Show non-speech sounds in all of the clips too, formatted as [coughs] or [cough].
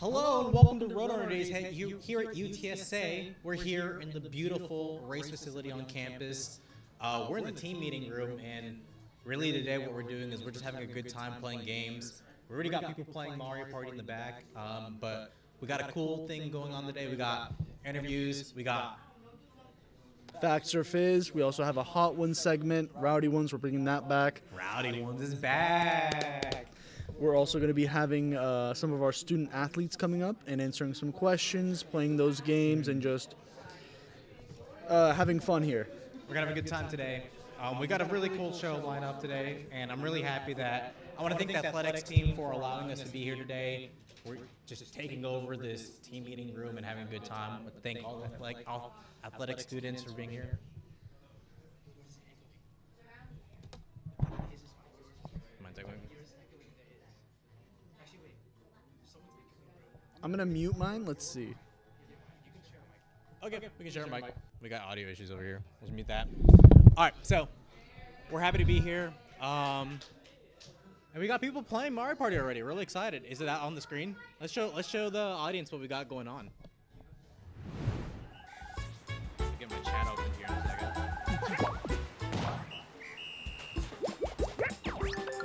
Hello and welcome to Roadrunner Days he- you- here at UTSA. We're here in the beautiful race facility on campus. Uh, we're in the team meeting room, and really today what we're doing is we're just having a good time playing games. We already got people playing Mario Party in the back, um, but we got a cool thing going on today. We got interviews. We got Facts or Fizz. We also have a Hot Ones segment. Rowdy Ones, we're bringing that back. Rowdy Ones is back. We're also going to be having uh, some of our student athletes coming up and answering some questions, playing those games, and just uh, having fun here. We're gonna have a good time today. Um, we got a really cool show lineup today, and I'm really happy that I want to thank the athletics team for allowing us to be here today. We're just taking over this team meeting room and having a good time. Thank all the athletic, all athletic students for being here. I'm going to mute mine. Let's see. Okay, we can share a mic. We got audio issues over here. Let's mute that. All right, so we're happy to be here. Um, and we got people playing Mario Party already. Really excited. Is it out on the screen? Let's show let's show the audience what we got going on. Get my chat open here in a second.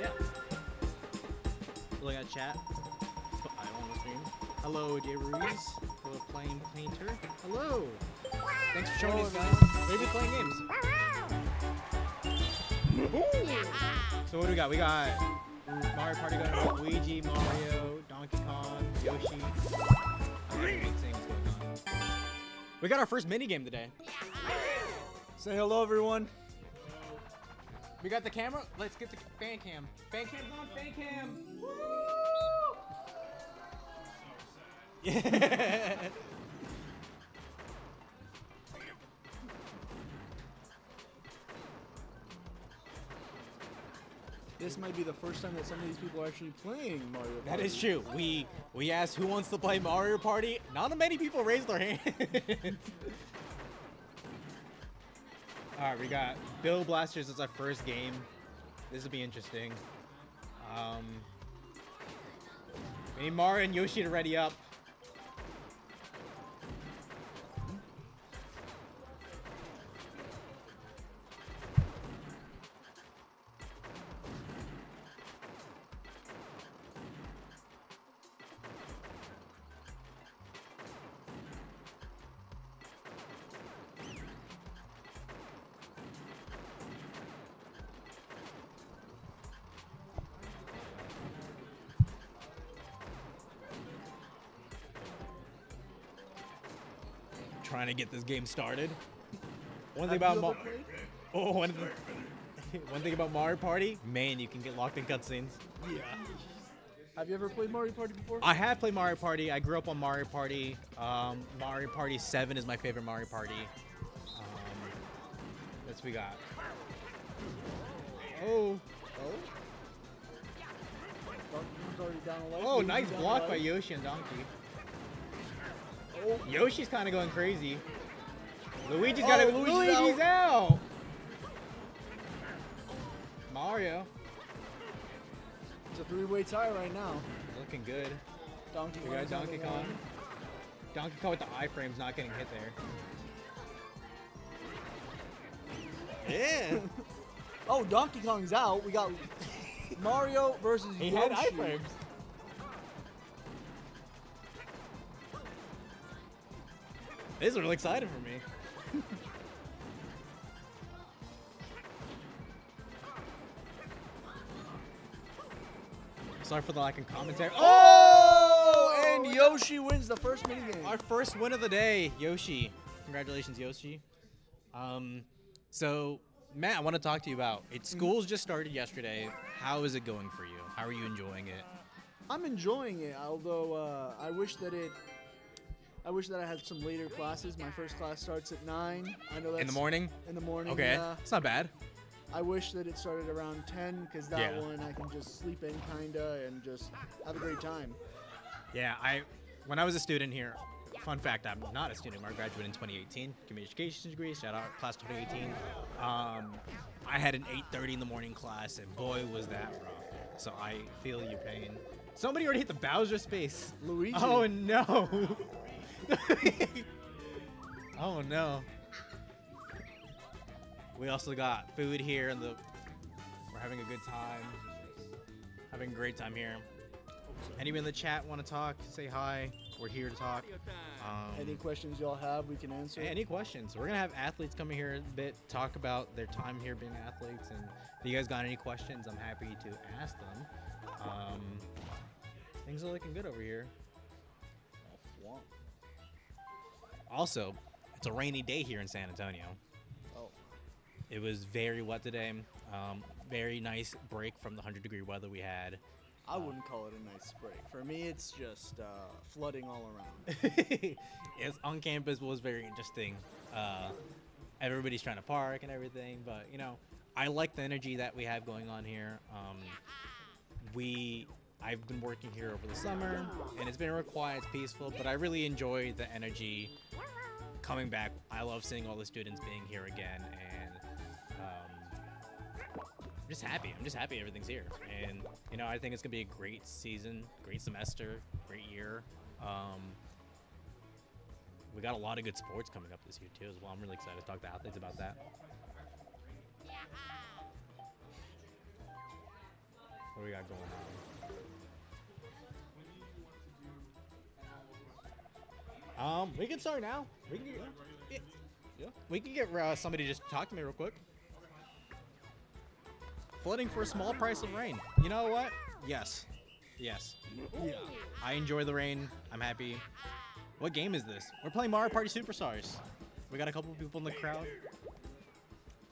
[laughs] yeah. Look at chat. Hello, Jay Ruiz. Hello, Plain Painter. Hello. Thanks for showing us, uh, guys. We've been playing games. So what do we got? We got Mario Party going on, Luigi, Mario, Donkey Kong, Yoshi. I got big things going on. We got our first mini game today. Say hello, everyone. We got the camera. Let's get the fan cam. Fan cam's on. Fan cam. Woo! [laughs] This might be the first time that some of these people are actually playing Mario Party. That is true. We we asked who wants to play Mario Party. Not many people raised their hands. [laughs] All right, we got Bill Blasters as our first game. This will be interesting. Um, we need Mario and Yoshi to ready up. Get this game started. One thing about Have you Ma- ever played? [laughs] oh, one, th- [laughs] one thing about Mario Party, man, you can get locked in cutscenes. Yeah. Have you ever played Mario Party before? I have played Mario Party. I grew up on Mario Party. Um, Mario Party 7 is my favorite Mario Party. Um, that's what we got. Oh. Oh. Donkey Kong's already down a. Oh, nice block by. Yoshi and Donkey. Yoshi's kind of going crazy. Luigi's got Oh, it. Luigi's Luigi's out. Mario. it's a three-way tie right now. Looking good. Donkey Kong. We got Donkey Kong. line. Donkey Kong with the iframes not getting hit there. Yeah. [laughs] Oh, Donkey Kong's out. We got [laughs] Mario versus he Yoshi. had iframes. This is really exciting for me. [laughs] Sorry for the lack of commentary. Oh, and Yoshi wins the first minigame. Our first win of the day, Yoshi. Congratulations, Yoshi. Um, so Matt, I want to talk to you about it. School's just started yesterday. How is it going for you? How are you enjoying it? I'm enjoying it, although uh, I wish that it. I wish that I had some later classes. My first class starts at nine. I know that's In the morning? In the morning. Okay, yeah. it's not bad. I wish that it started around ten because that Yeah. one I can just sleep in kinda and just have a great time. Yeah, I when I was a student here, fun fact, I'm not a student. I graduated in 2018, community education degree. Shout out class 2018. Um, I had an 8:30 in the morning class, and boy was that rough. So I feel your pain. Somebody already hit the Bowser space. Luigi. Oh no. [laughs] [laughs] oh no. We also got food here and the we're having a good time. Having a great time here. Anybody in the chat want to talk? Say hi. We're here to talk. Um, Any questions y'all have, we can answer. any questions? We're gonna have athletes come in here a bit, talk about their time here being athletes, and if you guys got any questions, I'm happy to ask them. Um, things are looking good over here. Also, it's a rainy day here in San Antonio. Oh. It was very wet today. Um, very nice break from the 100 degree weather we had. I wouldn't call it a nice break. For me, it's just uh, flooding all around. [laughs] yes, on campus was very interesting. Uh, everybody's trying to park and everything, but you know, I like the energy that we have going on here. Um, we, I've been working here over the summer, and it's been real quiet, it's peaceful, but I really enjoy the energy coming back. I love seeing all the students being here again, and um, I'm just happy. I'm just happy everything's here, and you know, I think it's gonna be a great season, great semester, great year. Um, we got a lot of good sports coming up this year too, as well. I'm really excited to talk to athletes about that. What do we got going on? Um, we can start now. We can get, yeah, yeah. We can get uh, somebody to just talk to me real quick. Flooding for a small price of rain. You know what? Yes. Yes. Yeah. I enjoy the rain. I'm happy. What game is this? We're playing Mario Party Superstars. We got a couple of people in the crowd.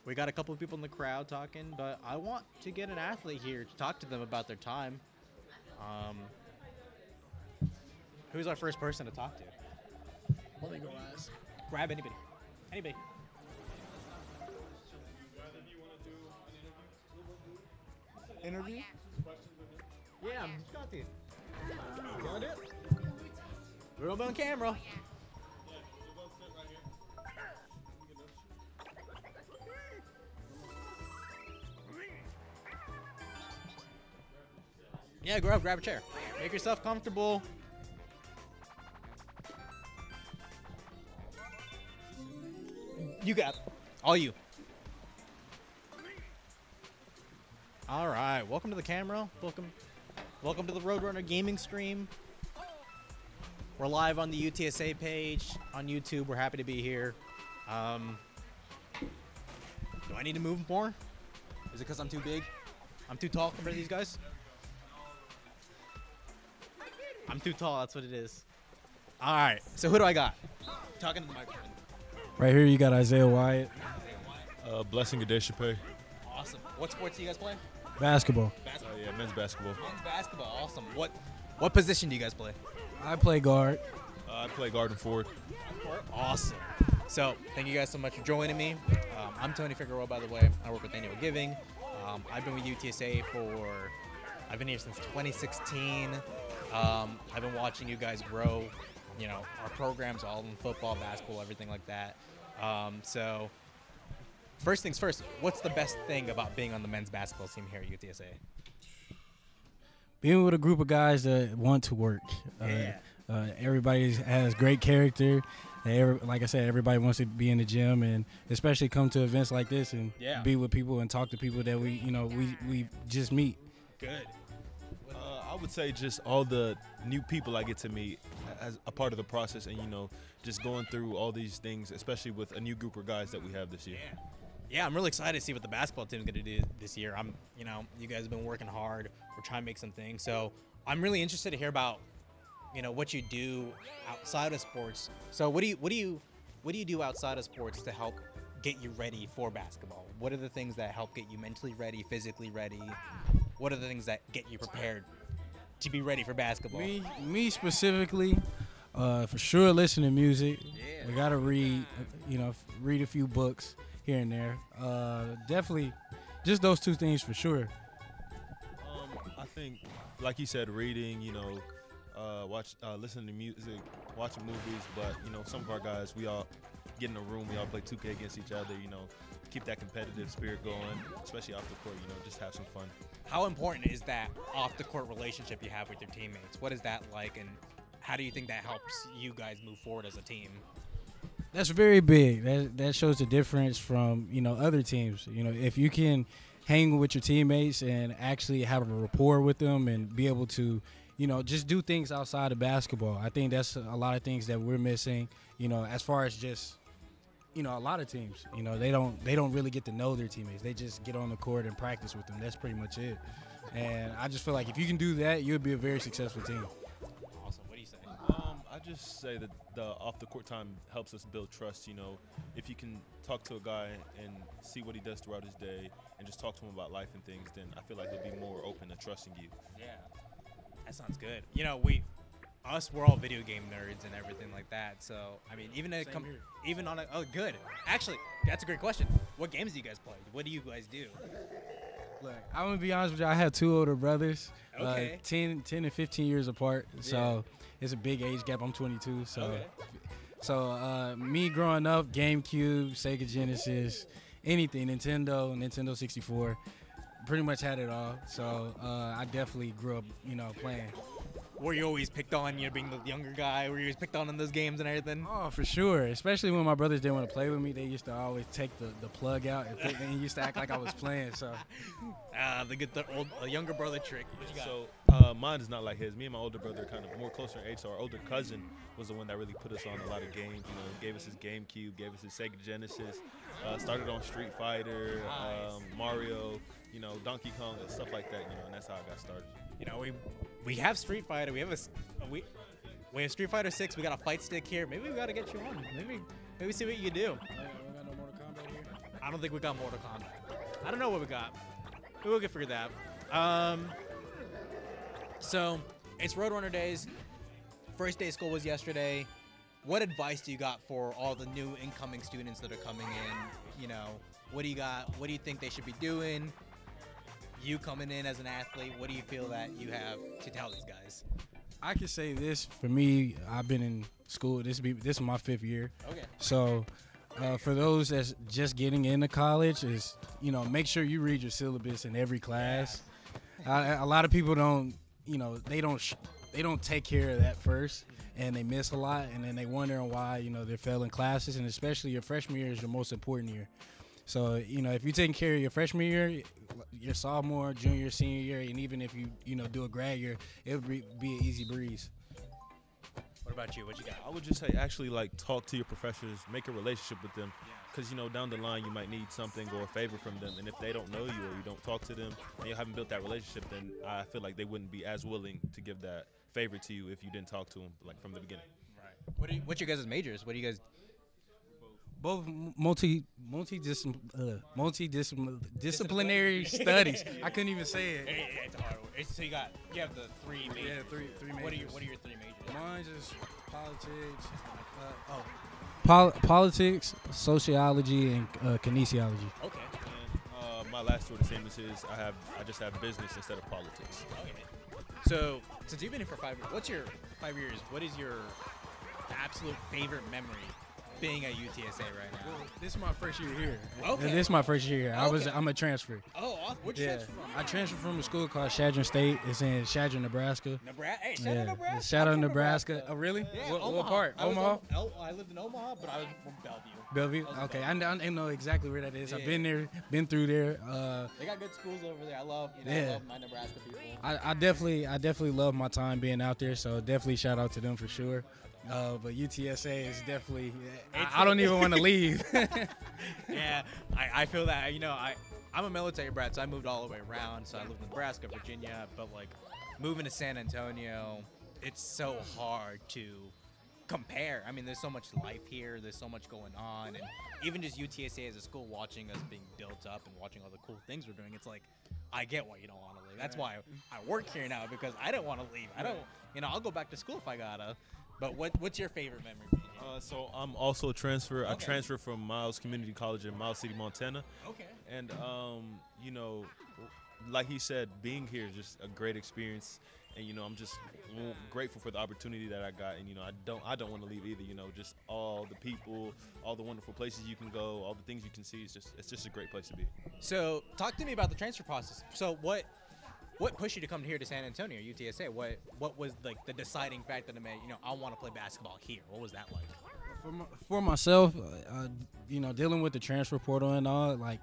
We got a couple of people in the crowd talking, but I want to get an athlete here to talk to them about their time. Um, who's our first person to talk to? Me go ask. Grab anybody. Anybody. Interview? Yeah, I'm just got to. You want it? We're gonna on camera. Yeah, grab grab a chair. Make yourself comfortable. You got all you. All right, welcome to the camera. Welcome, welcome to the Roadrunner gaming stream. We're live on the UTSA page on YouTube. We're happy to be here. Um, do I need to move more? Is it because I'm too big? I'm too tall compared to these guys? I'm too tall. That's what it is. All right. So who do I got? Talking to the microphone. Right here, you got Isaiah Wyatt, Uh, Blessing Adeshape. Awesome. What sports do you guys play? basketball. Uh, Basketball. yeah, men's basketball. Men's basketball. Awesome. What what position do you guys play? I play guard. Uh, I play guard and forward. Awesome. So, thank you guys so much for joining me. Um, I'm Tony Figueroa, by the way. I work with Annual Giving. Um, I've been with UTSA for, I've been here since 2016. Um, I've been watching you guys grow, you know, our programs, all in football, basketball, everything like that. Um, so, first things first, what's the best thing about being on the men's basketball team here at UTSA? Being with a group of guys that want to work. Uh, Yeah. uh, everybody has great character. They every, like I said, everybody wants to be in the gym and especially come to events like this and Yeah. be with people and talk to people that we, you know, we, we just meet. Good. Uh, I would say just all the new people I get to meet as a part of the process, and you know, just going through all these things, especially with a new group of guys that we have this year. Yeah. Yeah, I'm really excited to see what the basketball team's going to do this year. I'm, you know, you guys have been working hard. We're trying to make some things. So I'm really interested to hear about, you know, what you do outside of sports. So what do you, what do you, what do you do outside of sports to help get you ready for basketball? What are the things that help get you mentally ready, physically ready? What are the things that get you prepared to be ready for basketball? Me, me specifically, uh, for sure, listen to music. Yeah. We gotta read, uh, you know, read a few books here and there. Uh, definitely, just those two things for sure. Um, I think, like you said, reading, you know, uh, watch, uh, listening to music, watching movies. But you know, some of our guys, we all get in a room, we all play 2K against each other. You know, keep that competitive spirit going, especially off the court. You know, just have some fun. How important is that off the court relationship you have with your teammates? What is that like, and how do you think that helps you guys move forward as a team? That's very big. That that shows the difference from you know other teams. You know, if you can hang with your teammates and actually have a rapport with them and be able to, you know, just do things outside of basketball. I think that's a lot of things that we're missing. You know, as far as just you know, a lot of teams, you know, they don't they don't really get to know their teammates. They just get on the court and practice with them. That's pretty much it. And I just feel like if you can do that, you'll be a very successful team. Awesome. What do you say? Um, I just say that the off the court time helps us build trust. You know, if you can talk to a guy and see what he does throughout his day and just talk to him about life and things, then I feel like he'll be more open to trusting you. Yeah, that sounds good. You know, we, us, we're all video game nerds and everything like that. So, I mean, even a com- even on a oh, good. Actually, that's a great question. What games do you guys play? What do you guys do? Look, I'm gonna be honest with you. I have two older brothers, Okay. uh, 10, 10 and 15 years apart. So it's a big age gap. I'm 22. So, Okay. so uh, me growing up, GameCube, Sega Genesis, anything, Nintendo, Nintendo 64, pretty much had it all. So uh, I definitely grew up, you know, playing. Were you always picked on? You know, being the younger guy. Were you always picked on in those games and everything? Oh, for sure. Especially when my brothers didn't want to play with me, they used to always take the, the plug out and, put, and used to act like I was playing. So [laughs] Ah, the good, the old, the younger brother trick. What you got? So uh, mine is not like his. Me and my older brother are kind of more closer in age. So our older cousin was the one that really put us on a lot of games. You know, gave us his GameCube, gave us his Sega Genesis. Uh, started on Street Fighter, um, Mario, you know, Donkey Kong, stuff like that. You know, and that's how I got started. You know, we we have Street Fighter. We have a we we have Street Fighter Six. We got a fight stick here. Maybe we got to get you on. Maybe maybe see what you can do. I don't think we got Mortal Kombat. I don't know what we got. We'll get figure that. Um. So it's Roadrunner days. First day of school was yesterday. What advice do you got for all the new incoming students that are coming in? You know, what do you got? What do you think they should be doing? You coming in as an athlete, what do you feel that you have to tell these guys? I can say this for me. I've been in school. This be this is my fifth year. Okay. So, uh, for those that's just getting into college, is you know make sure you read your syllabus in every class. I, a lot of people don't, you know, they don't sh- they don't take care of that first, and they miss a lot, and then they wondering why you know they're failing classes, and especially your freshman year is your most important year. So you know if you're taking care of your freshman year, your sophomore, junior, senior year, and even if you you know do a grad year, it would be, be an easy breeze. What about you? What you got? I would just say actually like talk to your professors, make a relationship with them, because you know down the line you might need something or a favor from them, and if they don't know you or you don't talk to them and you haven't built that relationship, then I feel like they wouldn't be as willing to give that favor to you if you didn't talk to them like from the beginning. Right. What are you, what's your guys' majors? What do you guys? Both multi multi uh, multi disciplinary studies. [laughs] I couldn't even say it. Hey, it's hard. It's, so you got you have the three majors. Yeah, three three majors. What are your What are your three majors? Mine's just politics. Uh, oh, Pol- politics, sociology, and uh, kinesiology. Okay. And uh, my last two of the same as his. I have I just have business instead of politics. Okay. So since you've been here for five what's your five years? What is your absolute favorite memory being at UTSA right now? This is my first year here. Okay. This is my first year here. I was I'm a transfer. Oh, awesome. Where'd you Yeah, transfer from? I transferred from a school called Chadron State. It's in Chadron, Nebraska. Nebraska. Hey, shout out Yeah, Nebraska. shout out Nebraska. Oh, really? Yeah, what, what part? I Omaha. on- El- I lived in Omaha, but I was from Bellevue. Bellevue. I was in Okay, I. I know exactly where that is. I've been there, been through there. Uh, They got good schools over there. I love, you know, I love my Nebraska people. I, I definitely, I definitely love my time being out there. So definitely shout out to them for sure. Uh, but UTSA is definitely. I, I don't even want to [laughs] leave. yeah, I, I feel that. You know, I I'm a military brat, so I moved all the way around. So I lived in Nebraska, Virginia, but like moving to San Antonio, it's so hard to compare. I mean, there's so much life here. There's so much going on, and even just UTSA as a school, watching us being built up and watching all the cool things we're doing, it's like I get why you don't want to leave. That's why I work here now because I don't want to leave. I don't. You know, I'll go back to school if I gotta. But what what's your favorite memory? Uh, so I'm also a transfer. I Okay. transferred from Miles Community College in Miles City, Montana. Okay. And um, you know, like he said, being here is just a great experience. And you know I'm just grateful for the opportunity that I got, and you know I don't I don't want to leave either. You know, just all the people, all the wonderful places you can go, all the things you can see. It's just it's just a great place to be. So, talk to me about the transfer process. So, what what pushed you to come here to San Antonio, UTSA? What what was like the deciding factor that made you know I want to play basketball here? What was that like? For, my, for myself, uh, you know, dealing with the transfer portal and all, like,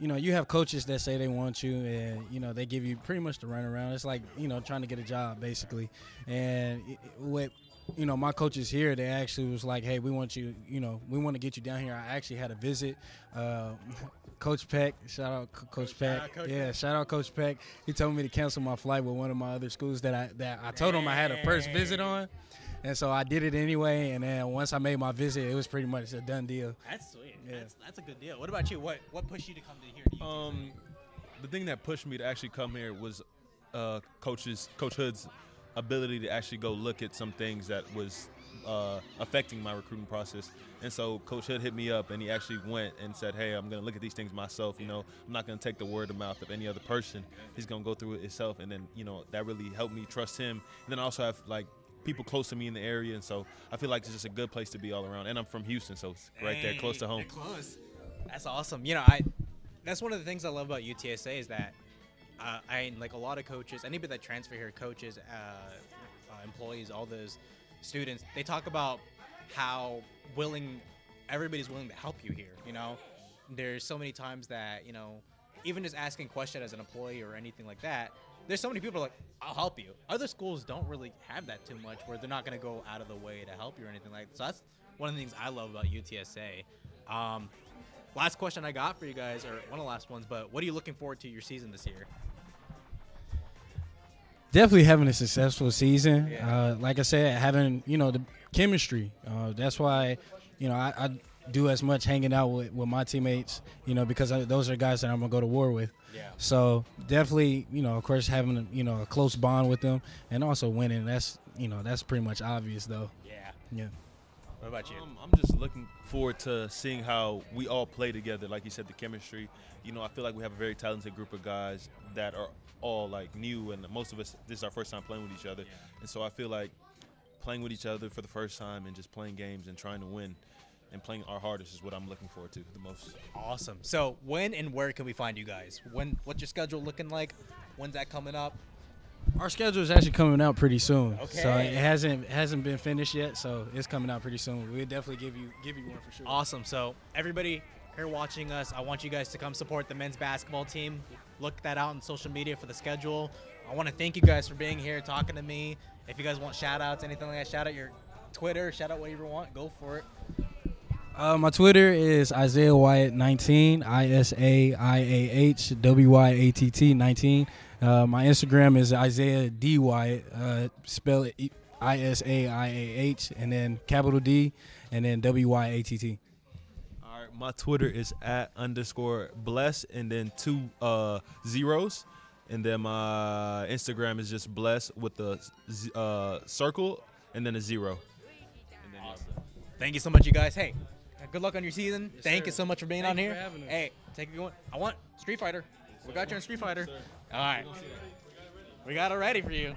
you know, you have coaches that say they want you, and you know they give you pretty much the runaround. It's like you know trying to get a job basically, and it, what you know my coaches here they actually was like, hey, we want you, you know, we want to get you down here. I actually had a visit. Uh, [laughs] Coach Peck, shout out Co- Coach Peck. out Coach yeah, shout out Coach Peck. He told me to cancel my flight with one of my other schools that I that I told him I had a first visit on. And so I did it anyway, and then once I made my visit, it was pretty much a done deal. That's sweet. Yeah. That's that's a good deal. What about you? What what pushed you to come to here? To Um, the thing that pushed me to actually come here was uh, coaches Coach Hood's ability to actually go look at some things that was uh, affecting my recruiting process. And so Coach Hood hit me up and he actually went and said, "Hey, I'm going to look at these things myself. You know, I'm not going to take the word of mouth of any other person. He's going to go through it himself." And then you know that really helped me trust him. And then I also have like people close to me in the area, and so I feel like it's just a good place to be all around. And I'm from Houston, so it's right there, close to home. Close. That's awesome. You know, I that's one of the things I love about UTSA is that uh, I like a lot of coaches, anybody that transfer here, coaches, uh, uh, employees, all those students, they talk about how willing everybody's willing to help you here. You know, there's so many times that you know, even just asking question as an employee or anything like that. There's so many people like, I'll help you. Other schools don't really have that too much, where they're not going to go out of the way to help you or anything like. that. So that's one of the things I love about UTSA. Um, last question I got for you guys, or one of the last ones, but what are you looking forward to your season this year? definitely having a successful season. Yeah. Uh, like I said, having you know the chemistry. Uh, that's why you know I, I do as much hanging out with, with my teammates. You know because I, those are guys that I'm gonna go to war with. Yeah. So definitely, you know, of course, having you know a close bond with them, and also winning. That's you know that's pretty much obvious though. Yeah. Yeah. What about you? Um, I'm just looking forward to seeing how we all play together. Like you said, the chemistry. You know, I feel like we have a very talented group of guys that are all like new, and most of us this is our first time playing with each other. yeah. And so I feel like playing with each other for the first time and just playing games and trying to win and playing our hardest is what I'm looking forward to the most. Awesome. So when and where can we find you guys? When what's your schedule looking like? When's that coming up? Our schedule is actually coming out pretty soon. Okay. So it hasn't hasn't been finished yet. So it's coming out pretty soon. We'll definitely give you give you one for sure. Awesome. So everybody here watching us, I want you guys to come support the men's basketball team. Look that out on social media for the schedule. I want to thank you guys for being here, talking to me. If you guys want shout outs, anything like that, shout out your Twitter, shout out whatever you want, go for it. Uh, my Twitter is Isaiah Wyatt 19, I S A I A H W Y A T T 19. Uh, my Instagram is Isaiah D Wyatt. Uh, spell it I S A I A H and then capital D and then W Y A T T. All right, my Twitter is at underscore bless and then two uh, zeros. And then my Instagram is just bless with the uh, circle and then a zero. And then, yeah. Thank you so much, you guys. Hey, Uh, good luck on your season. Thank sir. you so much for being Thank on here. for having us. Hey, take it going. I want Street Fighter. We got you on Street Fighter. All right. We got it ready for you.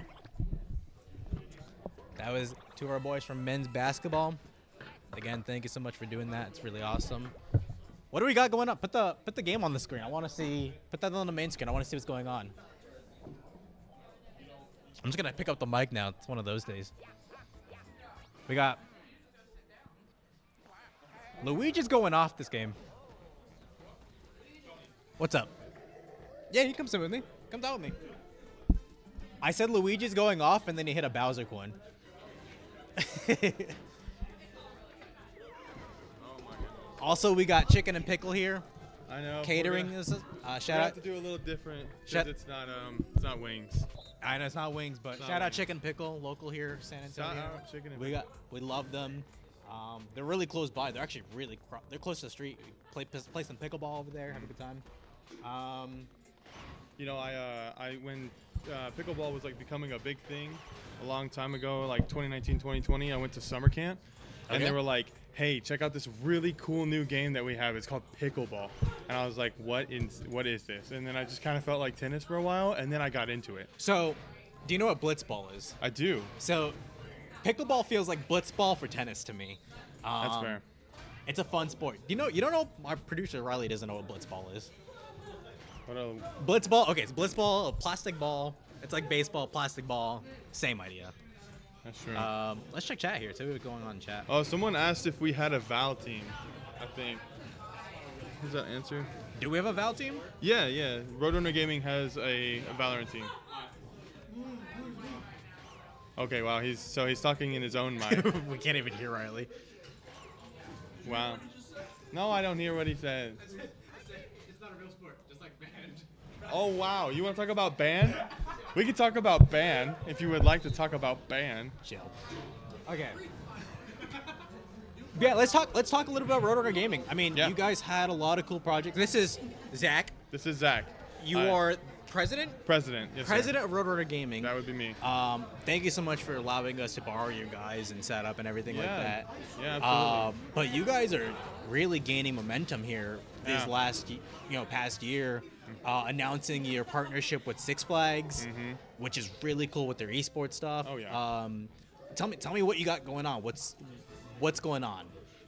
That was two of our boys from men's basketball. Again, thank you so much for doing that. It's really awesome. What do we got going up? Put the put the game on the screen. I want to see. Put that on the main screen. I want to see what's going on. I'm just gonna pick up the mic now. It's one of those days. We got Luigi's going off this game. What's up? Yeah, he comes in with me. Come down with me. I said Luigi's going off, and then he hit a Bowser coin. [laughs] also, we got chicken and pickle here. I know. Catering gonna- is uh, shout out. to do a little different Shout- it's not um it's not wings. I know it's not wings, but not shout out chicken pickle, local here, San Antonio. Shout Antonio. out chicken and we got we love them. Um, they're really close by. They're actually really they're close to the street. Play play some pickleball over there. Have a good time. Um, You know, I uh, I when uh, pickleball was like becoming a big thing a long time ago, like 2019, 2020, I went to summer camp, and Okay. they were like, "Hey, check out this really cool new game that we have. It's called pickleball." And I was like, "What is what is this?" And then I just kind of felt like tennis for a while, and then I got into it. so Do you know what blitzball is? I do. So, pickleball feels like blitzball for tennis to me. That's Um, fair. It's a fun sport. You know, you don't know. Our producer Riley doesn't know what blitzball is. What a, Blitzball. Okay, it's blitzball, a plastic ball. It's like baseball, plastic ball. Same idea. that's true. Um, let's check chat here. See what's going on in chat. oh, someone asked if we had a Val team. I think. Who's that answer? Do we have a Val team? Yeah, yeah. Roadrunner Gaming has a, a Valorant team. Okay, wow. He's so he's talking in his own [laughs] mind. we can't even hear Riley. wow. No, I don't hear what he said. It's not a real sport, just like band. Oh wow, you want to talk about band? We could talk about band if you would like to talk about band. Chill. Okay. Yeah, let's talk. Let's talk a little bit about Roadrunner Gaming. I mean, Yeah. you guys had a lot of cool projects. This is Zach. This is Zach. You I- are president. president. Yes, sir. President of Roadrunner Gaming. That would be me. Um, thank you so much for allowing us to borrow you guys and set up and everything like that. Yeah, absolutely. Um, but you guys are really gaining momentum here this Yeah. last, you know, past year, uh, announcing your partnership with Six Flags, which is really cool with their esports stuff. Mm-hmm. Oh, yeah. Um, tell me, tell me what you got going on. What's what's going on?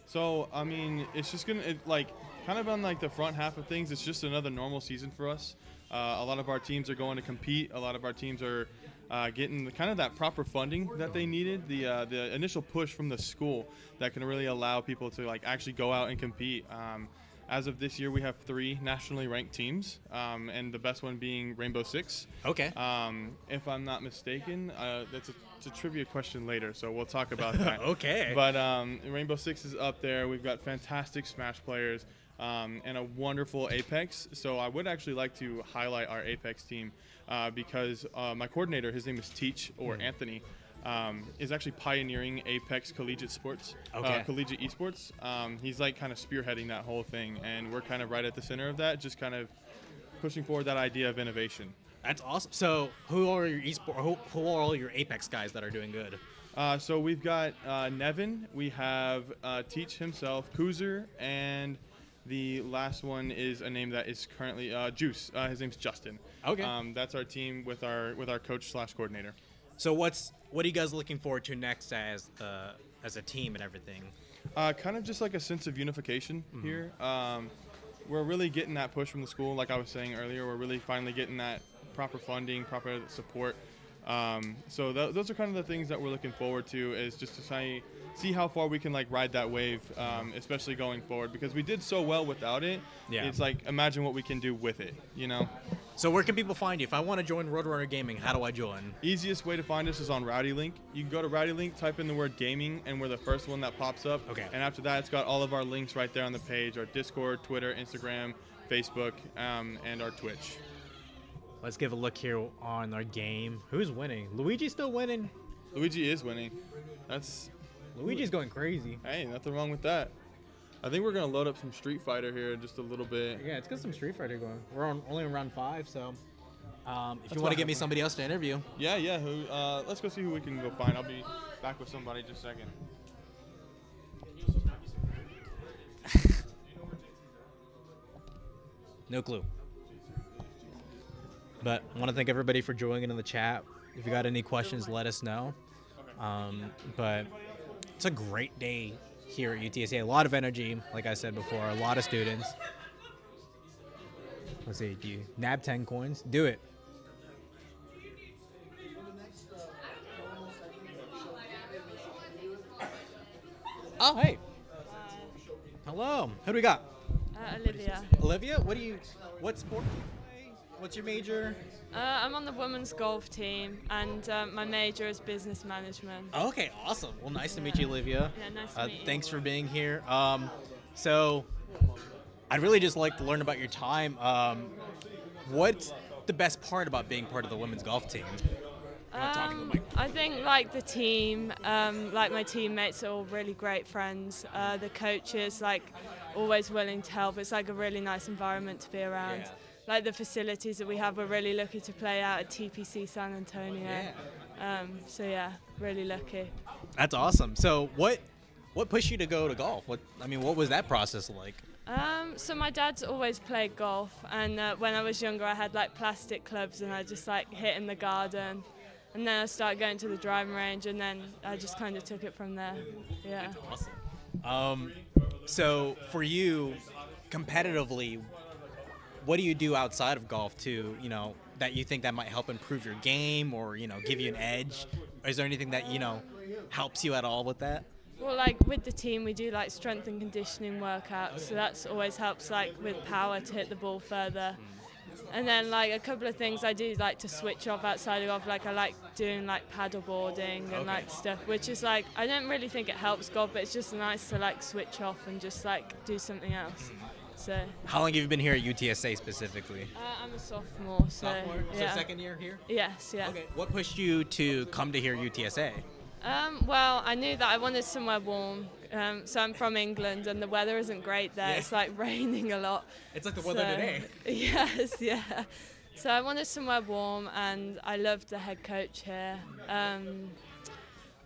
So I mean, it's just gonna it, like kind of on like the front half of things. It's just another normal season for us. Uh, a lot of our teams are going to compete. A lot of our teams are uh, getting the, kind of that proper funding that they needed. The uh, the initial push from the school that can really allow people to like actually go out and compete. Um, as of this year, we have three nationally ranked teams, um, and the best one being Rainbow Six. Okay. Um, if I'm not mistaken, uh, that's a, it's a trivia question later, so we'll talk about [laughs] that. Okay. But um, Rainbow Six is up there. We've got fantastic Smash players um, and a wonderful Apex. So I would actually like to highlight our Apex team uh, because uh, my coordinator, his name is Teach or Hmm. Anthony. Um, is actually pioneering Apex collegiate sports, Okay. uh, collegiate esports. Um, he's like kind of spearheading that whole thing, and we're kind of right at the center of that, just kind of pushing forward that idea of innovation. That's awesome. So, who are your esport? Who, who are all your Apex guys that are doing good? Uh, so we've got uh, Nevin, we have uh, Teach himself, Kuzer, and the last one is a name that is currently uh, Juice. Uh, his name's Justin. Okay. Um, that's our team with our with our coach slash coordinator. So, what's what are you guys looking forward to next as uh, as a team and everything? Uh, kind of just like a sense of unification here. Um, we're really getting that push from the school, like I was saying earlier. We're really finally getting that proper funding, proper support. Um, so th- those are kind of the things that we're looking forward to, is just to try, see how far we can like ride that wave, um, especially going forward. Because we did so well without it. Yeah. It's like imagine what we can do with it. You know. So, where can people find you? If I want to join Roadrunner Gaming, how do I join? Easiest way to find us is on Rowdy Link. You can go to Rowdy Link, type in the word gaming, and we're the first one that pops up. Okay. And after that, it's got all of our links right there on the page our Discord, Twitter, Instagram, Facebook, um, and our Twitch. Let's give a look here on our game. Who's winning? Luigi's still winning. Luigi is winning. That's, Luigi's going crazy. hey, nothing wrong with that. I think we're going to load up some Street Fighter here in just a little bit. Yeah, it's got some Street Fighter going. We're on only in round five, so um, if That's you want to give me somebody else to interview, Yeah, yeah. Who? Uh, let's go see who we can go find. I'll be back with somebody in just a second. [laughs] no clue. But I want to thank everybody for joining in the chat. If you got any questions, let us know. Um, but it's a great day here at UTSA. A lot of energy, like I said before, a lot of students. Let's see, do you nab 10 coins? Do it. Oh, hey. Hello. Who do we got? Uh, Olivia. Olivia, what do you, what sport do you play? What's your major? Uh, I'm on the women's golf team, and um, my major is business management. Okay, awesome. Well, nice to meet you, Olivia. Yeah, nice to Uh, meet you. thanks for being here. Um, so, I'd really just like to learn about your time. Um, what's the best part about being part of the women's golf team? not talking to the Um. I think like the team, um, like my teammates are all really great friends. Uh, the coaches like always willing to help. It's like a really nice environment to be around. Yeah. Like the facilities that we have, we're really lucky to play out at TPC San Antonio. Um, so yeah, really lucky. That's awesome. So, what what pushed you to go to golf? What I mean, what was that process like? Um, so my dad's always played golf, and uh, when I was younger, I had like plastic clubs, and I just like hit in the garden. and then I started going to the driving range, and then I just kind of took it from there. Yeah. That's Awesome. Um, so for you, competitively, what do you do outside of golf to, you know, that you think that might help improve your game or, you know, give you an edge? Is there anything that, you know, helps you at all with that? Well, like with the team, we do like strength and conditioning workouts, so that's always helps like with power to hit the ball further. And then like a couple of things I do like to switch off outside of golf. Like I like doing like paddle boarding and Okay. like stuff, which is like I don't really think it helps golf, but it's just nice to like switch off and just like do something else. Mm-hmm. So How long have you been here at UTSA specifically? uh, I'm a sophomore, so Sophomore? yeah. So second year here? Yes, yeah. Okay. What pushed you to come to here UTSA? Um, well, I knew that I wanted somewhere warm. Um, so I'm from England, and the weather isn't great there. Yeah. It's like raining a lot. It's like the weather So- today. [laughs] Yes, yeah. So I wanted somewhere warm, and I loved the head coach here, um,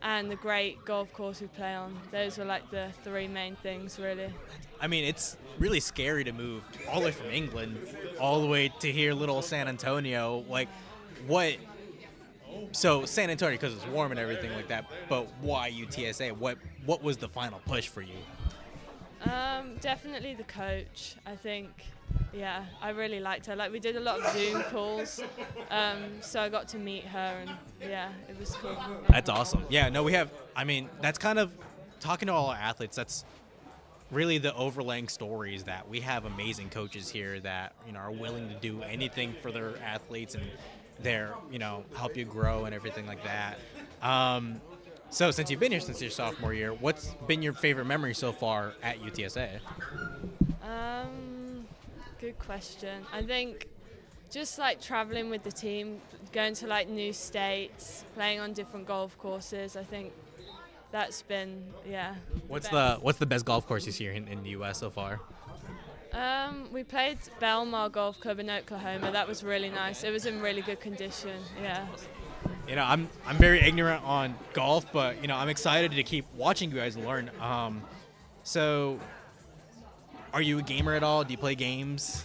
and the great golf course we play on. Those were like the three main things, really. I mean, it's really scary to move all the way from England all the way to here, little San Antonio. Like, what? So San Antonio because it's warm and everything like that. But why UTSA? What What was the final push for you? Um, definitely the coach. I think, yeah, I really liked her. Like we did a lot of Zoom calls, um, so I got to meet her, and yeah, it was cool. That's awesome. Yeah, no, we have. I mean, that's kind of talking to all our athletes. That's really the overlaying stories that we have amazing coaches here that you know are willing to do anything for their athletes and they're you know help you grow and everything like that. Um, so since you've been here since your sophomore year, what's been your favorite memory so far at UTSA? Um, good question. I think just like traveling with the team, going to like new states, playing on different golf courses. I think that's been yeah. What's best. the What's the best golf course you see here in, in the U.S. so far? Um, we played Belmar Golf Club in Oklahoma. That was really nice. It was in really good condition. Yeah. you know, I'm I'm very ignorant on golf, but you know, I'm excited to keep watching you guys learn. Um, so, are you a gamer at all? Do you play games?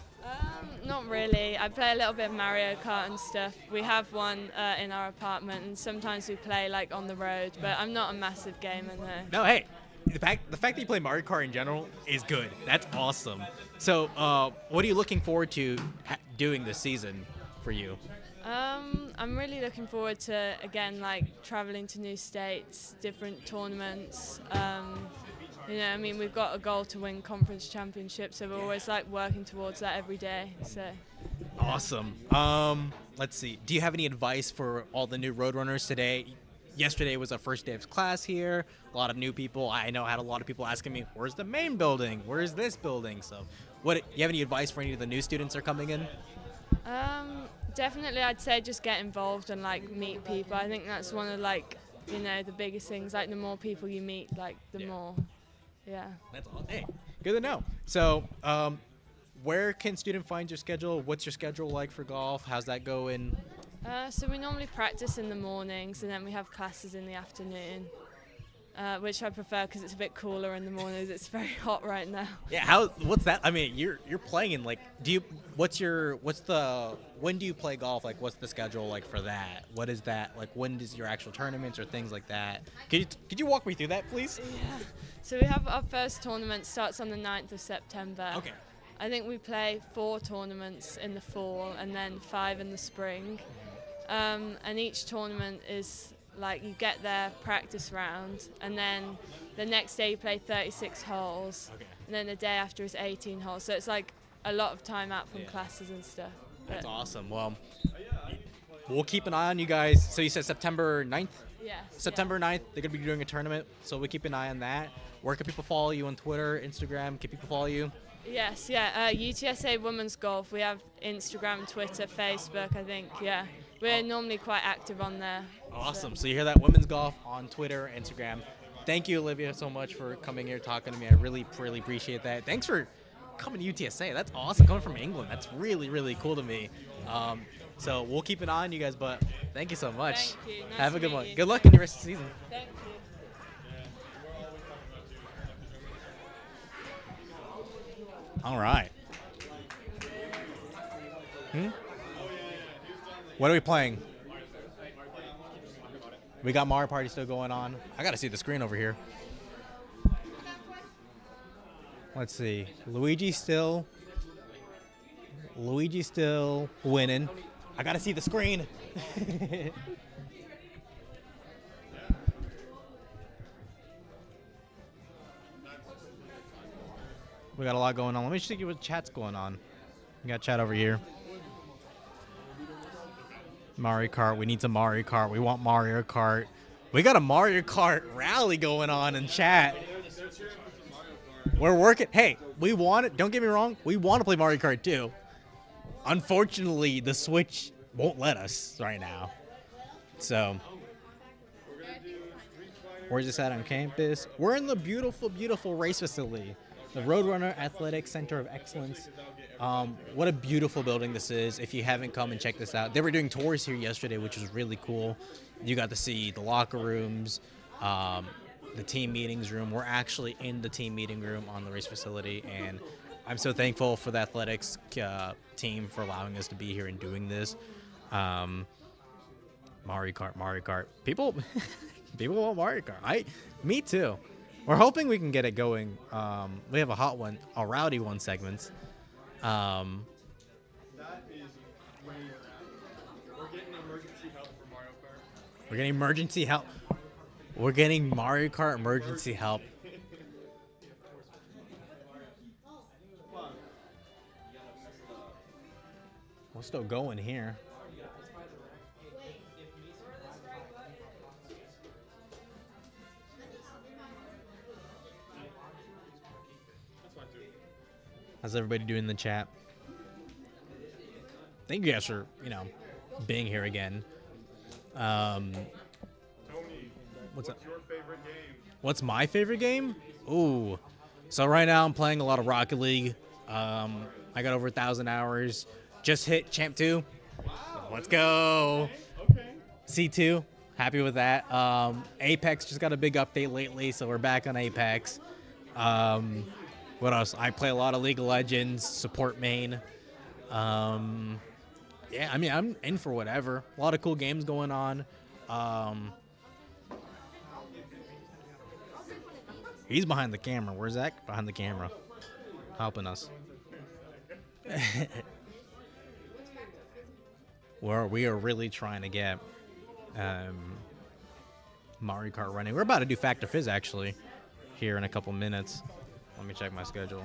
Not really. I play a little bit of Mario Kart and stuff. We have one uh, in our apartment, and sometimes we play like on the road. But I'm not a massive gamer, no. No, hey, the fact the fact that you play Mario Kart in general is good. That's awesome. So, uh, what are you looking forward to ha- doing this season for you? Um, I'm really looking forward to again like traveling to new states, different tournaments. Um, you know, I mean, we've got a goal to win conference championships, so we're always like working towards that every day. So. Awesome. Um, let's see. Do you have any advice for all the new Roadrunners today? Yesterday was our first day of class here. A lot of new people. I know I had a lot of people asking me, "Where's the main building? Where's this building?" So, what? You have any advice for any of the new students that are coming in? Um, definitely, I'd say just get involved and like meet people. I think that's one of like you know the biggest things. Like the more people you meet, like the Yeah. more, yeah. That's all. Hey, good to know. So, um, where can student find your schedule? What's your schedule like for golf? How's that going? Uh, so we normally practice in the mornings, and then we have classes in the afternoon, uh, which I prefer because it's a bit cooler in the mornings. It's very [laughs] hot right now. Yeah, how? What's that? I mean, you're you're playing in like. Do you? What's your? What's the? When do you play golf? Like, what's the schedule like for that? What is that? Like, when does your actual tournaments or things like that? Could you could you walk me through that, please? Yeah. So we have our first tournament starts on the 9th of September. Okay. I think we play four tournaments in the fall and then five in the spring. Um, and each tournament is like you get their practice round, and then the next day you play 36 holes, Okay. and then the day after is 18 holes. So it's like a lot of time out from Yeah. classes and stuff. That's But awesome. Well, we'll keep an eye on you guys. So you said September 9th? yes, yeah. September 9th, they're going to be doing a tournament. So we keep an eye on that. Where can people follow you on Twitter, Instagram? Can people follow you? Yes, yeah. Uh, UTSA Women's Golf. We have Instagram, Twitter, Facebook. I think. Yeah, we're normally quite active on there. Awesome. So you hear that women's golf on Twitter, Instagram. Thank you, Olivia, so much for coming here talking to me. I really, really appreciate that. Thanks for coming to UTSA. That's awesome. Coming from England. That's really, really cool to me. Um, so we'll keep an eye on you guys, but thank you so much. Thank you. Nice Have a good one. you. Good luck in the rest of the season. Thank you. All right. Hmm? What are we playing? We got Mario Party still going on. I gotta see the screen over here. Let's see. Luigi still. Luigi still winning. I gotta see the screen. [laughs] we got a lot going on. Let me see what chat's going on. We got chat over here. Mario Kart. We need some Mario Kart. We want Mario Kart. We got a Mario Kart rally going on in chat. We're working. Hey, we want it. Don't get me wrong. We want to play Mario Kart too. Unfortunately, the Switch won't let us right now. So, where's this at on campus? We're in the beautiful, beautiful RACE facility, the Roadrunner Athletic Center of Excellence. Um, what a beautiful building this is. If you haven't come and check this out, they were doing tours here yesterday, which was really cool. You got to see the locker rooms, um, the team meetings room. We're actually in the team meeting room on the RACE facility, and I'm so thankful for the athletics uh, team for allowing us to be here and doing this. Um, Mario Kart, Mario Kart. People, [laughs] people want Mario Kart. I, me too. We're hoping we can get it going. Um, we have a hot one, a rowdy one segments. Um, That is way We're getting emergency help for Mario Kart. we're getting emergency help. We're getting Mario Kart emergency help. [laughs] We're still going here. How's everybody doing in the chat? Thank you guys for, you know, being here again. Um, Tony, what's up? your favorite game? What's my favorite game? Ooh. So right now I'm playing a lot of Rocket League. Um, I got over a thousand hours. Just hit Champ 2. Let's go. Okay. C2. Happy with that. Um, Apex just got a big update lately, so we're back on Apex. Um, what else? I play a lot of League of Legends, support main. Um, yeah, I mean, I'm in for whatever. A lot of cool games going on. Um, he's behind the camera. Where's Zach? Behind the camera. Helping us. [laughs] Where we are really trying to get um, Mario Kart running. We're about to do Factor Fizz actually here in a couple minutes. Let me check my schedule.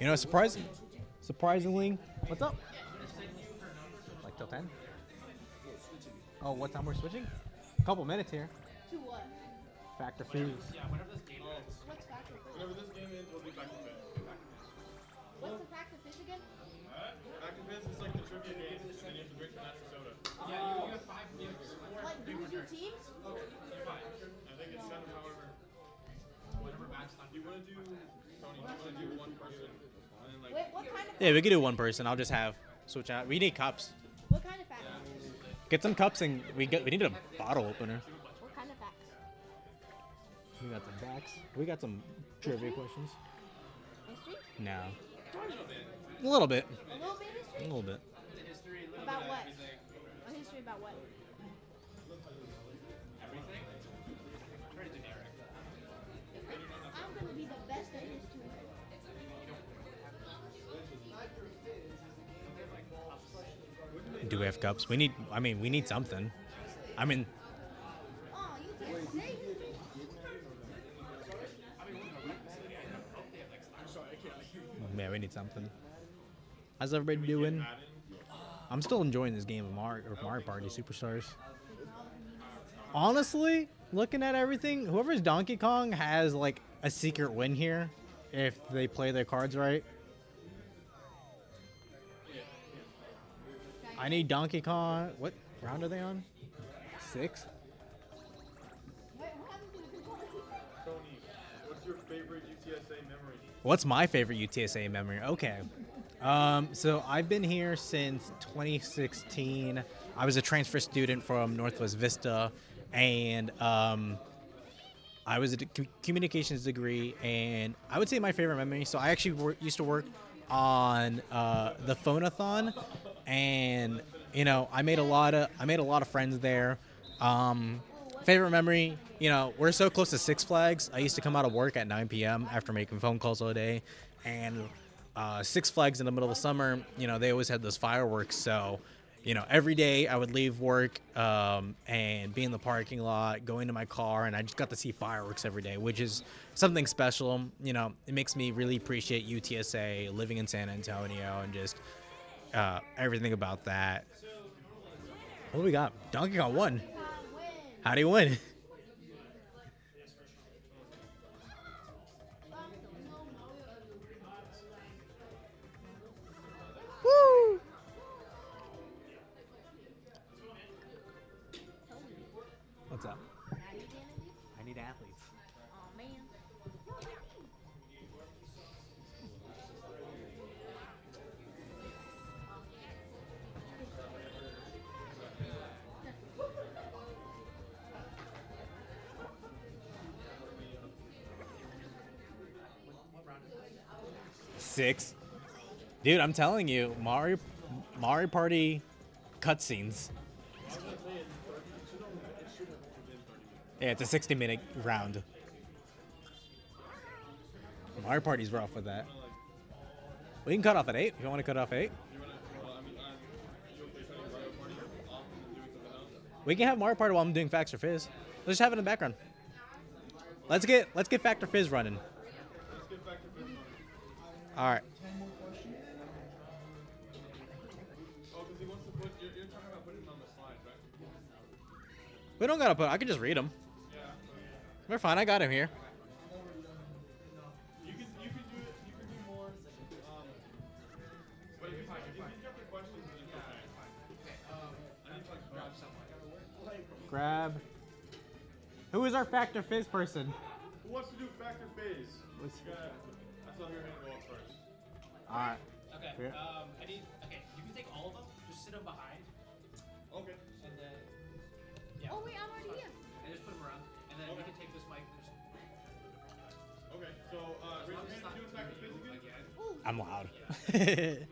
You know, surprising, surprisingly, what's up? Like till ten? Oh, what time we're switching? A couple minutes here. To what? Factor Fizz. What's factor? Whenever this game ends, we'll be back to bed. What's the factor fish again? Back to bed is like the trivia game, and then you have to drink the natural soda. Like, do we do teams? I think it's kind of however. Whatever match time. You want to do, Tony, you want to do one person, and then like. Wait, what kind of? Yeah, we could do one person. I'll just have switch out. We need cups. What kind of factor? Get some cups and we get. We need a bottle opener. What kind of facts? We got some backs. We got some trivia questions. History? No. A little bit. A little bit A history? little bit. About what? A history about what? Everything? I'm gonna be the best at history. Do we have cups? We need. I mean, we need something. I mean, Oh, you can't say. Something. How's everybody doing? I'm still enjoying this game of Mario, or Mario Party Superstars. Honestly, looking at everything, whoever's Donkey Kong has like a secret win here if they play their cards right. I need Donkey Kong. What round are they on? Six. What's my favorite UTSA memory? Okay. Um, so I've been here since 2016. I was a transfer student from Northwest Vista, and um, I was a com- communications degree. And I would say my favorite memory. So I actually wor- used to work on uh, the phonathon, and you know I made a lot of I made a lot of friends there. Um, favorite memory, you know, we're so close to Six Flags. I used to come out of work at 9 p.m. after making phone calls all day, and uh, Six Flags in the middle of the summer, you know, they always had those fireworks. So, you know, every day I would leave work um, and be in the parking lot, going to my car, and I just got to see fireworks every day, which is something special. You know, it makes me really appreciate UTSA, living in San Antonio, and just uh, everything about that. What do we got? Donkey Kong 1. How do you win? Six. Dude, I'm telling you, Mario Mario Party cutscenes. Yeah, it's a 60 minute round. Mario Party's rough with that. We can cut off at 8 if you want to cut off at 8. We can have Mario Party while I'm doing Facts or Fizz. Let's just have it in the background. Let's get let's get Factor Fizz running. All right. Oh, because he wants to put. You're, you're talking about putting him on the slides, right? We don't gotta put. I can just read them. We're fine. I got him here. You can you can do it. You can do more. Um, but if, you, if he's got the questions, then it's okay. I need to like grab Who is our Factor Fizz person? Who wants to do factor? Let's- Go. I saw your hand go. All right. Okay. Yeah. Um, I need. Okay, you can take all of them. Just sit them behind, Okay. and then. Yeah. Oh wait, I'm already here. And just put them around, and then we can take this mic. And just, Okay. So uh, raise your hand. not Do it factor phase again. again. I'm loud. Come [laughs]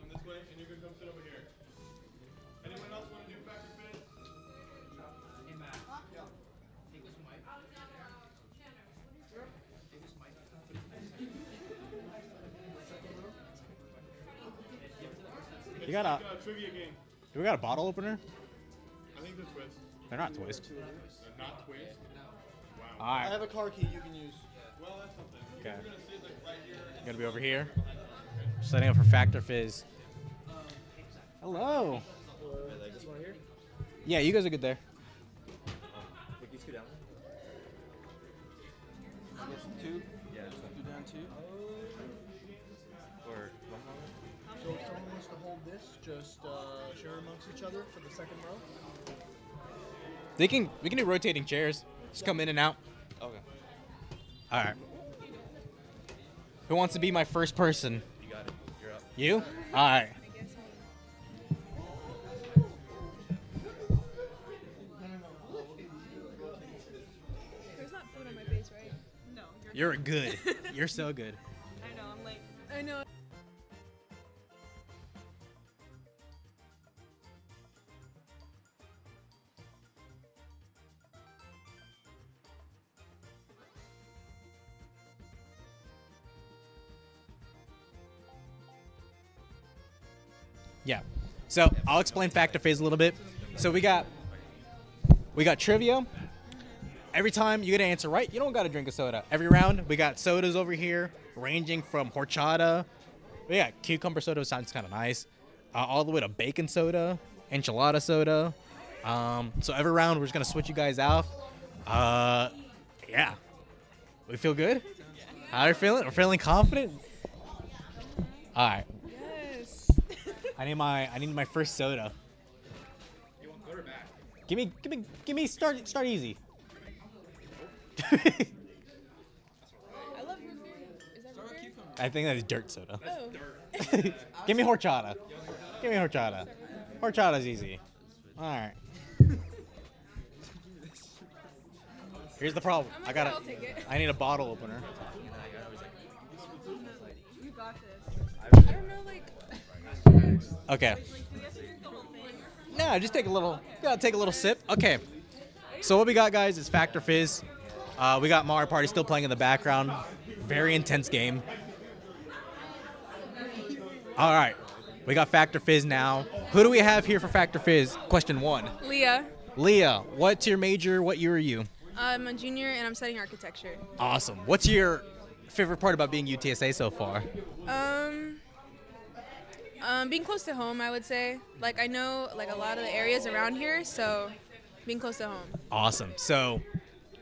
you got a? Uh, trivia game. Do we got a bottle opener? I think they're twist. They're not twist. They're not twist. Wow. All right. I have a car key you can use. Well, that's something. Okay. We're gonna sit like right here. Gonna be over here. Setting up for Factor Fizz. Hello. Like this one here? Yeah, you guys are good there. Like these two down? Two. Yeah. Two down two. Just uh, share amongst each other for the second row. They can. We can do rotating chairs. Just come in and out. Okay. All right. Who wants to be my first person? You got it. You're up. You? All right. There's not food on my face, right? No, You're you're good. [laughs] You're so good. I know, I'm like, I know. Yeah. So I'll explain Factor Phase a little bit. So we got we got trivia. Every time you get an answer right, you don't got to drink a soda. Every round, we got sodas over here, ranging from horchata. We got cucumber soda, sounds kind of nice, uh, all the way to bacon soda, enchilada soda. Um, so every round, we're just gonna switch you guys out. Uh, yeah. We feel good. How are you feeling? We're feeling confident. All right. Yes. I need my I need my first soda. You want good or bad? Give me give me give me start start easy. [laughs] I love root beer. Is that root beer? I think that's dirt soda. Oh. [laughs] [laughs] Give me horchata. Give me horchata. Horchata's easy. All right. Here's the problem. I gotta. I'll take it. I need a bottle opener. Okay. No, just take a little. Gotta take a little sip. Okay. So what we got, guys, is Factor Fizz. Uh, we got Mario Party still playing in the background. Very intense game. All right. We got Factor Fizz now. Who do we have here for Factor Fizz? Question one. Leah. Leah, what's your major? What year are you? I'm a junior and I'm studying architecture. Awesome. What's your favorite part about being UTSA so far? Um, um, being close to home, I would say. Like I know like a lot of the areas around here, so being close to home. Awesome. So,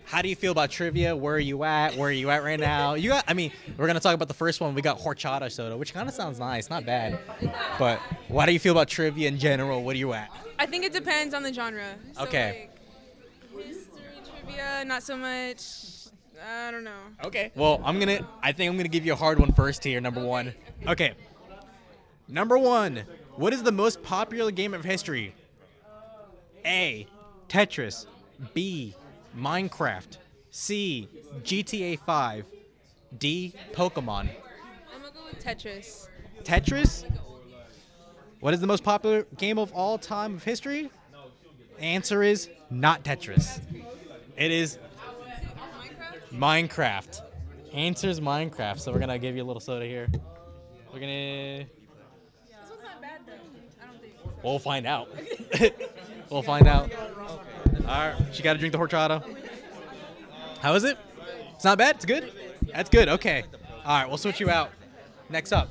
how do you feel about trivia? Where are you at? Where are you at right now? You got. I mean, we're gonna talk about the first one. We got horchata soda, which kind of sounds nice, not bad. But why do you feel about trivia in general? What are you at? I think it depends on the genre. So, Okay. Like, history, trivia, not so much. I don't know. Okay. Well, I'm gonna. I think I'm gonna give you a hard one first here. Number one. Okay. Number one. What is the most popular game of history? A. Tetris. B. Minecraft. C. GTA 5. D. Pokemon. I'm gonna go with Tetris. Tetris? What is the most popular game of all time of history? Answer is not Tetris. It is Minecraft. Answer is Minecraft. So we're gonna give you a little soda here. We're gonna. This one's not bad though. I don't think. We'll find out. [laughs] we'll find out. All right. She got to drink the horchata. How is it? It's not bad. It's good. That's good. Okay. All right. We'll switch you out. Next up.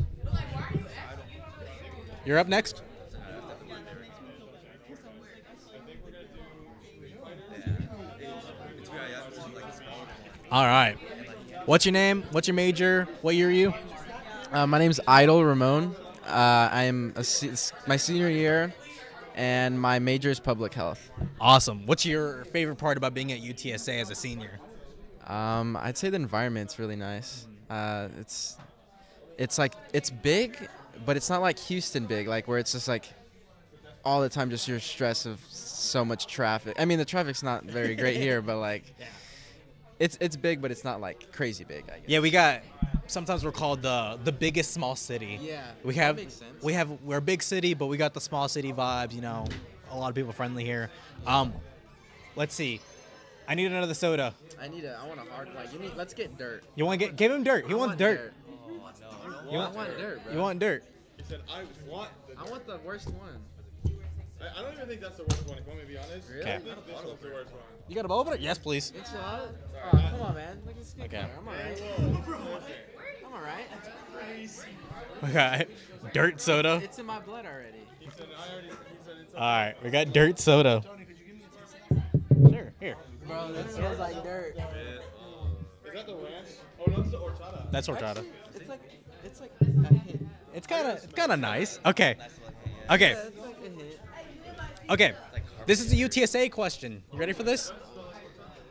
You're up next. All right. What's your name? What's your major? What year are you? Uh, my name's Idol Ramon. Uh, I'm a se- my senior year, and my major is public health. Awesome. What's your favorite part about being at UTSA as a senior? Um, I'd say the environment's really nice. Uh, it's it's like it's big, but it's not like Houston big, like where it's just like all the time just your stress of so much traffic. I mean, the traffic's not very great here, but like [laughs] it's it's big, but it's not like crazy big. I guess. Yeah, we got. Sometimes we're called the the biggest small city. Yeah, we that have makes sense. we have we're a big city, but we got the small city vibes. You know, a lot of people friendly here. Um, let's see. I need another soda. I need a. I want a hard like. Give me. Let's get dirt. You want to get give him dirt. He I wants want dirt. You want, I want dirt, bro. You want dirt. He said, I want the. I want the worst one. I, I don't even think that's the worst one, if you want me to be honest. Really? Okay. I think this one's the worst one. You got to open it? Yes, please. It's not. Oh, come on, man. Look at this Okay. I'm alright. I'm alright. [laughs] Okay. Dirt soda. It's in my blood already. He said, I already. He said it's. All right, we got dirt soda. Sure. Here. Bro, that smells like dirt. Um, is that the ranch? Oh no, it's the horchata. That's horchata. It's like, it's like a hint. It's kind of it's kind of nice. Okay. Okay. Yeah, it's like a hint. Okay, this is a UTSA question. You ready for this?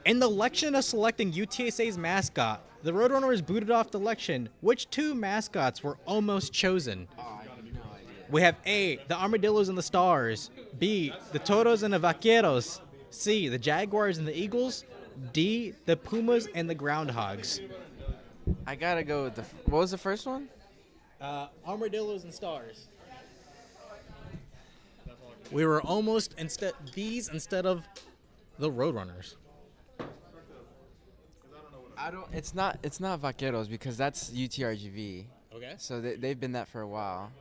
In the election of selecting UTSA's mascot, the Roadrunner is booted off the election. Which two mascots were almost chosen? We have A, the Armadillos and the Stars. B, the Toros and the Vaqueros. C, the Jaguars and the Eagles. D, the Pumas and the Groundhogs. I gotta go with the. What was the first one? Uh, armadillos and stars. We were almost instead these instead of the Roadrunners. I don't. It's not. It's not Vaqueros because that's UTRGV. Okay. So they, they've been that for a while.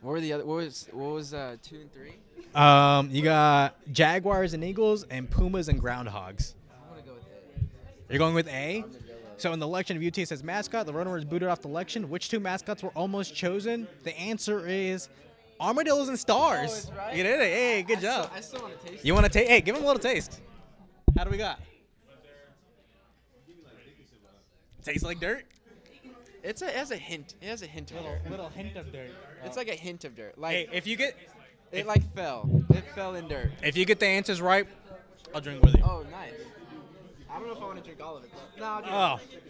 What were the other? What was what was uh, two and three? Um, you got Jaguars and Eagles and Pumas and Groundhogs. I'm gonna go with A. You're going with A. So in the election of UTSA's mascot, the Roadrunners booted off the election. Which two mascots were almost chosen? The answer is armadillos and stars. it's right. You did it. Hey, good I job. Still, I still want to taste. You want to taste? Hey, give him a little taste. How do we got? Tastes like dirt. it. It's a. It has a hint. It has a hint of dirt. little hint of dirt. It's like a hint of dirt. Like Hey, if you get it like fell. It fell in dirt. if you get the answers right, I'll drink with you. Oh, nice. I don't know if I want to drink all of it. But, no, I'll give Oh. it.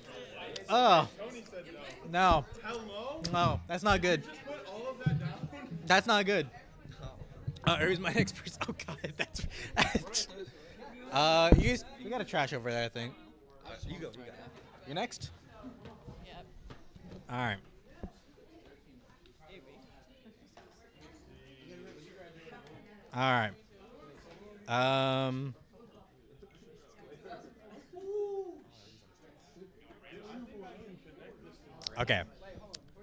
Oh. oh. No. Hello? No, that's not good. Put all of that down. That's not good. Uh, here's my [laughs] next person. Oh god, that's. that's uh, you guys, we got a trash over there, I think. You go. You go. You next? Yep. All right. All right. Um. Okay.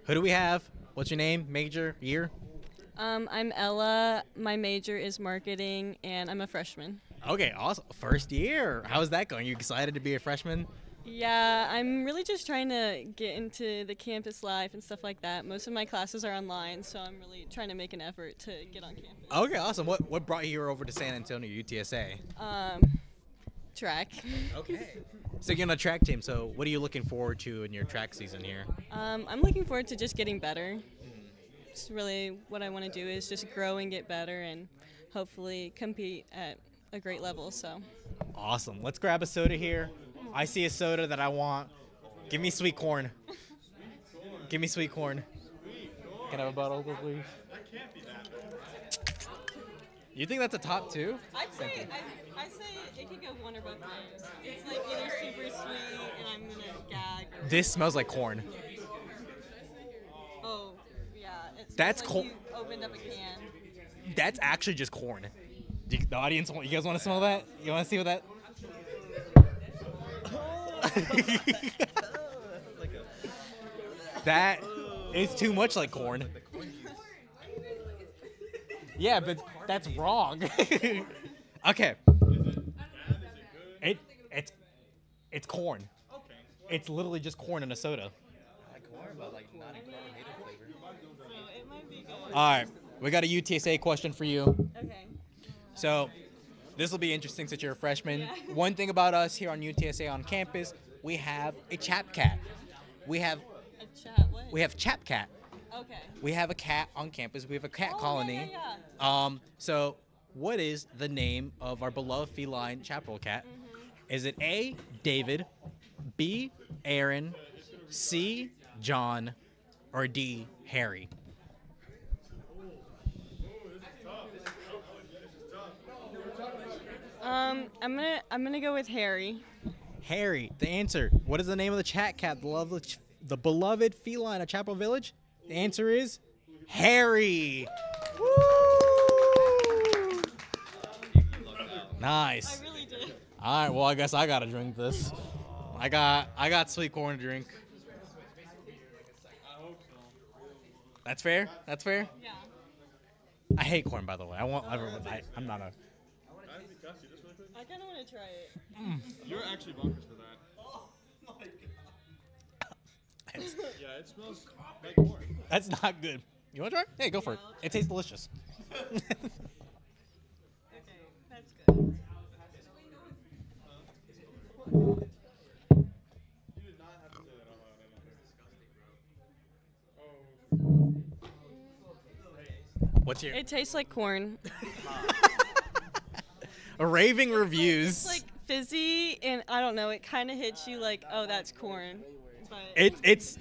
Who do we have? What's your name? Major? Year? Um, I'm Ella. My major is marketing, and I'm a freshman. Okay, awesome. First year. How's that going? You excited to be a freshman? Yeah, I'm really just trying to get into the campus life and stuff like that. Most of my classes are online, so I'm really trying to make an effort to get on campus. Okay, awesome. What what brought you over to San Antonio UTSA? Um, track. [laughs] Okay. So you're on a track team. So what are you looking forward to in your track season here? Um, I'm looking forward to just getting better. It's really what I want to do is just grow and get better, and hopefully compete at a great level. So. Awesome. Let's grab a soda here. I see a soda that I want. Give me sweet corn. Give me sweet corn. Can I have a bottle, please? You think that's a top two? I'd say I, I'd say it could go one or both ways. It's like either super sweet and I'm gonna gag. Or This smells like corn. Oh, yeah. It's That's like cold. Opened up a can. That's actually just corn. Do you- the audience, want- you guys want to smell that? You want to see what that? that is too much like corn. Yeah, but that's wrong. [laughs] okay. It it's it's corn. It's literally just corn in a soda. Like corn, but like not in carbonated flavor. All right, we got a UTSA question for you. Okay. So, this will be interesting since you're a freshman. One thing about us here on UTSA on campus, we have a chap cat. We have A chat. What? we have chap cat. Okay. We have a cat on campus. We have a cat Oh, yeah, colony. yeah, Um, so what is the name of our beloved feline chaparral cat? Mm-hmm. Is it A, David, B, Aaron, C, John, or D, Harry? Um, I'm gonna I'm gonna go with Harry. Harry. The answer. What is the name of the chat cat? The beloved, the beloved feline of Chaparral Village. The answer is Harry. Woo! Nice. I really did. All right. Well, I guess I gotta drink this. I got I got sweet corn to drink. That's fair. That's fair. Yeah. I hate corn, by the way. I want everyone. I, I'm not a. I kind of want to try it. Mm. You're actually bonkers for that. Oh my god. yeah, it smells like corn. That's not good. You want to try? Hey, go for it. It tastes delicious. [laughs] Okay, that's good. What's your It tastes like corn. [laughs] [laughs] [laughs] raving reviews? It's like fizzy, and I don't know. It kind of hits you like, oh, that's corn. But It, it's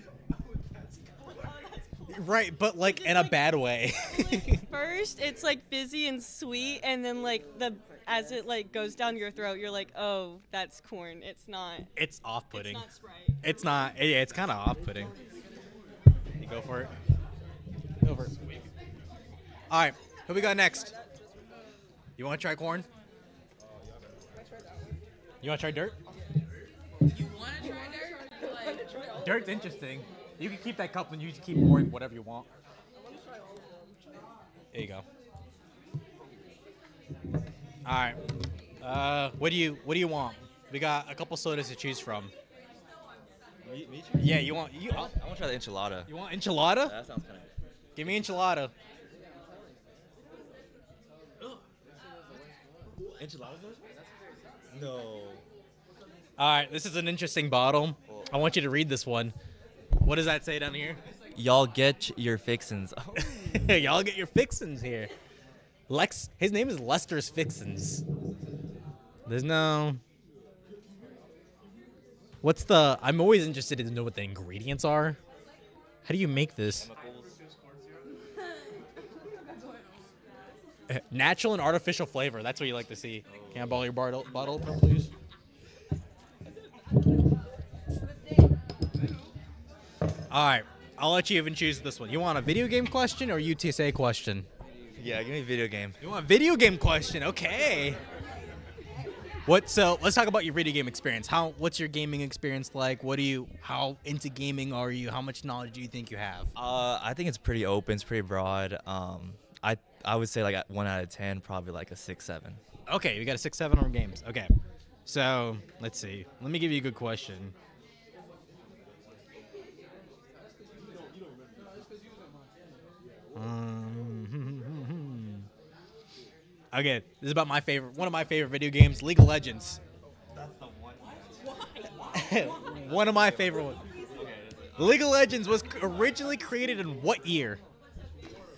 right, but like in a bad way. [laughs] first, it's like fizzy and sweet, and then like the as it like goes down your throat, you're like, oh, that's corn. It's not. it's off-putting. It's not Sprite. It's not. Yeah, it's kind of off-putting. You go for it. Go for it. All right, who we got next? You want to try corn? You want to try dirt? You want to try dirt? Dirt's interesting. You can keep that cup and you can keep pouring whatever you want. There you go. All right. Uh, what do you What do you want? We got a couple sodas to choose from. Me, me Yeah, you want you. I want, I want to try the enchilada. You want enchilada? That sounds kind of. Give me enchilada. Enchilada? No. All right, this is an interesting bottle. I want you to read this one. What does that say down here? Y'all get your fixins. [laughs] Y'all get your fixins here. Lex, his name is Lester's Fixins. There's no. What's the? I'm always interested to know what the ingredients are. How do you make this? Natural and artificial flavor. That's what you like to see. Can I borrow your bottle, bottle opener, please? All right, I'll let you even choose this one. You want a video game question or UTSA question? Yeah, give me a video game. You want a video game question? Okay. What? So let's talk about your video game experience. How? What's your gaming experience like? What do you? How into gaming are you? How much knowledge do you think you have? Uh, I think it's pretty open. It's pretty broad. Um, I I would say like at one out of ten, probably like a six, seven. Okay, we got a six, seven on games. Okay, so let's see. Let me give you a good question. Um, [laughs] okay, this is about my favorite, one of my favorite video games, League of Legends. [laughs] one of my favorite ones. League of Legends was originally created in what year?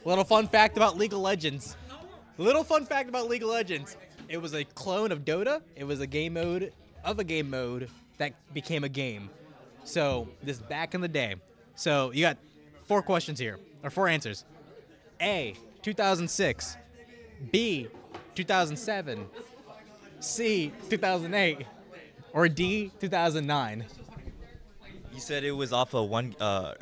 Little fun fact about League of Legends. Little fun fact about League of Legends. It was a clone of Dota. It was a game mode of a game mode that became a game. So this back in the day. So you got four questions here, or four answers. A, 2006. B, 2007. C, 2008. Or D, 2009. You said it was off of one. Uh,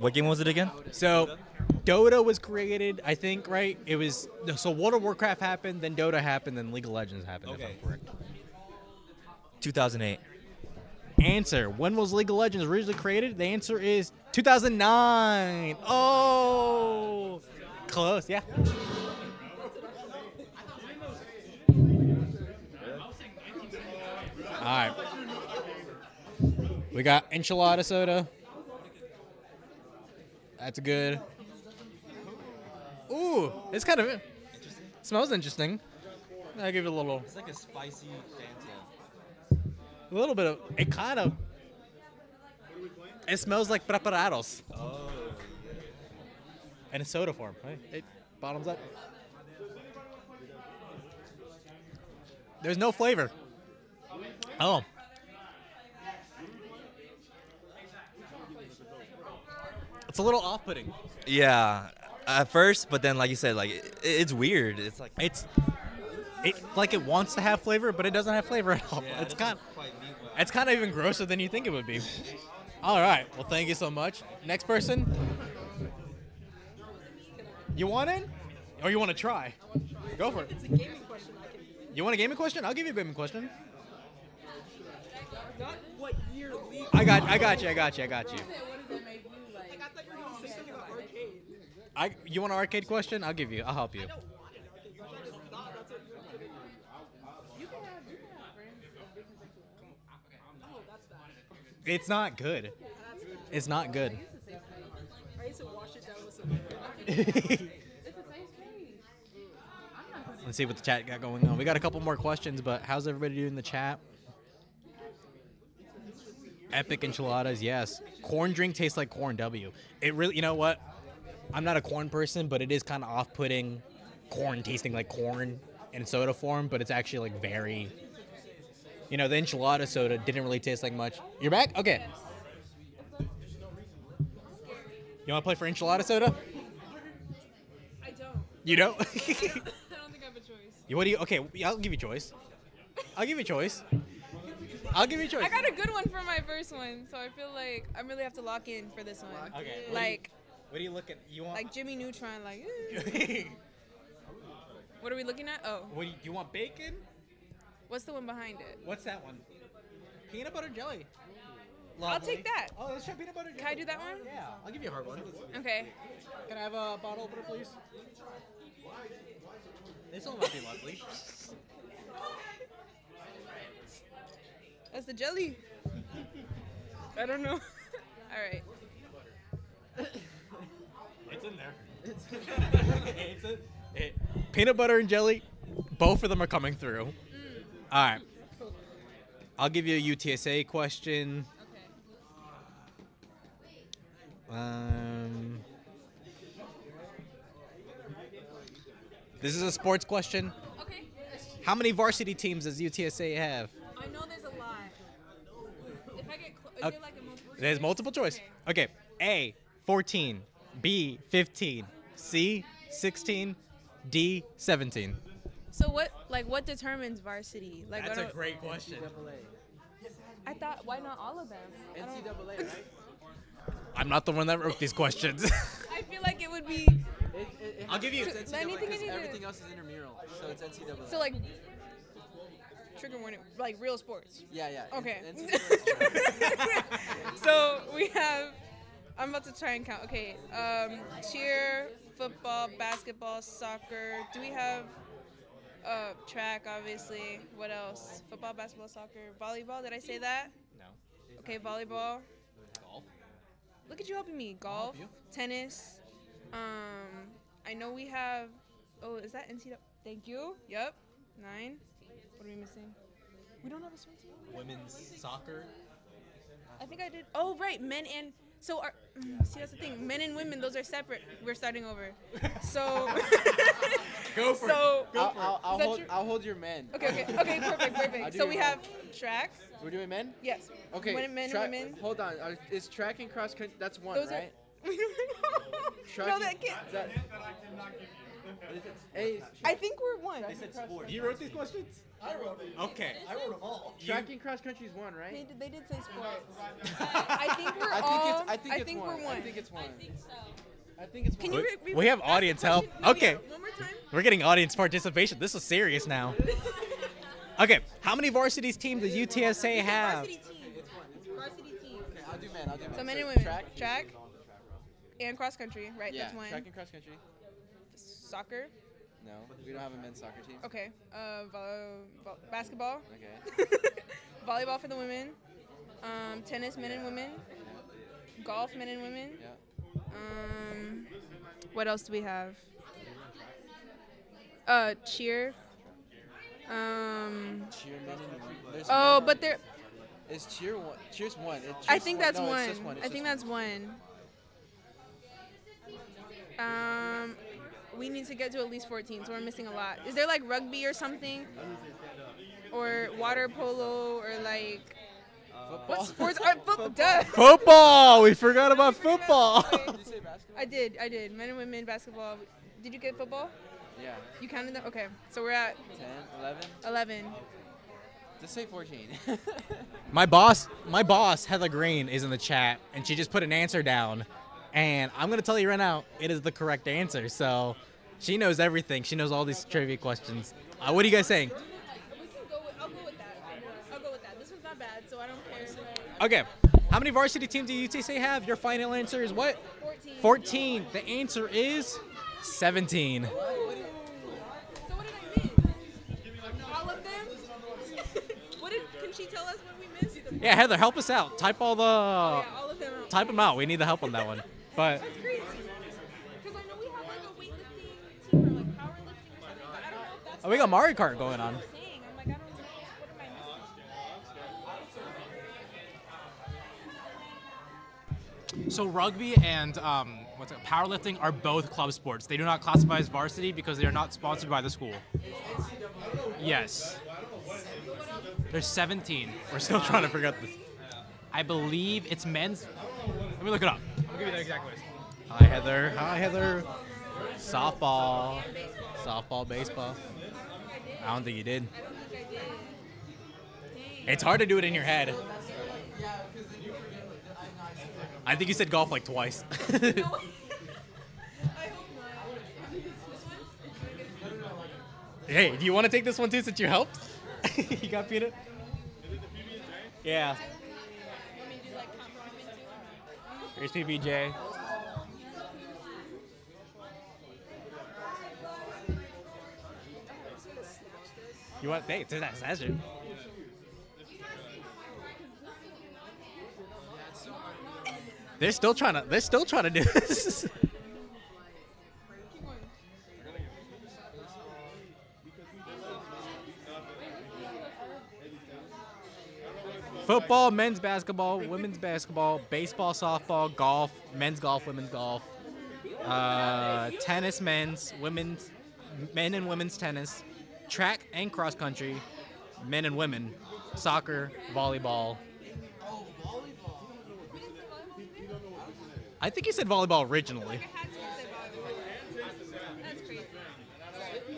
what game was it again? So, Dota was created, I think, right? It was so World of Warcraft happened, then Dota happened, then League of Legends happened. If I'm correct. 2008. Answer: When was League of Legends originally created? The answer is 2009. Oh, close. Yeah. All right. We got enchilada soda. That's good. Ooh, it's kind of smells interesting. I give it a little, It's like a spicy Fanta. a little bit of. It kind of. It smells like preparados. Oh. In a soda form, right? It bottoms up. There's no flavor. Oh. It's a little off-putting. Yeah, at first, but then like you said, like it, it's weird. It's like It's it like it wants to have flavor, but it doesn't have flavor at all. Yeah, it's kind quite meet what- it's kind of even grosser than you think it would be. all right. Well, thank you so much. Next person. You want in, or you want to try? Go for it. It's a gaming question. I can. You want a gaming question? I'll give you a gaming question. Not what year. I got, I got you, I got you, I got you. What does that make you like? Like I thought you were going to say something about arcade. I, you want an arcade question? I'll give you. I'll help you. You can have, you can have friends of different sexual. That's bad. It's not good. It's not good. I used to wash it down with some. [laughs] it's a safe space. Let's see what the chat got going on. We got a couple more questions, but how's everybody doing in the chat? Epic enchiladas, yes. Corn drink tastes like corn W. It really, you know what? I'm not a corn person, but it is kind of off-putting. Corn tasting like corn in soda form, but it's actually like very. You know, the enchilada soda didn't really taste like much. You're back? Okay. You want to play for enchilada soda? I don't. You don't? [laughs] I don't think I have a choice. You- What do you? Okay, I'll give you choice. I'll give you choice. I'll give you choice. I got a good one for my first one, so I feel like I really have to lock in for this one. Okay. Like, What are you looking? At? You want? like Jimmy Neutron, like. [laughs] what are we looking at? Oh, What do you, you want? Bacon? what's the one behind it? What's that one? Peanut butter jelly. I'll take that. Oh, let's try peanut butter jelly. Can I do that one? Yeah, I'll give you a hard one. Okay. Can I have a bottle opener, please? This one might be lovely. That's the jelly. I don't know. [laughs] All right. It's in there. It's, a, [laughs] it, peanut butter and jelly. Both of them are coming through. All right. I'll give you a UTSA question. Um, this is a sports question. Okay. How many varsity teams does UTSA have? I know there's a lot. Uh, there's multiple choice. Okay. A 14, B 15, C 16, D 17. So what like what determines varsity? Like That's a great question. I thought why not all of them? NCAA, right? [laughs] I'm not the one that wrote these questions. [laughs] I feel like it would be I'll give you. It's NCAA anything I 'cause need everything else is intramural, so it's NCAA. so like trigger warning like real sports. yeah, yeah. Okay. NCAA. [laughs] so we have I'm about to try and count. Okay. Um cheer, football, basketball, soccer. Do we have uh track obviously. What else? Football, basketball, soccer, volleyball. Did I say that? No. Okay, volleyball. Golf. Look at you helping me. Golf, you. tennis. Um, I know we have. Oh, is that NCAA? Thank you. Yep. Nine. What are we missing? We don't have a swim team. Women's soccer. I think I did. Oh, right. Men and so our. mm, See, that's the thing. Men and women, those are separate. We're starting over. So. [laughs] Go for so. it. Go I'll, for I'll, it. I'll hold. I'll hold your men. Okay. Okay. Okay. Perfect. Perfect. So we have track. We're doing men. Yes. Okay. Men, men track- and women. Hold on. Are, is track and cross country? That's one, Those right? are. [laughs] No, that can't. That, Hey, I think we're one. You wrote these questions? I wrote them. Okay. I wrote them all. track and cross country is one, They right? did, they did say sports. [laughs] I think we're all. I think all. it's. I think it's one. we're one. I think it's one. I think it's Can one. you re- re- We have audience help. Okay. One more time. We're getting audience participation. This is serious now. [laughs] Okay, how many varsity teams does UTSA have? Varsity team. Varsity team. Okay, I'll do men. I'll do men. So men and women. Track. Track. And cross country, right? Yeah. That's one. Track and cross country. Soccer. No, we don't have a men's soccer team. Okay. Uh, vo- vo- basketball. Okay. [laughs] Volleyball for the women. Um, tennis, men and women. Golf, men and women. Yeah. Um, what else do we have? Uh, cheer. Um, Cheer men and women. There's oh, men. but there. Is cheer one? Cheer's one. I think one. that's no, one. One. I think that's one. Um, we need to get to at least 14, so we're missing a lot. Is there like rugby or something? Or water polo or like what sports are football? [laughs] Duh. Football! We forgot about football. [laughs] Did you say basketball? I did. I did. Men and women basketball. Did you get football? Yeah. You counted them. Okay, so we're at 10, 11. 11. Just say 14. [laughs] My boss, my boss, Heather Green, is in the chat, and she just put an answer down. And I'm gonna tell you right now, it is the correct answer. So she knows everything. She knows all these trivia questions. Uh, what are you guys saying? We can go with, I'll go with that. I'll go with that. This one's not bad, so I don't care. Okay. How many varsity teams do UTSA have? Your final answer is what? 14. 14. The answer is 17. So what did I miss? All of them? what did, can she tell us what we missed? Yeah, Heather, help us out. Type all the yeah, all of them type them out. We need the help on that one. But That's crazy. Because I know we have like a weightlifting team or like powerlifting or something, but I don't know if that's oh, we got Mario Kart going on. what I'm saying. I'm like, I don't know. What am I missing? So rugby and um, what's it, powerlifting are both club sports. They do not classify as varsity because they are not sponsored by the school. Yes. There's 17. We're still trying to figure out this. I believe it's men's. Let me look it up. I'll give you the exact list. Hi Heather. Hi Heather. Softball. Softball, baseball. I don't think I did. I don't think you did. I don't think I did. It's hard to do it in your head. I think you said golf like twice. [laughs] hey, do you want to take this one too since you helped? [laughs] you got Peter? Yeah. Here's PBJ. You want? Hey, it's that Sazard. They're still trying to. They're still trying to do this. [laughs] Football, men's basketball, women's basketball, baseball, softball, golf, men's golf, women's golf, uh, tennis, men's, women's, men and women's tennis, track and cross country, men and women, soccer, volleyball. volleyball. I think he said volleyball originally. That's crazy.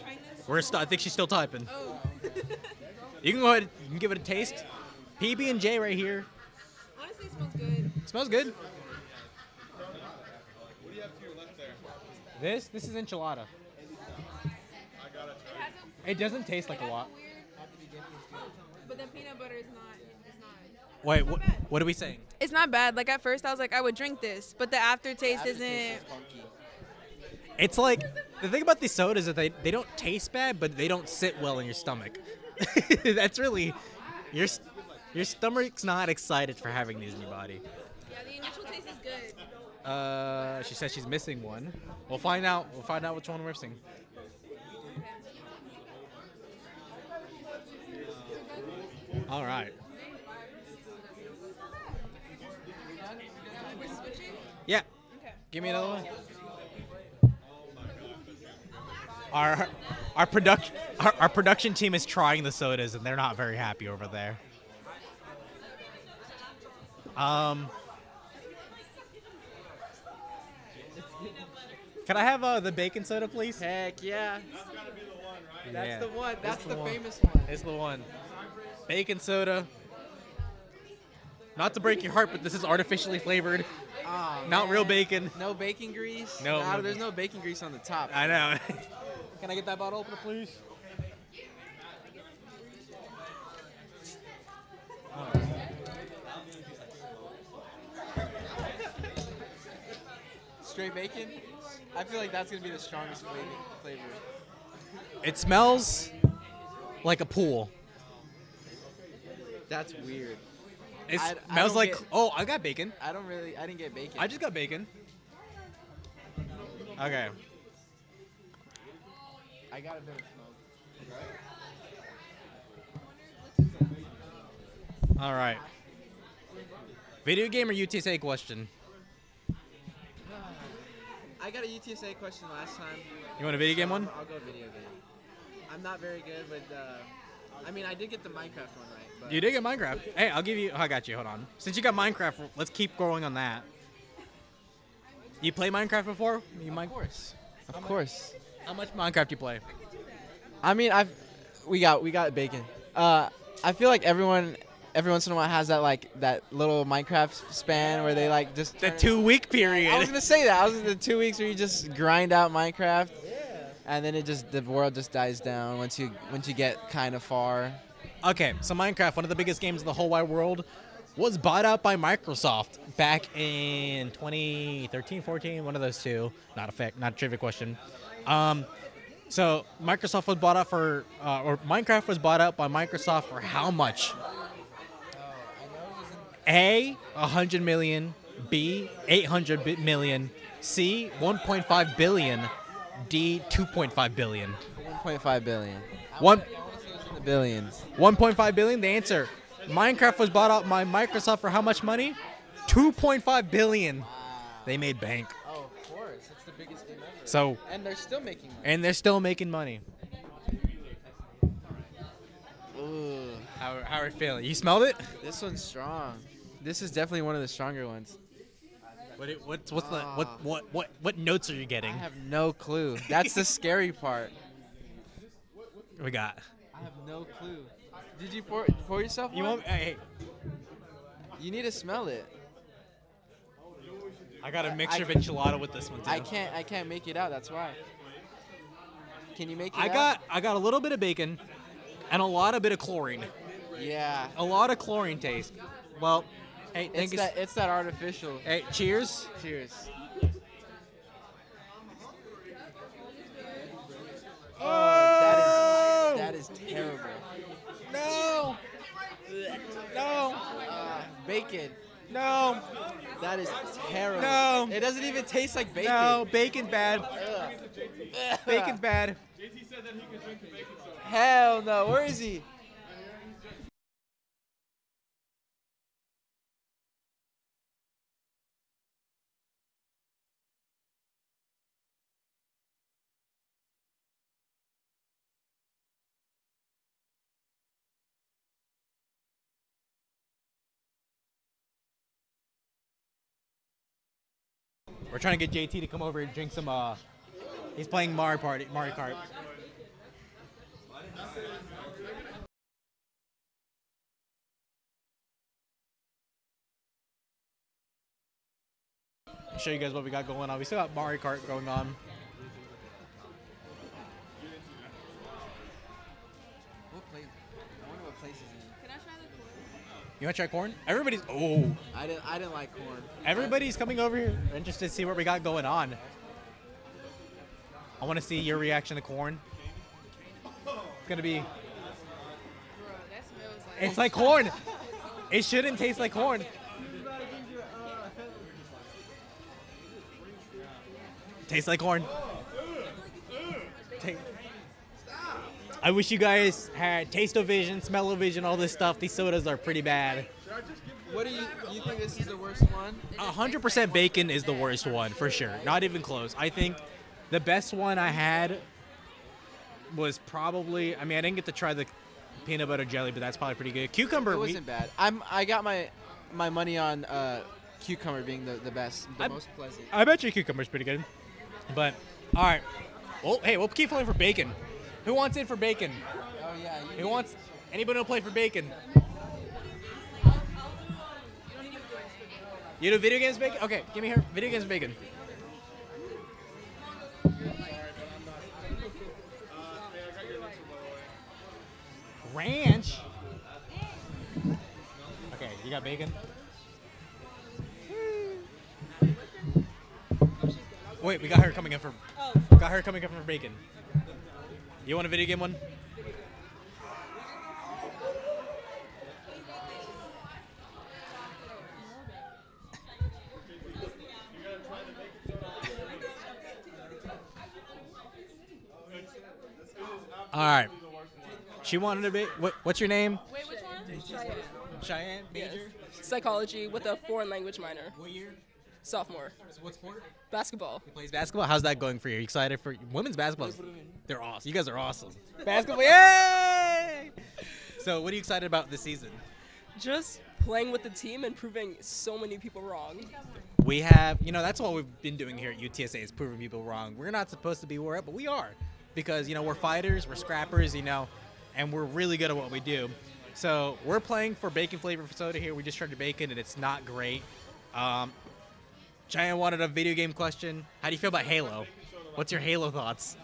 Trying this? We're st- I think she's still typing. Oh. You can go ahead. You can give it a taste. PB and J right here. Honestly, it smells good. smells good. What do you have to your left there? This this is enchilada. It doesn't taste like a lot. But the peanut butter is not. Is not. Wait, what, what are we saying? It's not bad. Like at first, I was like, I would drink this, but the aftertaste isn't. It's like the thing about these sodas is that they, they don't taste bad, but they don't sit well in your stomach. [laughs] That's really your s- your stomach's not excited for having these in your body. Yeah, the initial taste is good. Uh, she says she's missing one. We'll find out. We'll find out which one we're missing. All right. Yeah. Okay. Give me another one. Our our production our, our production team is trying the sodas and they're not very happy over there. Um. Can I have uh, the bacon soda, please? Heck yeah. That's Yeah. the one. That's That's the the, one. famous one. It's the one. Bacon soda. Not to break your heart, but this is artificially flavored. Aw, Not real man. bacon. No bacon grease. No, Nah, no there's no bacon grease on the top. I know. [laughs] Can I get that bottle opener, please? Straight bacon. I feel like that's gonna be the strongest flavor. flavor. It smells like a pool. That's weird. It I- I smells don't like. get- oh, I got bacon. I don't really. I didn't get bacon. I just got bacon. Okay. I got a bit of smoke. All right. Video game or UTSA question? I got a UTSA question last time. You want a video game one? I'll go video game. I'm not very good with. Uh, I mean, I did get the Minecraft one right. But You did get Minecraft. Hey, I'll give you. Oh, I got you. Hold on. Since you got Minecraft, let's keep going on that. You play Minecraft before? You Of Min- course. Of course. How much Minecraft do you play? I mean, I've we got we got bacon. Uh, I feel like everyone every once in a while has that like that little Minecraft span where they like just The two week period. I was gonna say that. I was the two weeks where you just grind out Minecraft, yeah. and then it just the world just dies down once you once you get kind of far. Okay, so Minecraft, one of the biggest games in the whole wide world, was bought out by Microsoft back in 2013, 14, one of those two. Not a fact, not a trivia question. Um, so Microsoft was bought out for, uh, or Minecraft was bought out by Microsoft for how much? A, 100 million. B, 800 bi- million. C, 1.5 billion. D, 2.5 billion. 1.5 billion. One. The billions. 1.5 billion. The answer: Minecraft was bought out by Microsoft for how much money? 2.5 billion. They made bank. Oh, of course. It's the biggest game ever. So- and they're still making money. And they're still making money. Ooh. How, how are you feeling? You smelled it? This one's strong. This is definitely one of the stronger ones. What? it- What's what's the what ah. what what what notes are you getting? I have no clue. That's the scary part. We got. I have no clue. Did you pour pour yourself You one? want? Hey, You need to smell it. I got a mixture of enchilada with this one too. I can't. I can't make it out. That's why. Can you make it I out? got I got a little bit of bacon, and a lot of bit of chlorine. Yeah. A lot of chlorine taste. Well, hey, It's thank you. that. It's that artificial. Hey, cheers. Cheers. Oh, that is that is terrible. No. No. Uh, bacon. No. That is terrible. No. It doesn't even taste like bacon. No, bacon's bad. Ugh. Bacon's bad. Hell no. Where is he? We're trying to get JT to come over and drink some. Uh, he's playing Mario Party, Mario Kart. I'll show you guys what we got going on. We still got Mario Kart going on. You want to try corn? Everybody's oh, I didn't. I didn't like corn. everybody's coming over here interested to see what we got going on. I want to see your reaction to corn. It's gonna be. Bro, that smells like. It's like corn. It shouldn't taste like corn. Tastes like corn. Ta- I wish you guys had taste-o-vision, smell-o-vision, all this stuff. These sodas are pretty bad. Should I just give What do you? You think this is the worst one? 100% bacon is the worst one for sure. Not even close. I think the best one I had was probably. I mean, I didn't get to try the peanut butter jelly, but that's probably pretty good. Cucumber. It wasn't bad. I'm. I got my my money on uh, cucumber being the, the best, the I'm- most pleasant. I bet you cucumber's pretty good. But all right. Well, hey, we'll keep playing for bacon. Who wants in for bacon? Oh yeah. Who wants? Anybody to play for bacon? You do video games bacon? Okay, give me here. Video games bacon. Ranch. Okay, you got bacon. Wait, we got her coming in for. Got her coming in for bacon. You want a video game one? All right. She wanted a bit. What, what's your name? Wait, which one? Cheyenne. Major? Psychology with a foreign language minor. What year? Sophomore. What sport? Basketball. Plays basketball. How's that going for you? You excited for women's basketball? They're awesome. You guys are awesome. Basketball, yay! So, what are you excited about this season? Just playing with the team and proving so many people wrong. We have, you know, that's what we've been doing here at UTSA is proving people wrong. We're not supposed to be where, but we are, because you know we're fighters, we're scrappers, you know, and we're really good at what we do. So we're playing for bacon flavor soda here. We just tried the bacon, and it's not great. Um, Cheyenne wanted a video game question. How do you feel about Halo? What's your Halo thoughts?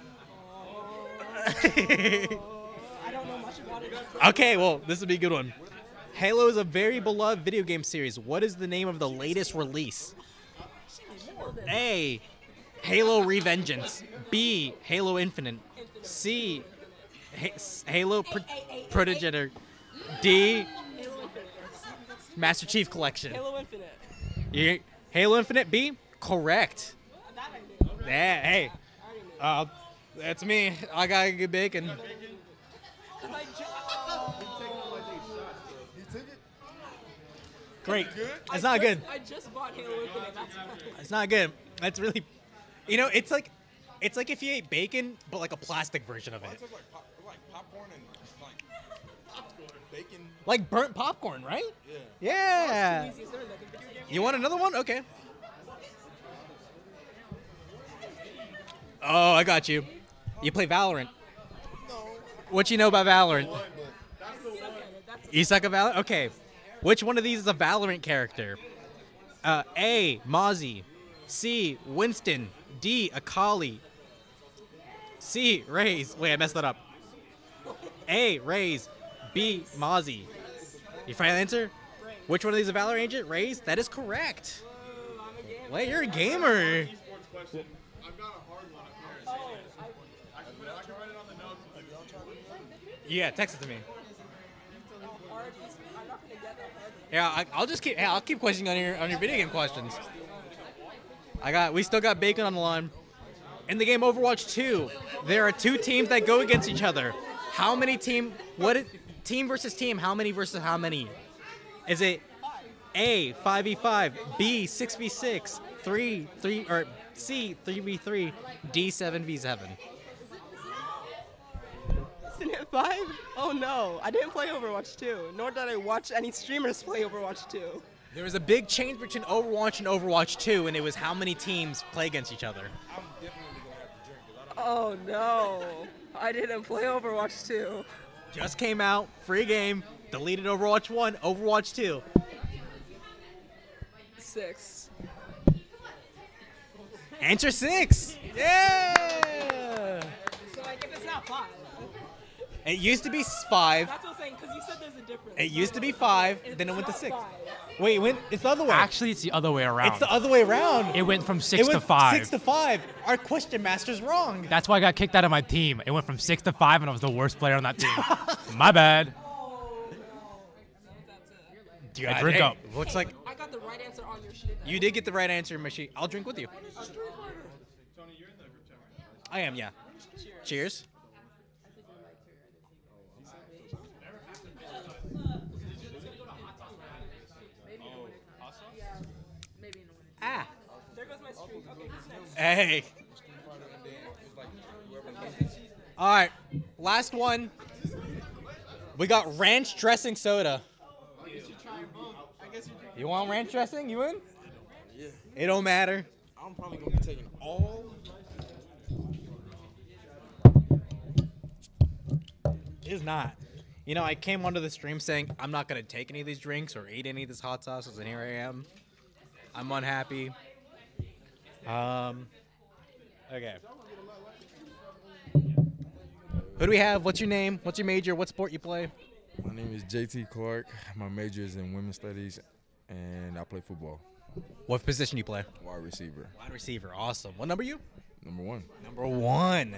I don't know much about it. Okay, well, this would be a good one. Halo is a very beloved video game series. What is the name of the latest release? A. Halo Revengeance. B. Halo Infinite. C. Ha- Halo Pro-. D. Master Chief Collection. Halo Infinite. You, Halo Infinite B? Correct. Yeah, hey. Uh, that's me. I got a good bacon. Great. It's not good. I just bought Halo Infinite. It's not good. That's really, you know, it's like, it's like if you ate bacon, but like a plastic version of it, popcorn and like bacon. Like burnt popcorn, right? Yeah. Yeah. Is there another video game? You want another one? Okay. Oh, I got you. You play Valorant. What you know about Valorant? You suck at Valorant? Okay. Which one of these is a Valorant character? Uh, A. Mozzie. C. Winston. D. Akali. C. Raze. Wait, I messed that up. A. Raze. B. Mozzie. You final answer? Which one of these is a Valorant agent? Raze? That is correct. Wait, you're a gamer. Yeah, text it to me. Yeah, I, I'll just keep. I'll keep questioning on your on your video game questions. I got. We still got bacon on the line. In the game Overwatch 2, there are two teams that go against each other. How many team? What? Is, team versus team. How many versus how many? Is it A 5v5, B 6v6, 3 3 or C 3v3, D 7v7? Isn't it five? Oh no, I didn't play Overwatch 2, nor did I watch any streamers play Overwatch 2. There was a big change between Overwatch and Overwatch 2, and it was how many teams play against each other. Oh no, I didn't play Overwatch 2. Just came out, free game, deleted Overwatch 1, Overwatch 2. Six. Answer six. Yeah. So like if it's not five. It used to be five. That's what I'm saying because you said there's a difference. It used to be five, then it went to six. Wait, when it's the other way. Actually, it's the other way around. It's the other way around. It went from six It to went five. Six to five. Our question master's wrong. That's why I got kicked out of my team. It went from six to five, and I was the worst player on that team. [laughs] my bad. Oh, Do I drink hey, up. Looks like I got the right answer on your sheet. you did get the right answer, Mishi. I'll drink with you. I am, yeah. Cheers. Ah. There goes my streak. Okay? Hey. All right, last one. We got ranch dressing soda. You want ranch dressing? You in? Yeah. It don't matter. I'm probably gonna be taking all. It's not. You know, I came onto the stream saying I'm not gonna take any of these drinks or eat any of this hot sauces, and here I am. I'm unhappy. Um. Okay. Who do we have? What's your name? What's your major? What sport you play? My name is JT Clark. My major is in women's studies, and I play football. What position you play? Wide receiver. Wide receiver. Awesome. What number you? Number one. Number one.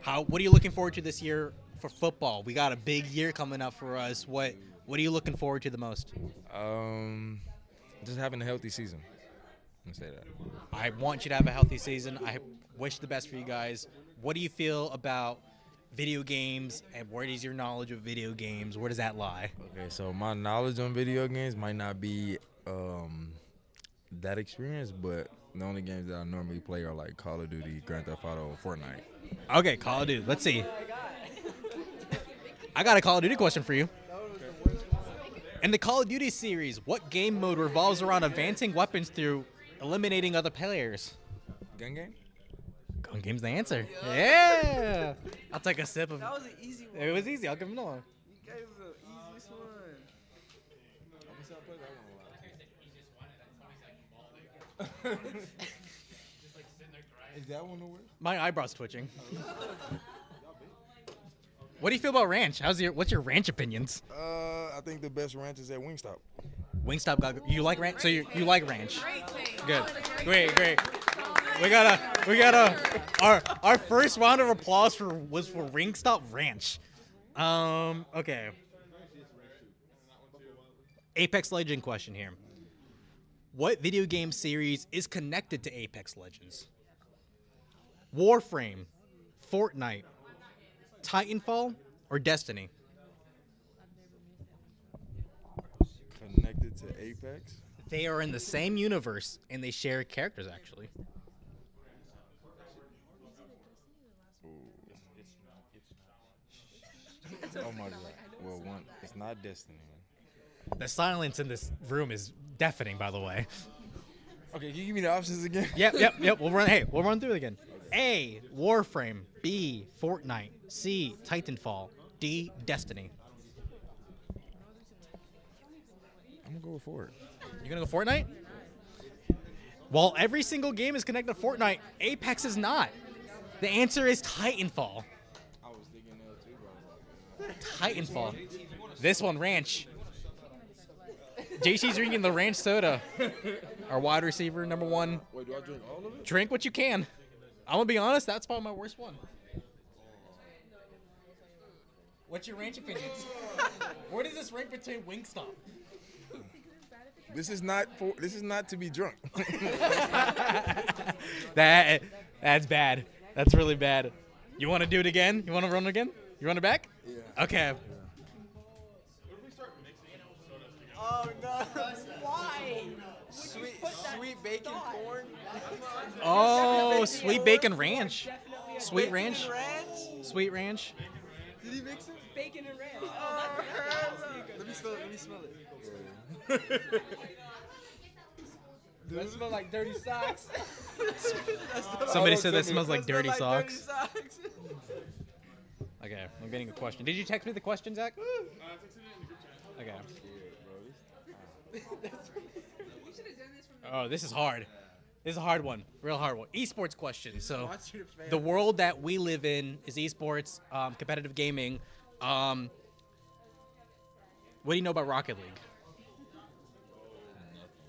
How? What are you looking forward to this year for football? We got a big year coming up for us. What? What are you looking forward to the most? Um, just having a healthy season. Say that. I want you to have a healthy season. I wish the best for you guys. What do you feel about video games, and where does your knowledge of video games? Where does that lie? Okay, so my knowledge on video games might not be um, that experienced, but the only games that I normally play are like Call of Duty, Grand Theft Auto, Fortnite. Okay, Call of Duty. Let's see. [laughs] I got a Call of Duty question for you. In the Call of Duty series, what game mode revolves around advancing weapons through eliminating other players? Gun game? Gun game's the answer. Yeah. I'll take a sip of. That was an easy one. It was easy. I'll give him one. You guys are the easiest one. Is that one the worst? My eyebrows twitching. [laughs] What do you feel about ranch? How's your what's your ranch opinions? Uh, I think the best ranch is at Wingstop. Wingstop got you like ranch, so you you like ranch. Good, great, great. We got a we got a our our first round of applause for was for Wingstop Ranch. Um, okay. Apex Legend question here. What video game series is connected to Apex Legends? Warframe, Fortnite, Titanfall, or Destiny? Connected to Apex. They are in the same universe and they share characters actually. Oh my god. Well, one, it's not Destiny. The silence in this room is deafening, by the way. Okay, can you give me the options again? Yep, yep, yep. We'll run. Hey, we'll run through it again. A. Warframe. B. Fortnite. C. Titanfall. D. Destiny. I'm gonna go with Fort. You gonna go Fortnite? Well, every single game is connected to Fortnite. Apex is not. The answer is Titanfall. I was thinking that too, bro. Titanfall. This one, Ranch. JC's drinking the Ranch soda. Our wide receiver, number one. Wait, do I drink all of it? Drink what you can. I'm gonna be honest. That's probably my worst one. What's your ranch opinions? [laughs] Where does this rank between Wingstop? This is not for. This is not to be drunk. [laughs] That that's bad. That's really bad. You want to do it again? You want to run again? You run it back? Yeah. Okay. Oh no! Why? Sweet, sweet bacon corn. Oh, sweet bacon ranch. Sweet ranch. ranch? Sweet ranch. Did he mix it? Bacon and ranch. Oh, oh that's Let me smell it. Let me smell it. [laughs] That smells like dirty socks. [laughs] Somebody said that smells like dirty socks. [laughs] Okay, I'm getting a question. Did you text me the question, Zach? Uh, okay. Oh, this is hard. This is a hard one. Real hard one. Esports question. So, want you to fail. the world that we live in is esports, um, competitive gaming. Um, what do you know about Rocket League?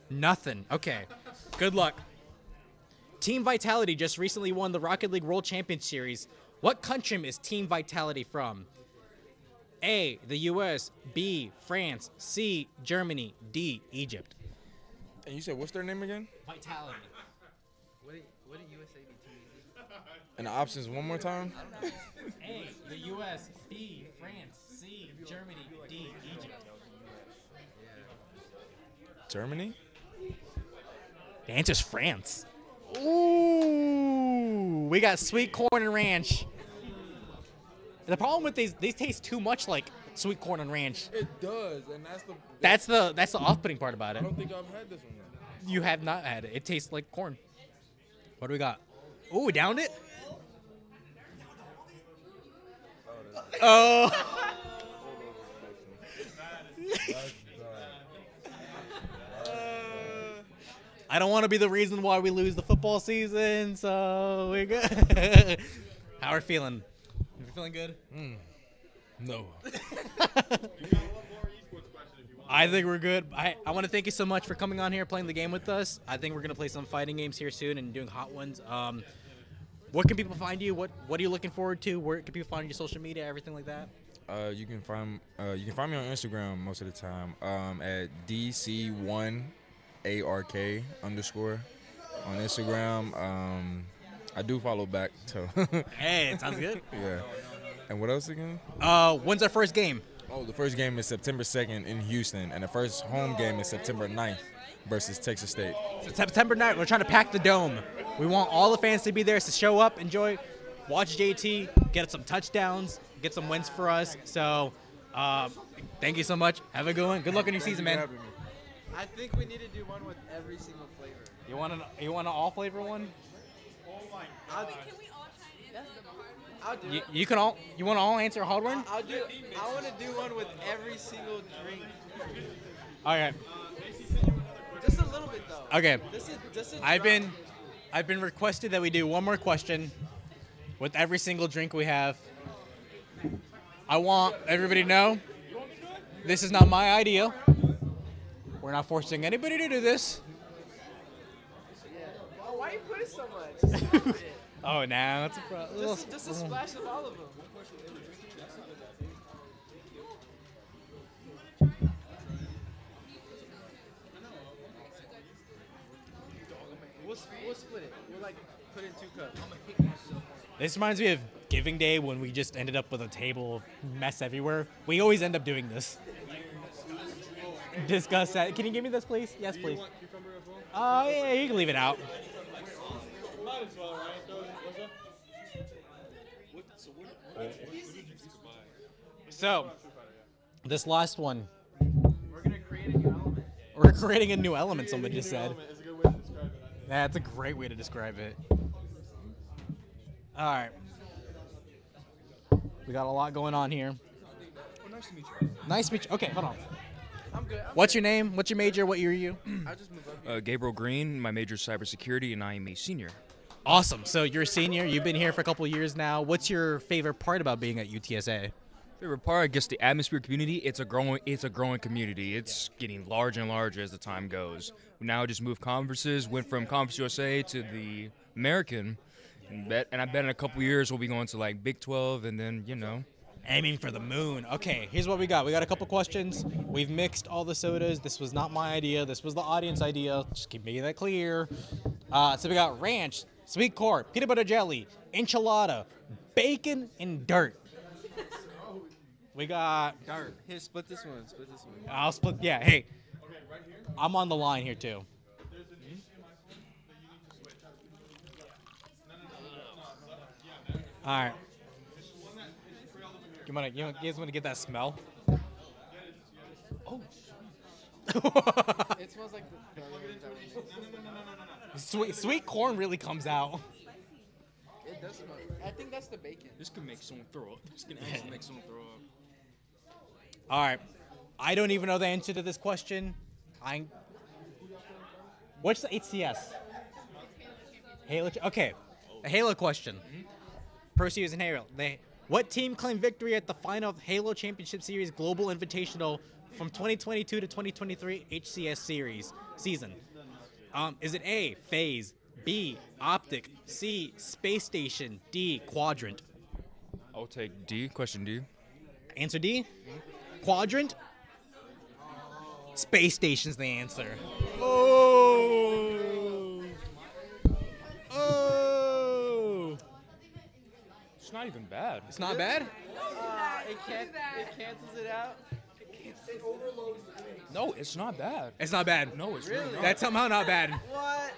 Nothing. Okay. Good luck. Team Vitality just recently won the Rocket League World Champion Series. What country is Team Vitality from? A. The U.S. B. France. C. Germany. D. Egypt. And you said what's their name again? Vitality. What did, what did USA be team? And the options one more time. A. The U.S. B. France. C. Germany. D. Egypt. Germany. The answer's France. Ooh, we got sweet corn and ranch. The problem with these, these taste too much like sweet corn and ranch. It does, and that's the. That's the that's the off-putting part about it. I don't think I've had this one. Though. You have not had it. It tastes like corn. What do we got? Oh, we downed it. Oh. [laughs] I don't want to be the reason why we lose the football season, so we're good. [laughs] How are we feeling? You feeling good? Hmm. No. [laughs] I think we're good. I, I want to thank you so much for coming on here, playing the game with us. I think we're gonna play some fighting games here soon and doing hot ones. Um, where can people find you? What What are you looking forward to? Where can people find your social media, everything like that? Uh, you can find uh, you can find me on Instagram most of the time um, at dc1ark underscore on Instagram. Um, I do follow back, so Hey, it sounds good. [laughs] yeah. And what else again? Uh, when's our first game? Oh, the first game is September 2nd in Houston, and the first home game is September 9th versus Texas State. So September 9th. We're trying to pack the dome. We want all the fans to be there to show up, enjoy, watch JT, get some touchdowns, get some wins for us. So, uh, thank you so much. Have a good one. Good luck in your season, man. I think we need to do one with every single flavor. You want an you want an all flavor one? Oh I'll, I'll do You, it. you can all you want to all answer a hard one? I'll do. I want to do one with every single drink. All right. Just a little bit though. Okay. This is, this is I've been I've been requested that we do one more question with every single drink we have. I want everybody to know this is not my idea. We're not forcing anybody to do this. Why you put it so much? Oh, now it's a pro- just, just a splash of all of them. We'll, we'll split it. We'll like put in two cups. This reminds me of Giving Day when we just ended up with a table of mess everywhere. We always end up doing this. Discuss that. Can you give me this, please? Yes, please. Oh, yeah, you can leave it out. So, this last one. We're gonna create a new element. We're creating a new element, somebody just said. That's a great way to describe it. All right. We got a lot going on here. nice to meet you. Nice to meet you. Okay, hold on. I'm good. I'm What's your name? What's your major? What year are you? I'll just move up. Uh, Gabriel Green, my major is cybersecurity, and I am a senior. Awesome. So you're a senior. You've been here for a couple of years now. What's your favorite part about being at UTSA? Favorite part, I guess, the atmosphere community. It's a growing, it's a growing community. It's getting larger and larger as the time goes. We now just moved conferences, went from Conference USA to the American, and bet, and I bet in a couple years we'll be going to like Big 12, and then you know, Aiming for the moon. Okay, here's what we got. We got a couple questions. We've mixed all the sodas. This was not my idea. This was the audience idea. Just keep making that clear. Uh, so we got ranch, sweet corn, peanut butter jelly, enchilada, bacon, and dirt. We got. Dirt. Here, split this one. Split this one. I'll split. Yeah. Hey, I'm on the line here too. All right. You wanna, you, wanna- you guys want to get that smell? Oh. it smells like the burgers that we make. Sweet sweet corn really comes out. It does smell. I think that's the bacon. This could make someone throw up. This can actually make someone throw up. All right. I don't even know the answer to this question. I. What's the HCS? Halo. Okay, a Halo question. Mm-hmm. Pro Series and Halo. They, what team claimed victory at the final of Halo Championship Series Global Invitational from 2022 to 2023 HCS Series season? Um, is it A. FaZe, B. OpTic, C. Space Station, D. Quadrant? I'll take D. Question D. Answer D. Quadrant. Space Station's the answer. Oh. Oh. It's not even bad. It's not bad. Uh, it can't. It cancels it out. No, it's not bad. It's not bad. No, it's really not. That's somehow not bad. What?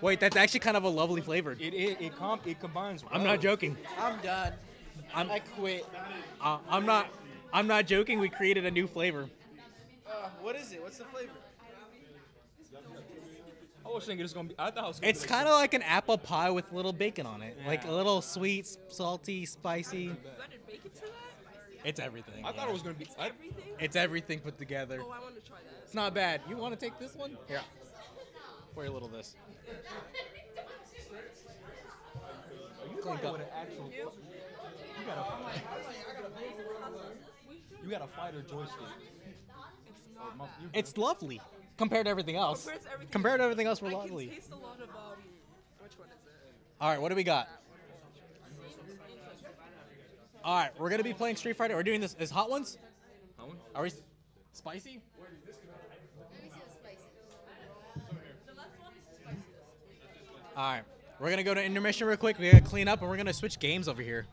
Wait, that's actually kind of a lovely flavor. It it it, comp, it combines. I'm not joking. I'm done. I'm, I quit. Uh, I'm not. I'm not joking. We created a new flavor. Uh, what is it? What's the flavor? I was thinking it's gonna be. I thought it was. It's kind of like an apple pie with little bacon on it, like a little sweet, salty, spicy. It's everything. I thought it was gonna be. I, It's everything put together. Oh, I want to try that. It's not bad. You want to take this one? Yeah. Pour a little of this. Clink up. You got a. You got a fighter joystick. Or mu- you- It's lovely compared to everything else. Compared to everything Compared to everything else, we're I lovely. taste a lot of um. Which one is it? All right, what do we got? All right, we're gonna be playing Street Fighter. We're doing this as hot ones. Hot one? Are we spicy? All right, we're gonna go to intermission real quick. We gotta clean up, and we're gonna switch games over here.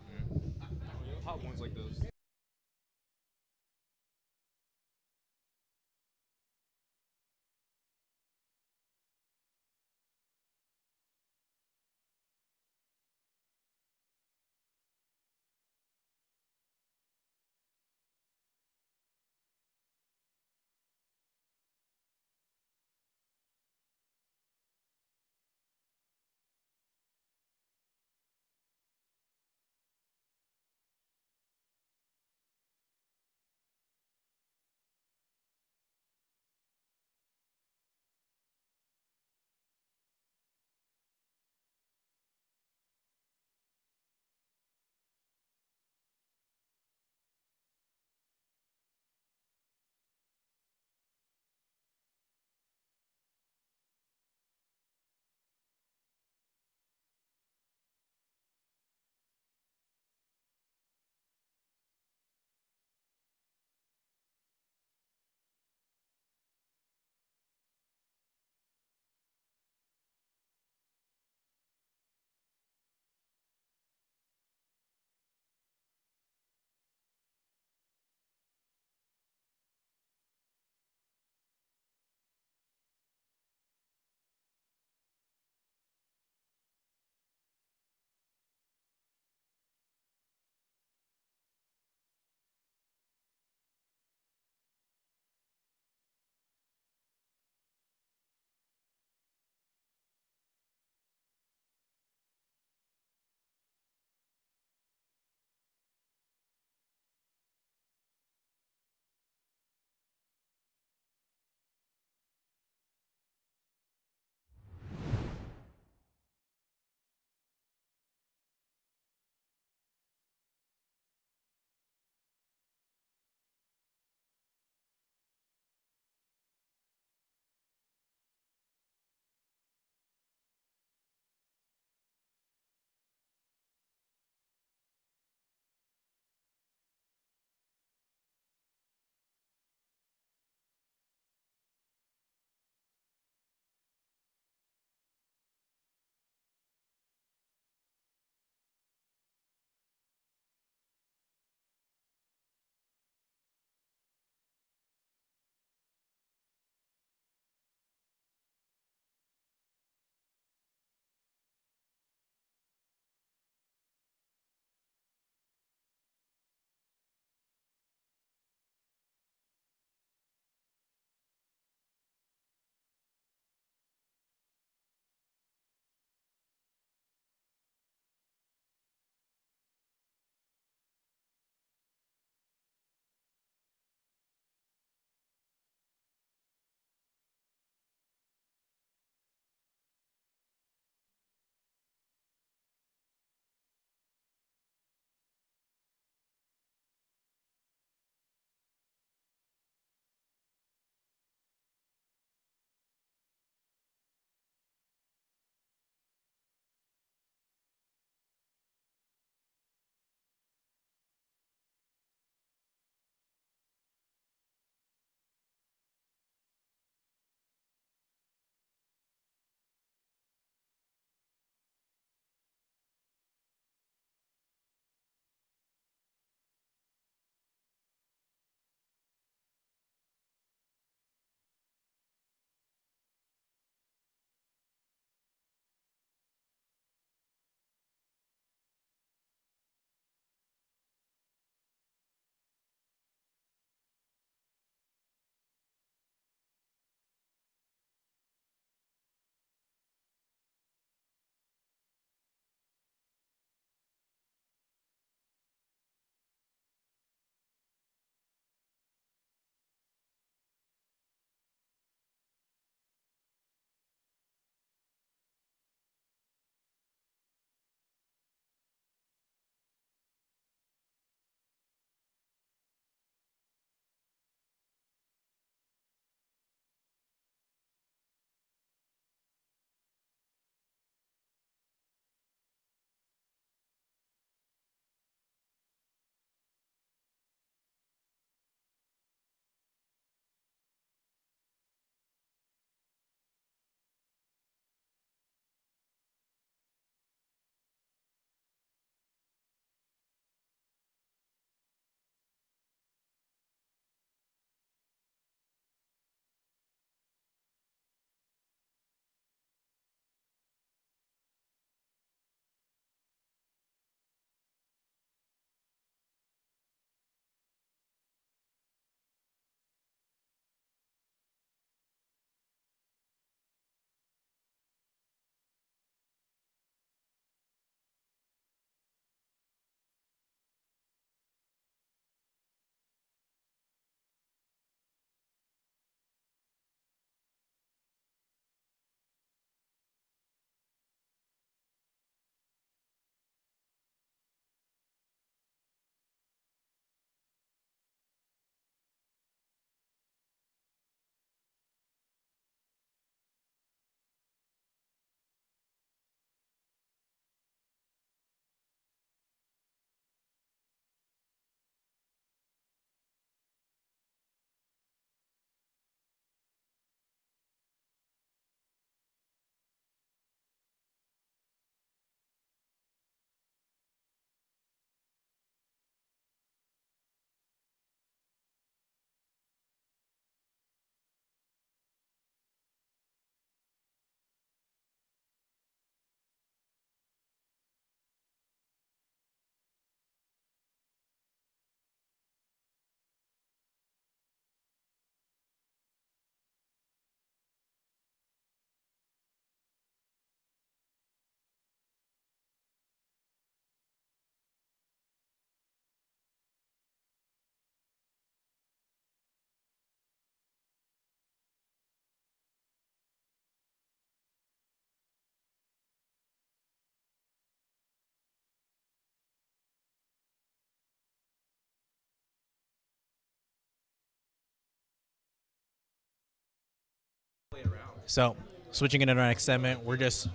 So, switching into our next segment, we're just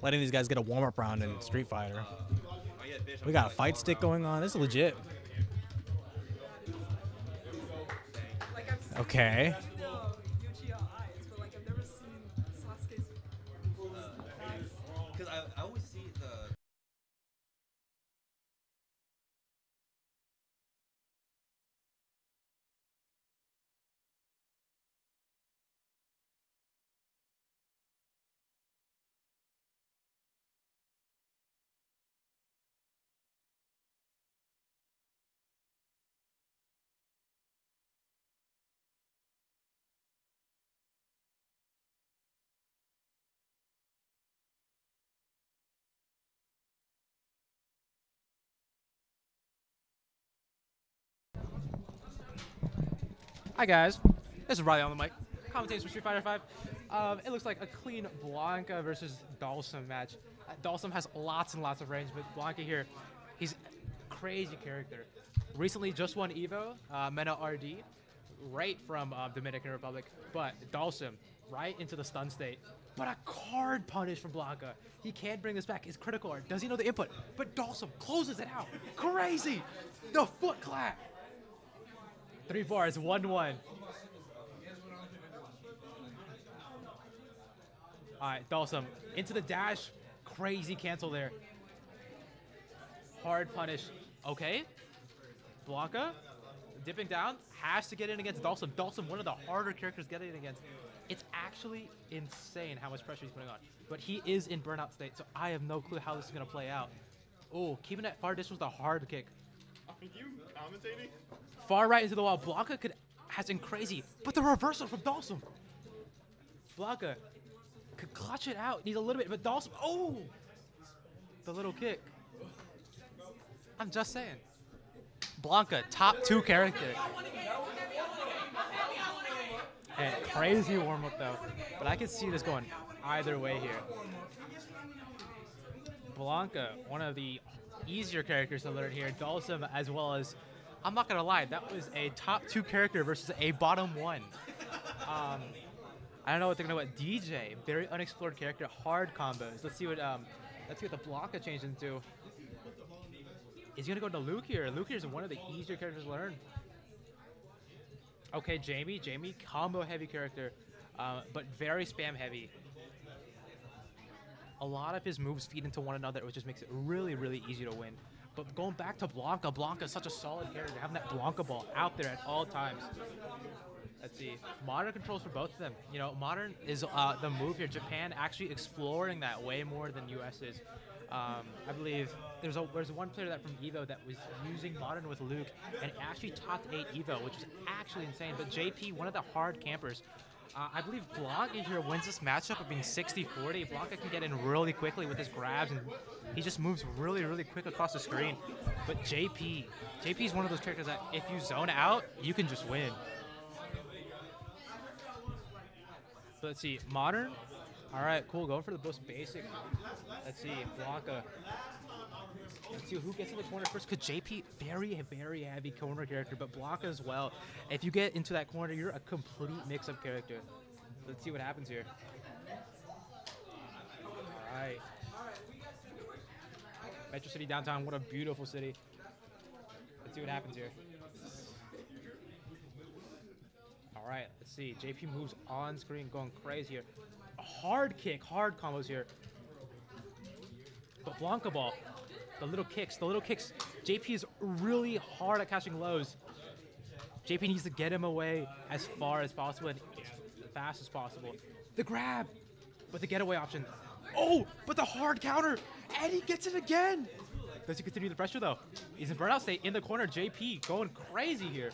letting these guys get a warm up round in Street Fighter. We got a fight stick going on. This is legit. Okay. Hi guys, this is Riley on the mic. Commentating for Street Fighter 5. Um, it looks like a clean Blanka versus Dhalsim match. Uh, Dhalsim has lots and lots of range, but Blanka here, he's a crazy character. Recently just won Evo, uh, Mena RD, right from uh, Dominican Republic, but Dhalsim right into the stun state. But a card punish from Blanka. He can't bring this back. His critical art. Does he know the input? But Dhalsim closes it out. Crazy. The foot clap. Three bars, one one. All right, Dhalsim into the dash, crazy cancel there. Hard punish. Okay. Blanka dipping down has to get in against Dhalsim. Dhalsim, one of the harder characters getting in against. It's actually insane how much pressure he's putting on. But he is in burnout state, so I have no clue how this is gonna play out. Oh, keeping that far distance with a hard kick. Are you commentating? Far right into the wall. Blanka could has been crazy, but the reversal from Dhalsim. Blanka could clutch it out. Needs a little bit, but Dhalsim. Oh, the little kick. I'm just saying. Blanka, top two character. And crazy warm up though, but I can see this going either way here. Blanka, one of the easier characters to learn here. Dhalsim, as well as, I'm not gonna lie, that was a top two character versus a bottom one. Um, I don't know what they're gonna what DJ, very unexplored character, hard combos. Let's see what um, let's see what the Blanka changed into. Is he gonna go to Luke here? Luke here is one of the easier characters to learn. Okay, Jamie. Jamie, combo heavy character, uh, but very spam heavy. A lot of his moves feed into one another, which just makes it really, really easy to win. But going back to Blanka, Blanka is such a solid character. Having that Blanka ball out there at all times. Let's see. Modern controls for both of them. You know, modern is uh, the move here. Japan actually exploring that way more than US is. Um, I believe there's a there's one player that from Evo that was using modern with Luke and actually topped eight Evo, which is actually insane. But JP, one of the hard campers, uh, I believe Blanka here wins this matchup of being 60-40. Blanka can get in really quickly with his grabs, and he just moves really, really quick across the screen. But JP, JP is one of those characters that if you zone out, you can just win. So let's see, modern. All right, cool. Going for the most basic. Let's see, Blanka. Let's see who gets in the corner first. Because JP, very, very heavy corner character, but Blanka as well. If you get into that corner, you're a complete mix-up character. Let's see what happens here. All right. Metro City downtown, what a beautiful city. Let's see what happens here. All right, let's see. JP moves on screen, going crazy here. Hard kick, hard combos here. But Blanka ball, the little kicks, the little kicks. JP is really hard at catching lows. JP needs to get him away as far as possible and as fast as possible. The grab, but the getaway option. Oh, but the hard counter, and he gets it again. Does he continue the pressure though? He's in burnout state in the corner. JP going crazy here.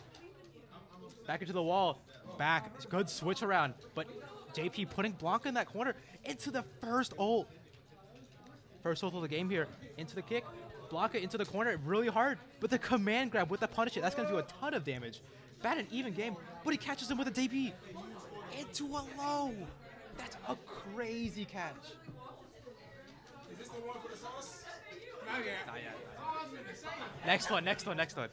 Back into the wall. Back. Good switch around. But JP putting Blanka in that corner into the first ult. First ult of the game here. Into the kick. Blanka into the corner really hard. But the command grab with the punish it, that's going to do a ton of damage. Bad and even game, but he catches him with a DP. Into a low. That's a crazy catch. Is this the one for the sauce? Next one, next one, next one.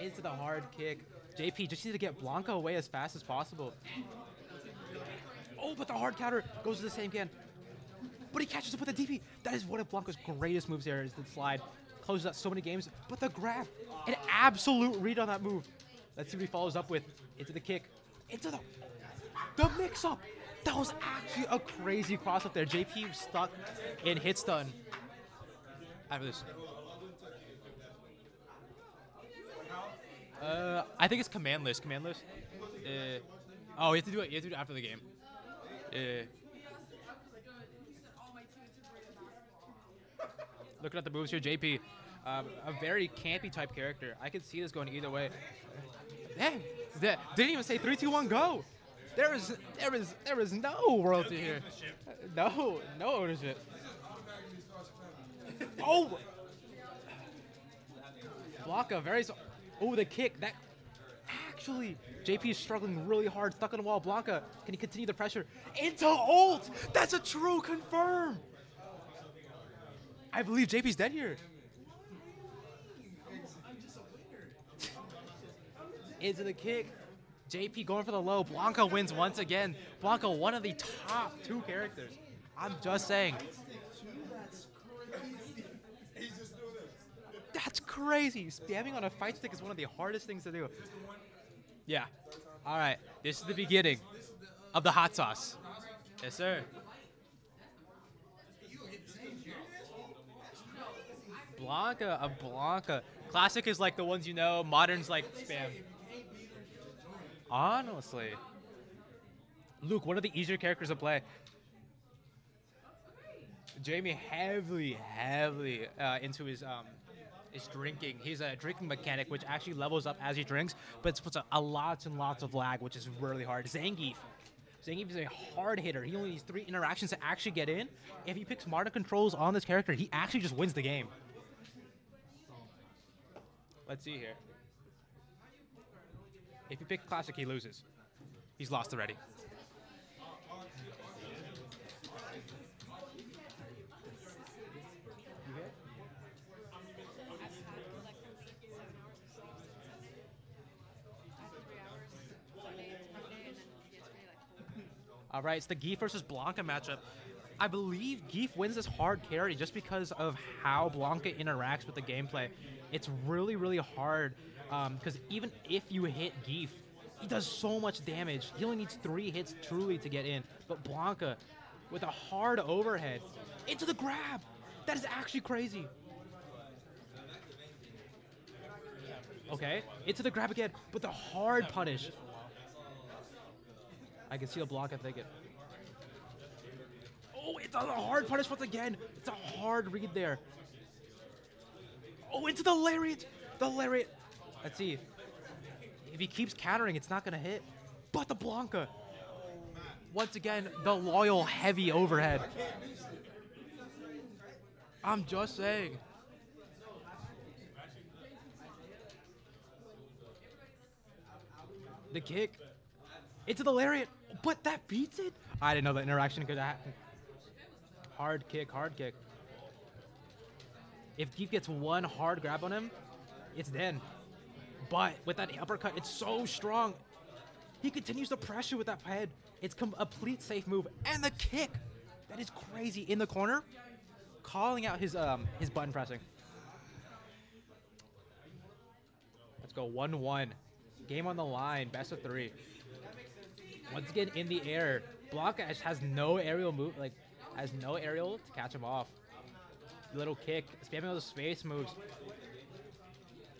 Into the hard kick. JP just need to get Blanka away as fast as possible. Oh, but the hard counter goes to the same again. But he catches up with the DP. That is one of Blanka's greatest moves there is the slide. Closes out so many games. But the grab, an absolute read on that move. Let's see what he follows up with. Into the kick. Into the the mix up. That was actually a crazy cross up there. JP stuck in hit stun. After this. Uh, I think it's command list. Command list. Uh, oh, you have to do it. You have to do it after the game. Uh, looking at the moves here, JP, um, a very campy type character. I could see this going either way. Dang, that didn't even say three, two, one, go. There is, there is, there is no royalty here. Uh, No, no ownership. Oh, Blanka, very. So- oh, the kick. That actually, JP is struggling really hard, stuck on the wall. Blanka, can he continue the pressure into ult? That's a true confirm. I believe JP's dead here. [laughs] into the kick. JP going for the low. Blanka wins once again. Blanka, one of the top two characters. I'm just saying. That's crazy. Spamming on a fight stick is one of the hardest things to do. Yeah. All right. This is the beginning of the hot sauce. Yes, sir. Blanka, a Blanka. Classic is like the ones you know. Modern's like spam. Honestly. Luke, one of the easier characters to play. Jamie heavily, heavily uh, into his um, his drinking. He's a drinking mechanic, which actually levels up as he drinks, but it's puts a, a lots and lots of lag, which is really hard. Zangief. Zangief is a hard hitter. He only needs three interactions to actually get in. If he picks modern controls on this character, he actually just wins the game. Let's see here. If you pick classic, he loses. He's lost already. All right, it's the Gief versus Blanka matchup. I believe Gief wins this hard carry just because of how Blanka interacts with the gameplay. It's really, really hard um, because even if you hit Gief, he does so much damage. He only needs three hits truly to get in. But Blanka, with a hard overhead, into the grab. That is actually crazy. Okay, into the grab again, but the hard punish. I can see the block, I think it. Oh, it's a hard punish once again. It's a hard read there. Oh, into the lariat. The lariat. Let's see. If he keeps countering, it's not going to hit. But the Blanka. Once again, the loyal heavy overhead. I'm just saying. The kick. Into the lariat. But that beats it? I didn't know that interaction could happen. Hard kick, hard kick. If Gief gets one hard grab on him, it's then. But with that uppercut, it's so strong. He continues to pressure with that head. It's a complete safe move. And the kick. That is crazy. In the corner, calling out his um his button pressing. Let's go 1-1. Game on the line. Best of three. Once again in the air. Blanka has- no aerial move, like has no aerial to catch him off. Little kick, spamming those space moves.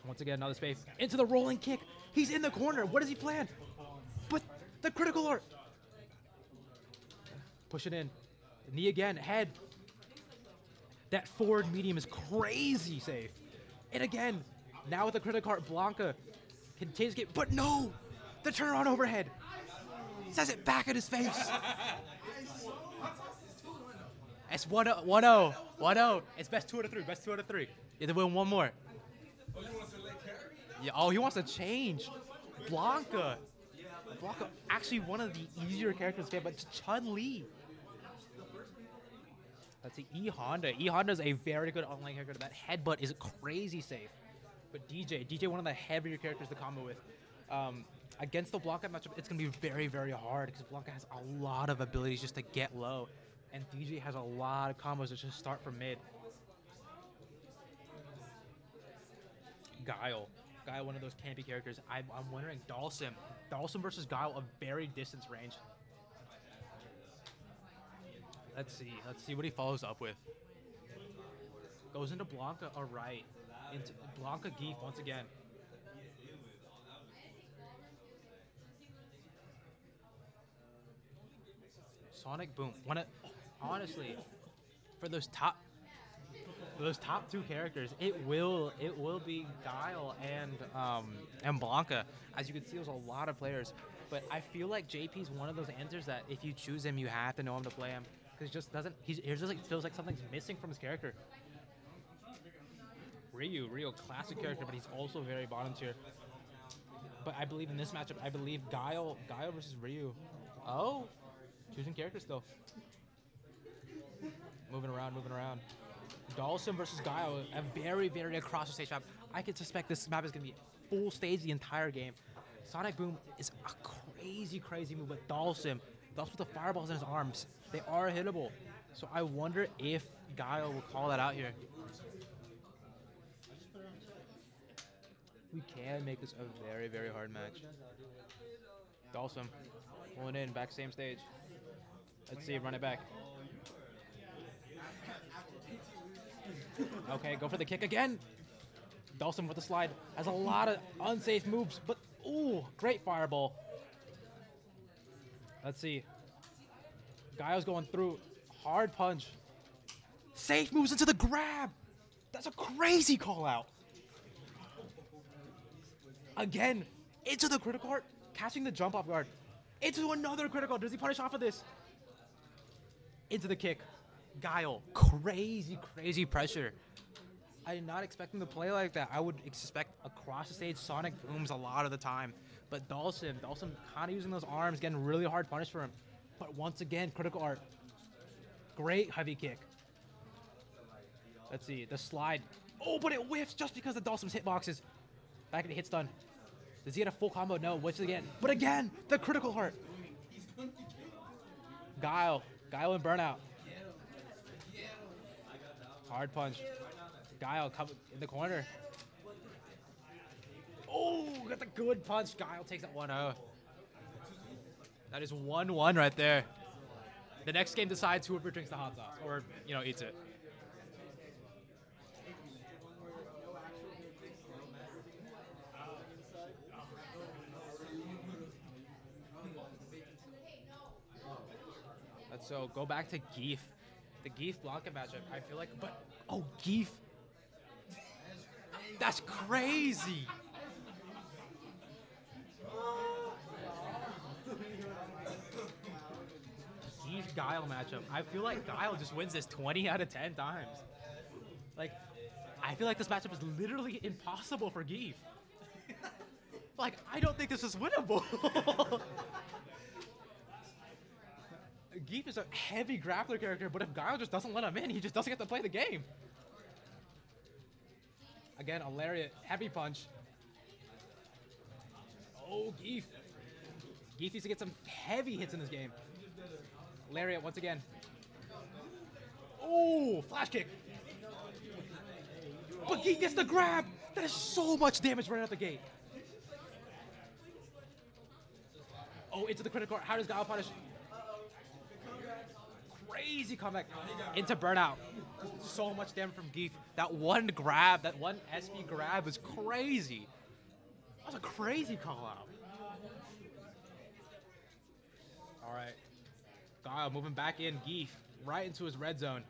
Once again, another space into the rolling kick. He's in the corner. What does he plan? But the critical art. Push it in. Knee again. Head. That forward medium is crazy safe. And again, now with the critical art, Blanka continues to get. But no! The turnaround overhead. Says it back in his face. [laughs] It's 1 0. 1 0. 1 0. It's best two out of three. Best two out of three. You have to win one more. Yeah, oh, he wants to change. Blanka. Blanka, actually one of the easier characters to get, but Chun Li. Let's see, E Honda. E Honda is a very good online character. That headbutt is crazy safe. But DJ, DJ, one of the heavier characters to combo with. Um, against the Blanka matchup, it's going to be very, very hard because Blanka has a lot of abilities just to get low, and DJ has a lot of combos that just start from mid. Guile. Guile, one of those campy characters. I'm, I'm wondering, Dhalsim. Dhalsim versus Guile, a very distance range. Let's see. Let's see what he follows up with. Goes into Blanka, all right. Into Blanka Gief once again. Sonic Boom. Honestly, for those top those top two characters, it will it will be Guile and um, and Blanka. As you can see, there's a lot of players, but I feel like JP's one of those answers that if you choose him, you have to know him to play him because he just doesn't he's it just like feels like something's missing from his character. Ryu, Ryu, classic character, but he's also very bottom tier. But I believe in this matchup, I believe Guile, Guile versus Ryu. Oh, choosing characters still. Moving around, moving around. Dhalsim versus Guile, a very, very across the stage map. I can suspect this map is going to be full stage the entire game. Sonic Boom is a crazy, crazy move, but Dhalsim, Dhalsim with the fireballs in his arms, they are hittable. So I wonder if Guile will call that out here. We can make this a very, very hard match. Dhalsim, pulling in, back same stage. Let's see, run it back. Okay, go for the kick again. Dhalsim with the slide. Has a lot of unsafe moves, but ooh, great fireball. Let's see. Guile's going through. Hard punch. Safe moves into the grab. That's a crazy call out. Again, into the critical guard, catching the jump off guard. Into another critical. Does he punish off of this? Into the kick. Guile. Crazy, crazy pressure. I did not expect him to play like that. I would expect across the stage Sonic booms a lot of the time. But Dhalsim, Dhalsim kind of using those arms, getting really hard punish for him. But once again, critical art. Great heavy kick. Let's see, the slide. Oh, but it whiffs just because of Dhalsim's hitboxes. Back into hit stun. Does he get a full combo? No, whiffs again. But again, the critical heart. Guile. Guile and burnout. Hard punch. Guile come in the corner. Oh, got the good punch. Guile takes that 1 0. That is 1 1 right there. The next game decides whoever drinks the hot sauce or, you know, eats it. So go back to Gief. The Gief Blanka matchup. I feel like, but oh, Gief. That's crazy. Gief Guile matchup. I feel like Guile just wins this 20 out of 10 times. Like, I feel like this matchup is literally impossible for Gief. like, I don't think this is winnable. [laughs] Gief is a heavy grappler character, but if Guile just doesn't let him in, he just doesn't get to play the game. Again, a lariat, heavy punch. Oh, Gief. Gief needs to get some heavy hits in this game. Lariat once again. Oh, flash kick. But Gief gets the grab. That is so much damage right out the gate. Oh, into the critical. How does Guile punish? Crazy comeback into burnout. So much damage from Gief. That one grab, that one SP grab was crazy. That was a crazy call out. All right. Guile moving back in. Gief right into his red zone.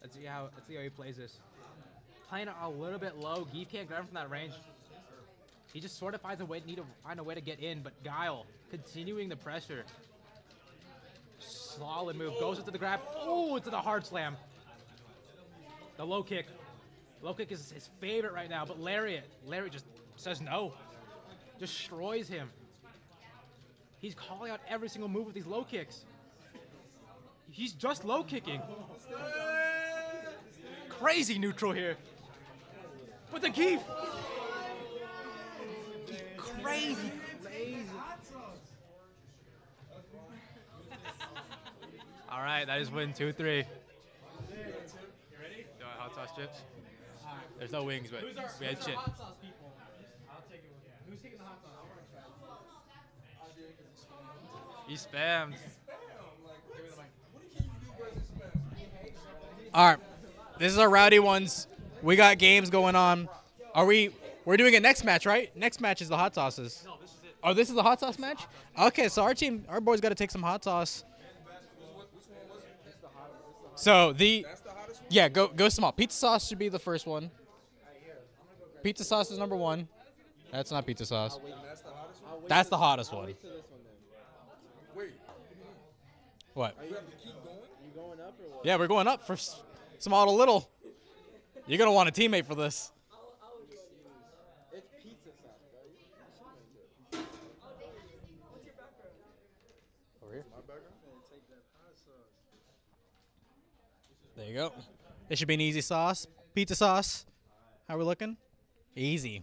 Let's see how let's see how he plays this. Playing a little bit low. Gief can't grab him from that range. He just sort of finds a way need to find a way to get in, but Guile continuing the pressure. Solid move. Goes into the grab. Oh, into the hard slam. The low kick. Low kick is his favorite right now, but Lariat. Lariat just says no. Destroys him. He's calling out every single move with these low kicks. He's just low kicking. Crazy neutral here. But the Gief. Crazy, All right, that is win two three. You ready? Do I hot sauce chips? There's no wings, but we had shit. He spammed. All right, this is our rowdy ones. We got games going on. Are we? We're doing a next match, right? Next match is the hot sauces. No, this is it. Oh, this is the hot sauce match. Okay, so our team, our boys, got to take some hot sauce. So the, yeah, go go small. Pizza sauce should be the first one. Pizza sauce is number one. That's not pizza sauce. That's the hottest one. What? Yeah, we're going up for small to little. You're gonna want a teammate for this. There you go. This should be an easy sauce. Pizza sauce. How we looking? Easy.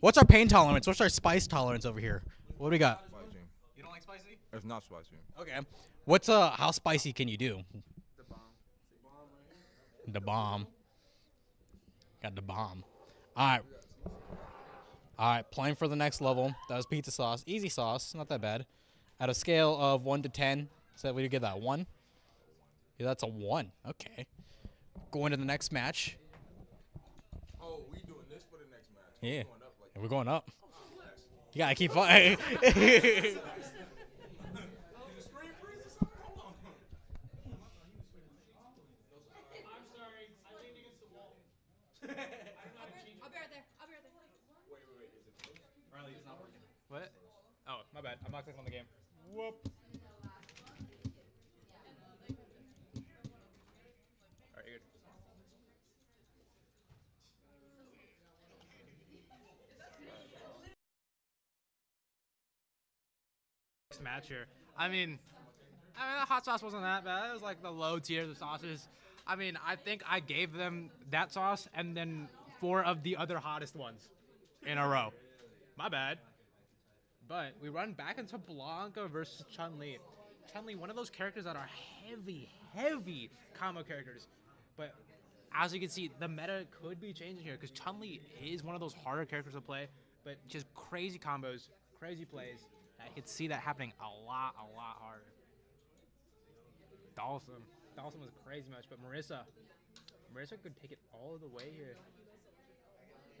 What's our pain tolerance? What's our spice tolerance over here? What do we got? Spicy. You don't like spicy? It's not spicy. Okay. What's uh how spicy can you do? The bomb. The bomb. Got the bomb. All right. All right, playing for the next level. That was pizza sauce. Easy sauce, not that bad. At a scale of 1 to 10, so we get that 1. Yeah, that's a 1. Okay. Going to the next match. Oh, we doing this for the next match. Yeah. And we're going up. Oh, you gotta keep fighting. Oh, Grand Prix is on. I'll be right there. I'll be right there. Wait, wait, wait. Is it? Riley, it's not working. What? Oh, my bad. I'm not clicking on the game. Whoop. All right, you're good. Next match here. I mean, I mean, the hot sauce wasn't that bad. It was like the low tier of the sauces. I mean, I think I gave them that sauce and then four of the other hottest ones in a row. My bad. But we run back into Blanka versus Chun Li. Chun Li, one of those characters that are heavy, heavy combo characters. But as you can see, the meta could be changing here because Chun Li is one of those harder characters to play, but just crazy combos, crazy plays. I could see that happening a lot, a lot harder. Dhalsim. Dhalsim was crazy much, but Marisa. Marisa could take it all the way here.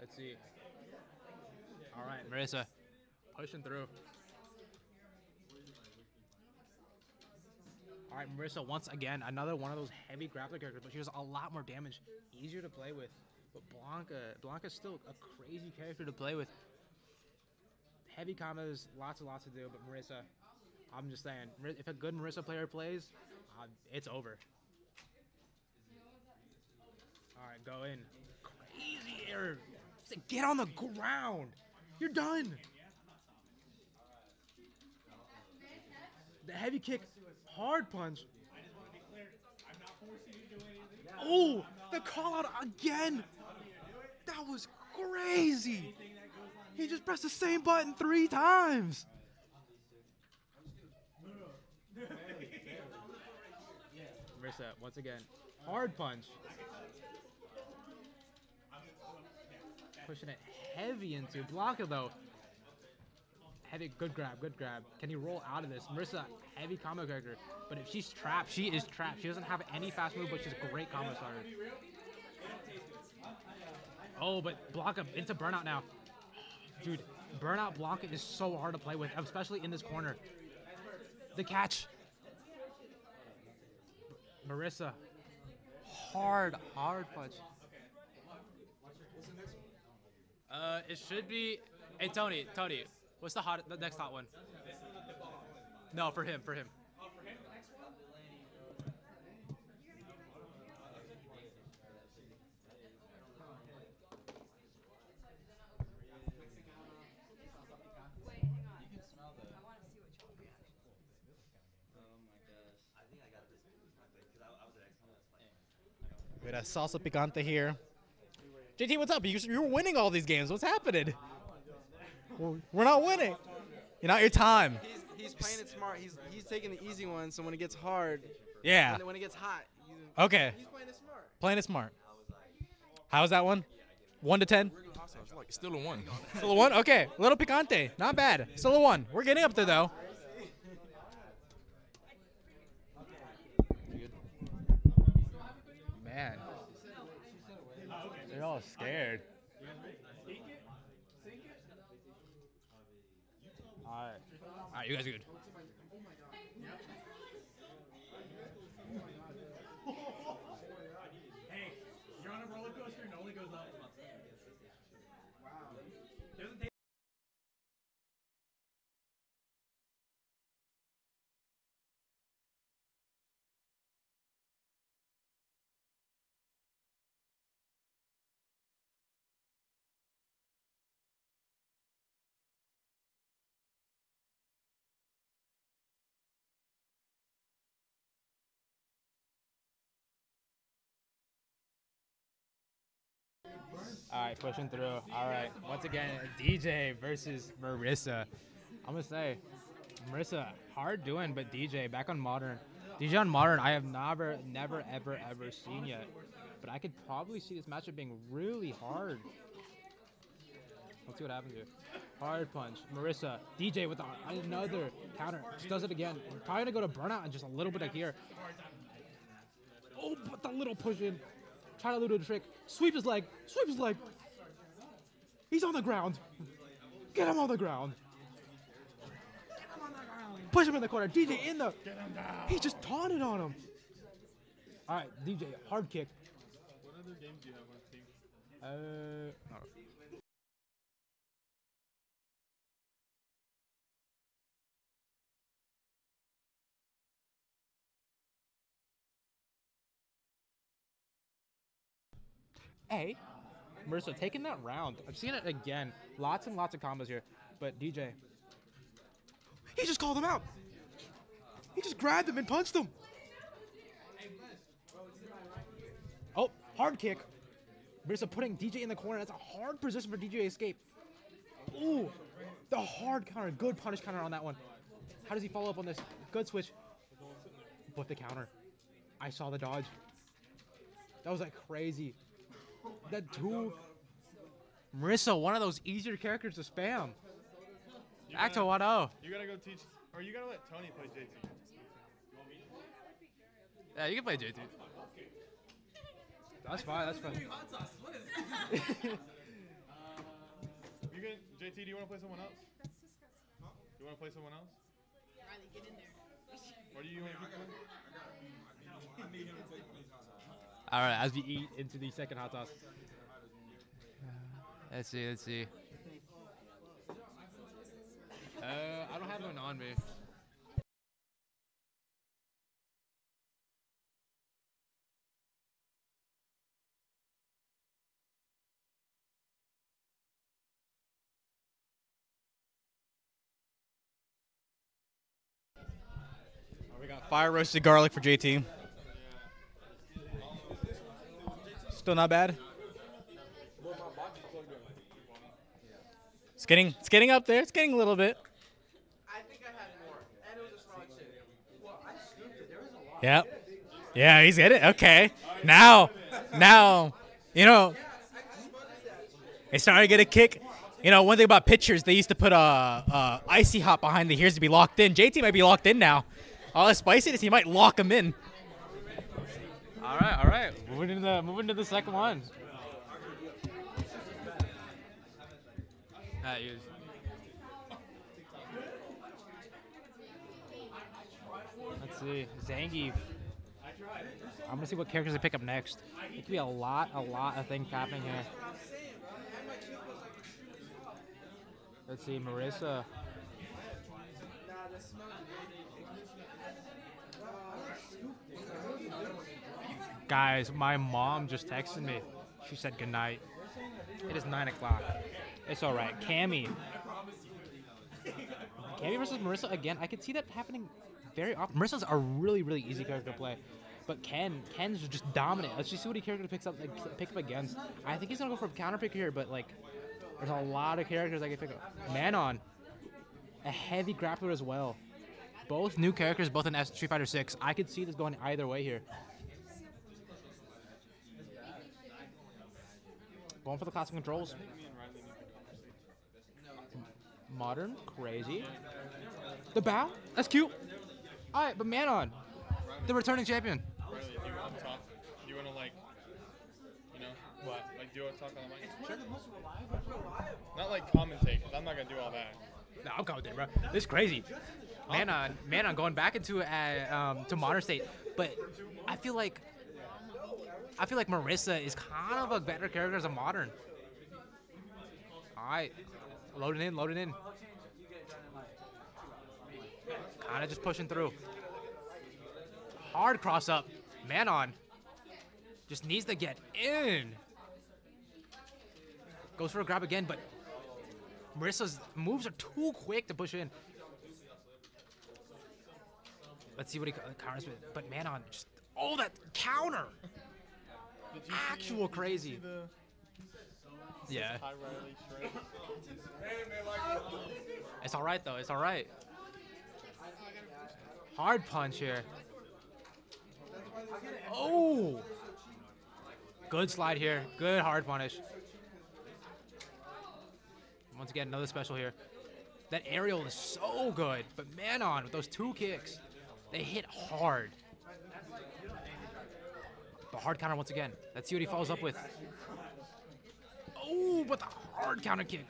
Let's see. All right, Marisa, pushing through. All right, Marisa, once again, another one of those heavy grappler characters, but she does a lot more damage, easier to play with. But Blanka, Blanka's still a crazy character to play with. Heavy combos, lots and lots to do, but Marisa, I'm just saying, if a good Marisa player plays, uh, it's over. All right, go in. Crazy. Just Get on the ground. You're done. The heavy kick, hard punch. Oh, the call out again. That was crazy. He just pressed the same button three times. Marisa, once again, hard punch. Pushing it heavy into Blanka though. Heavy, good grab, good grab. Can he roll out of this? Marisa, heavy combo character, but if she's trapped, she is trapped. She doesn't have any fast move, but she's a great combo starter. Oh, but Blanka into burnout now. Dude, burnout Blanka is so hard to play with, especially in this corner. The catch. Marisa. Hard, hard punch. Uh, it should be. Hey Tony, Tony, what's the hot, the next hot one? No, for him, for him. Got a salsa picante here. JT, what's up? You, you're winning all these games. What's happening? We're we're not winning. You're not your time. He's, he's playing it smart. He's he's taking the easy one. So when it gets hard, Yeah. When, when it gets hot. You, Okay. He's playing it smart. Playing it smart. How's that one? One to ten. Like still a one. Still a one. Okay. A Little picante. Not bad. Still a one. We're getting up there though. They're all scared. Alright. Alright, you guys are good. All right, pushing through. All right, once again, DJ versus Marisa. I'm gonna say, Marisa, hard doing, but DJ back on modern. DJ on modern, I have never, never, ever, ever seen yet, but I could probably see this matchup being really hard. Let's see what happens here. Hard punch, Marisa, DJ with another counter. She does it again. Probably gonna go to burnout and just a little bit of here. Oh, but the little push in. Try to elude a trick. Sweep his leg. Sweep his leg. He's on the ground. Get him on the ground. Push him in the corner. DJ in the. He just taunted on him. All right, DJ, hard kick. What other games do you have on team? Uh. Hey, Marisa, taking that round. I've seen it again. Lots and lots of combos here. But DJ. He just called him out. He just grabbed him and punched him. Oh, hard kick. Marisa putting DJ in the corner. That's a hard position for DJ to escape. Ooh, the hard counter. Good punish counter on that one. How does he follow up on this? Good switch. But the counter. I saw the dodge. That was like crazy. That two. Marisa, one of those easier characters to spam. You Back to gotta- 1-0. You gotta go teach, or you gotta let Tony play JT. Yeah, you can play JT. That's fine. That's fine. [laughs] You can, JT, do you want to play someone else? You want to play someone else? Riley, get in there. Or do you want to play? [laughs] I need him keep playing? All right, as we eat into the second hot sauce. Let's see. Let's see. Uh, I don't have one on me. We got fire roasted garlic for JT. Still not bad. It's getting it's getting up there. It's getting a little bit. I think I had more, and it was a chip. Well, I scooped it. There was a lot. Yeah. Yeah, he's getting it. Okay. Now, now, you know, they started to get a kick. You know, one thing about pitchers, they used to put a, a icy hot behind the ears to be locked in. JT might be locked in now. All the spiciness, he might lock him in. All right, all right. Moving into the moving to the second one. Let's see, Zangief. I'm gonna see what characters they pick up next. It could be a lot, a lot of things happening here. Let's see, Marisa. Guys, my mom just texted me. She said good night. It is nine o'clock. It's all right. Cammy. Cammy versus Marisa again. I could see that happening very often. Marisa's a really, really easy character to play. But Ken, Ken's just dominant. Let's just see what he character picks up, like, pick up against. I think he's gonna go for a counter pick here, but like, there's a lot of characters I can pick up. Manon, a heavy grappler as well. Both new characters, both in S- Street Fighter 6. I could see this going either way here. Going for the classic controls. Modern, crazy. The bow, that's cute. All right, but Manon, the returning champion. Riley, do you want to talk? Do you want to like, you know, what? Like, do you want to talk on the mic? Sure. Not like commentate, 'cause I'm not gonna do all that. No, I'm commentating, bro. This is crazy. Manon, man on, going back into uh, um, to modern state, but I feel like I feel like Marisa is kind of a better character as a modern. All right, loading in, loading in. Kind of just pushing through. Hard cross up. Manon just needs to get in. Goes for a grab again, but Marisa's moves are too quick to push in. Let's see what he co- counters with. But Manon, just oh that counter, actual crazy. Yeah. Hi, Riley. Straight. It's all right though. It's all right. Hard punch here. Oh. Good slide here. Good hard punish. Once again, another special here. That aerial is so good, but Manon with those two kicks, they hit hard. The hard counter once again. Let's see what he follows up with. Oh, but the hard counter kick.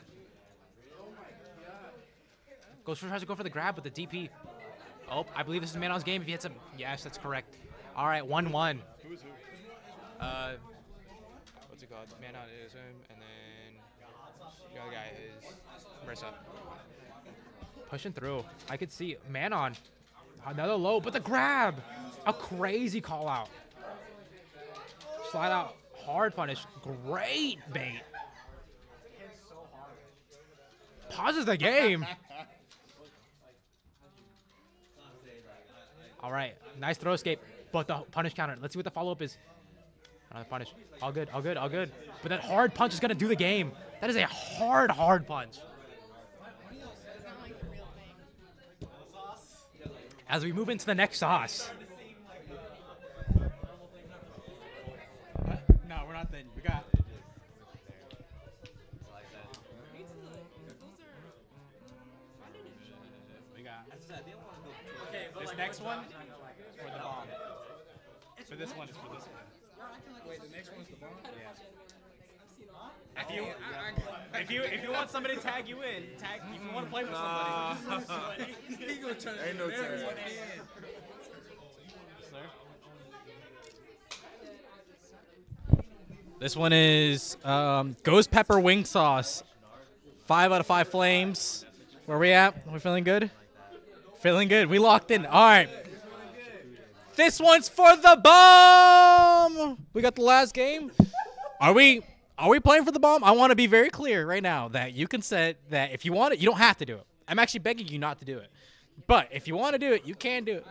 Goes for tries to go for the grab, but the DP. Oh, I believe this is Manon's game. If he hits him, yes, that's correct. All right, one-one. Who's who? Uh, what's it called? Manon is him, and then the other guy is Marisa. Pushing through. I could see Manon. Another low, but the grab. A crazy call out. Slide out. Hard punish. Great bait. Pauses the game. [laughs] All right. Nice throw escape. But the punish counter. Let's see what the follow up is. Another punish. All good. All good. All good. But that hard punch is going to do the game. That is a hard, hard punch. As we move into the next sauce. No, we're not done. We got. We got. Okay, this next one is for the bomb. For this one is for this one. Wait, the next one's the bomb? Yeah. If you, oh, if you if you want somebody to tag you in, tag. If you want to play with somebody, [laughs] [laughs] He Ain't no everyone tag. This one is um, Ghost Pepper Wing Sauce. Five out of five flames. Where we at? Are We feeling good? Feeling good. We locked in. All right. This one's for the bomb. We got the last game. Are we? Are we playing for the bomb? I want to be very clear right now that you can set that if you want it, you don't have to do it. I'm actually begging you not to do it. But if you want to do it, you can do it.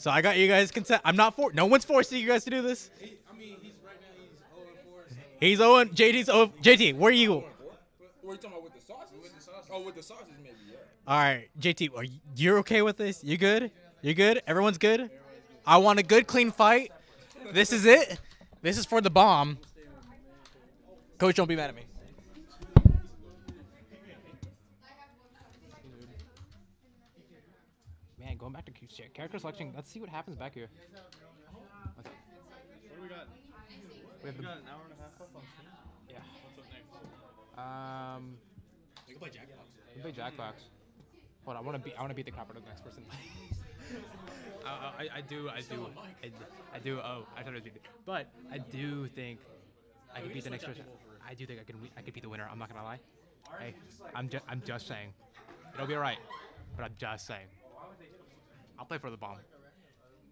So I got you guys consent. I'm not for. No one's forcing you guys to do this. I mean, he's right now he's 0 and 4. He's Owen. JT's oh, JT. Where are you? What are you talking about with the sauces? With the sauces. Oh, with the sauces maybe, yeah. All right, JT. Are you, you're okay with this? You good? You good? Everyone's good. I want a good, clean fight. This is it. This is for the bomb. Coach, don't be mad at me. Man, going back to cu- cha- character selection, let's see what happens back here. What do we got? We have We the- got an hour and a half left on stream. Yeah. What's up next? Um, We can play Jackbox. we play Jackbox. Hold on, I want to beat. I want to beat the crap out of the next person. I, [laughs] I, I do. I do. I, d- I do. Oh, I thought it was beat. But I do think I can beat the next person. I do think I can. I can beat the winner. I'm not gonna lie. Hey, I'm just. I'm just saying. It'll be alright. But I'm just saying. I'll play for the bomb.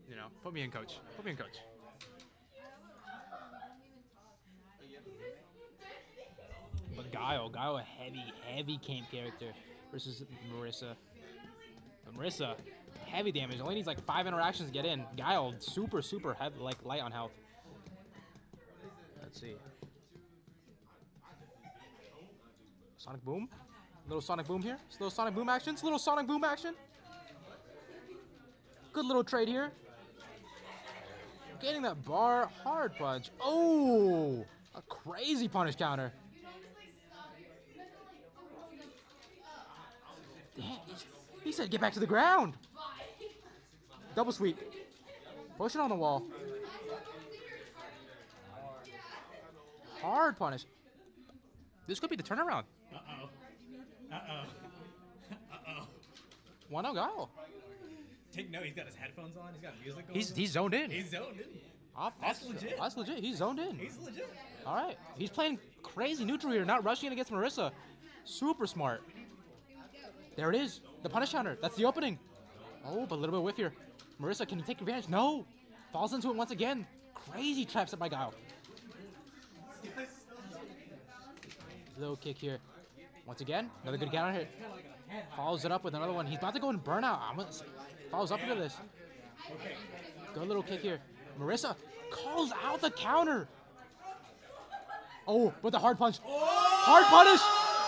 You know, put me in, coach. Put me in, coach. But Guile, Guile, a heavy, heavy camp character versus Marisa. But Marisa, heavy damage. Only needs like five interactions to get in. Guile, super, super heavy, like light on health. Let's see. Sonic Boom. Little sonic boom here. Little sonic boom actions. Little sonic boom action. Good little trade here. Getting that bar hard punch. Oh, a crazy punish counter. Damn, he- said get back to the ground. Double sweep. Push it on the wall. Hard punish. This could be the turnaround. Uh-oh. Uh-oh. [laughs] Uh-oh. One no go. Take note, he's got his headphones on, he's got music going. He's he's zoned in. He's zoned in. Ah, That's legit. That's legit. He's zoned in. He's legit. All right. He's playing crazy neutral here, not rushing in against Marisa. Super smart. There it is. The punish counter. That's the opening. Oh, but a little bit of whiff here. Marisa, can you take advantage? No. Falls into it once again. Crazy trap set by Guile. Low kick here. Once again, another good counter hit. Follows it up with another one. He's about to go in burnout. I'm gonna, follows up into this. Good little kick here. Marisa calls out the counter. Oh, but the hard punch. Hard punish.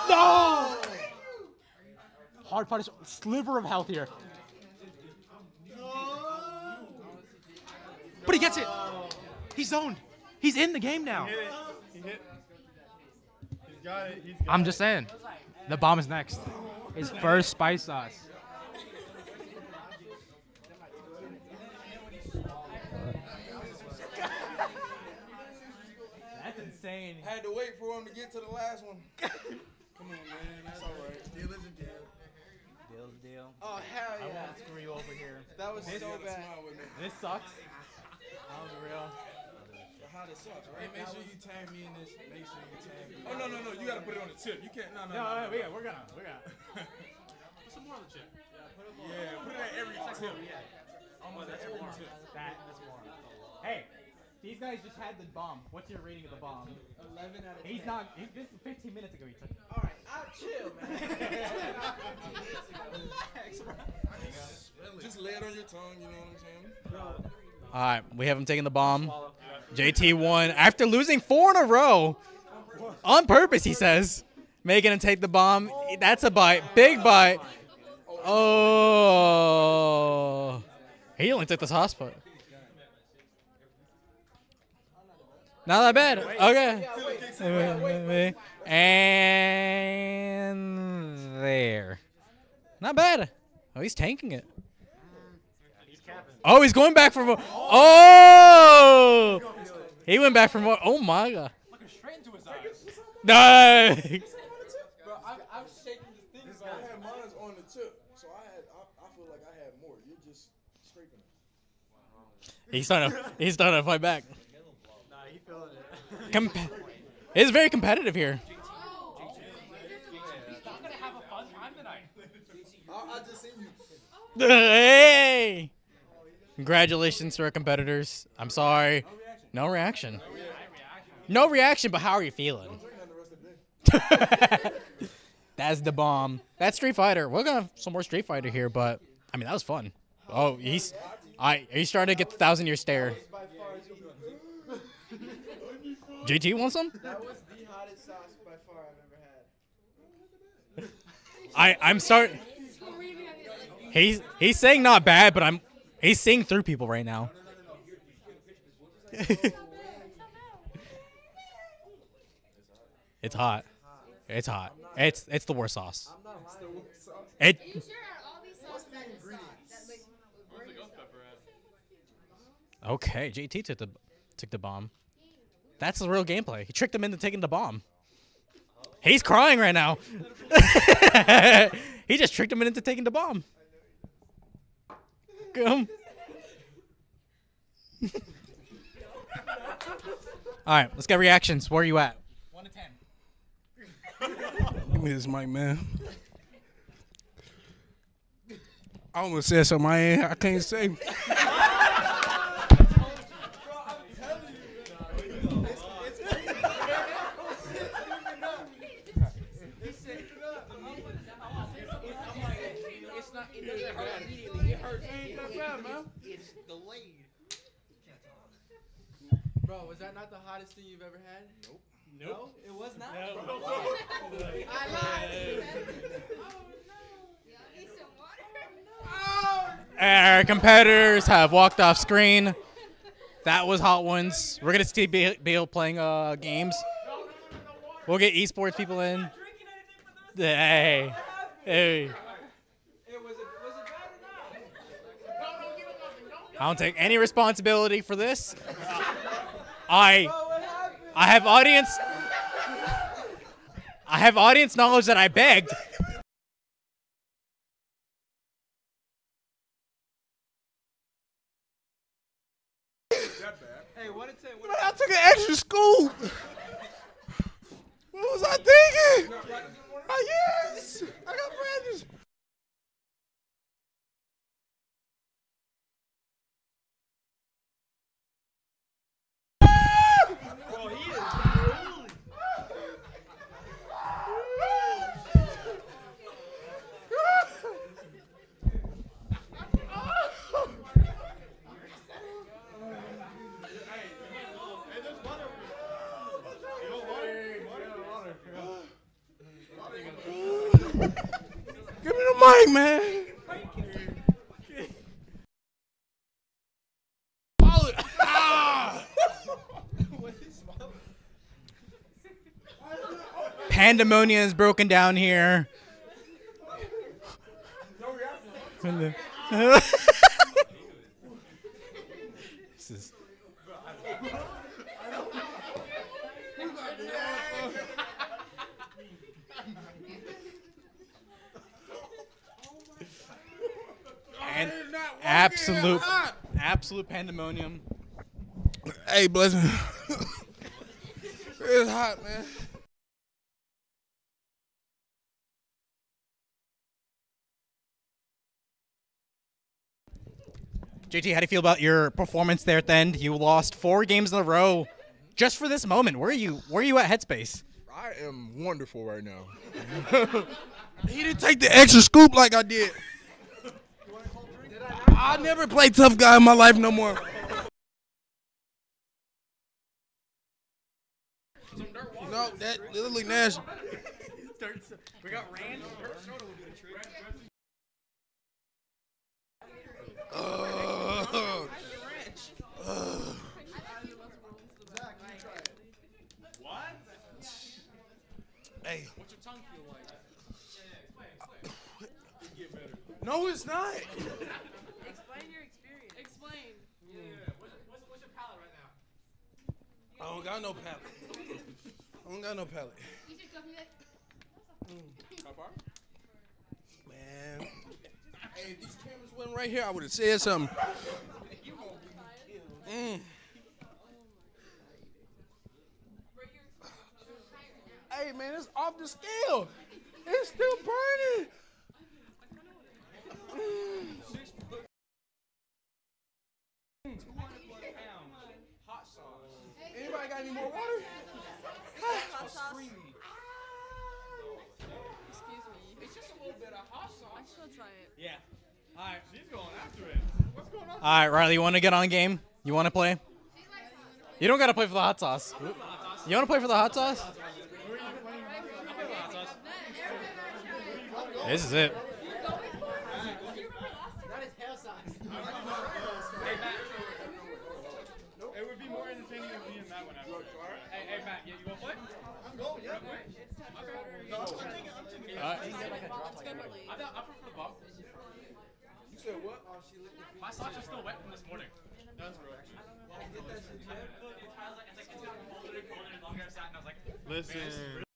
No. Hard punish. Sliver of health here. But he gets it. He's zoned. He's in the game now. He hit. He hit. He's got it. He's got I'm just saying. The bomb is next. His first spice sauce. That's insane. Had to wait for him to get to the last one. [laughs] Come on, man. That's all right. Deal is a deal. Deal's a deal. Oh, hell yeah! I yeah. won't screw you over here. That was This- so bad. This sucks. That was real. How this sucks, right? Hey, make sure you tag me in this. Make sure you tag me. Oh no, no, no! You gotta put it on the tip. You can't. No, no, No, no. no, no, we no. got, we're gonna, we're gonna. Put some more on the tip. Yeah, put it at every tip. Yeah. Almost at every tip. That, that's more. Hey, these guys just had the bomb. What's your rating of the bomb? 11 out of 10. He's not. He's, this is 15 minutes ago. He took. it. All right, I'll [laughs] chill, man. Relax, bro. Just lay it on your tongue. You know what I'm saying? All right, we have him taking the bomb. JT won after losing four in a row on purpose. He says, making him take the bomb. That's a bite, big bite. Oh, he only took the sauce part. Not that bad. Okay. And there. Not bad. Oh, he's tanking it. Oh, he's going back for more. Oh! He went back for more. Oh my god. Looking straight into his eyes. Nice. I'm, I'm shaking this I had mine on the tip, so I had. I, I feel like I had more. You're just scraping it. He's starting. To, he's starting to fight back. Nah, he feeling it. Com- it's very competitive here. Hey! Congratulations to our competitors. I'm sorry. No reaction. No reaction, but how are you feeling? [laughs] That's the bomb. That's Street Fighter. We're gonna have some more Street Fighter here, but I mean that was fun. Oh, he's I he's starting to get the thousand year stare. JT wants some? That was the hottest sauce by far I've ever had. I I'm start. He's he's saying not bad, but I'm he's seeing through people right now. it's hot. It's hot. It's it's the worst sauce. It. Okay, JT took the took the bomb. That's the real gameplay. He tricked him into taking the bomb. He's crying right now. [laughs] he just tricked him into taking the bomb. Come. [laughs] All right, let's get reactions. Where are you at? One to ten. [laughs] Give me this mic, man. I almost said something I I can't say. It's not. It doesn't hurt immediately. It hurts. It's delayed. Bro, was that not the hottest thing you've ever had? Nope. No, it was not. [laughs] [laughs] I lied. Our competitors have walked off screen. That was Hot Ones. We're gonna see Ba- Bale playing uh, games. We'll get esports people in. Hey, hey. I don't take any responsibility for this. [laughs] I, I have audience. I have audience knowledge that I begged. Man, I took an extra scoop. What was I thinking? Ah, yes, I got practice. Mic, man. Pandemonium is broken down here. [laughs] And the- this is. And absolute, absolute pandemonium. Hey, blessing. [laughs] it's hot, man. JT, how do you feel about your performance there at the end? You lost four games in a row just for this moment. Where are you? Where are you at Headspace? I am wonderful right now. [laughs] he didn't take the extra scoop like I did. I never play tough guy in my life no more. No, that literally nasty. We got Rand. Ugh. Ugh. Hey. What's your tongue feel like? No, it's not. Explain your experience. Explain. Yeah. What's, what's, what's your palate right now? I don't got no palate. I don't got no palate. How far? Man. Hey, if these cameras wasn't right here, I would have said something. Mm. Hey, man, it's off the scale. It's still burning. Mm. Anybody got any more water? Hot sauce. Excuse me. It's just a little bit of hot sauce. I just want to try it. Yeah. All right. She's going after it. What's going on? All right, Riley, you want to get on game? You want to play? You don't got to play for the hot sauce. You want to play for the hot sauce? This is it. It would be more entertaining if me and Matt went after it. Hey, hey, Matt, you, you want to play? I'm going, yeah. No, I'm taking, I'm taking All right. I'm, not, I'm for the bump. You said what? My socks are still wet from this morning. That's right. Listen.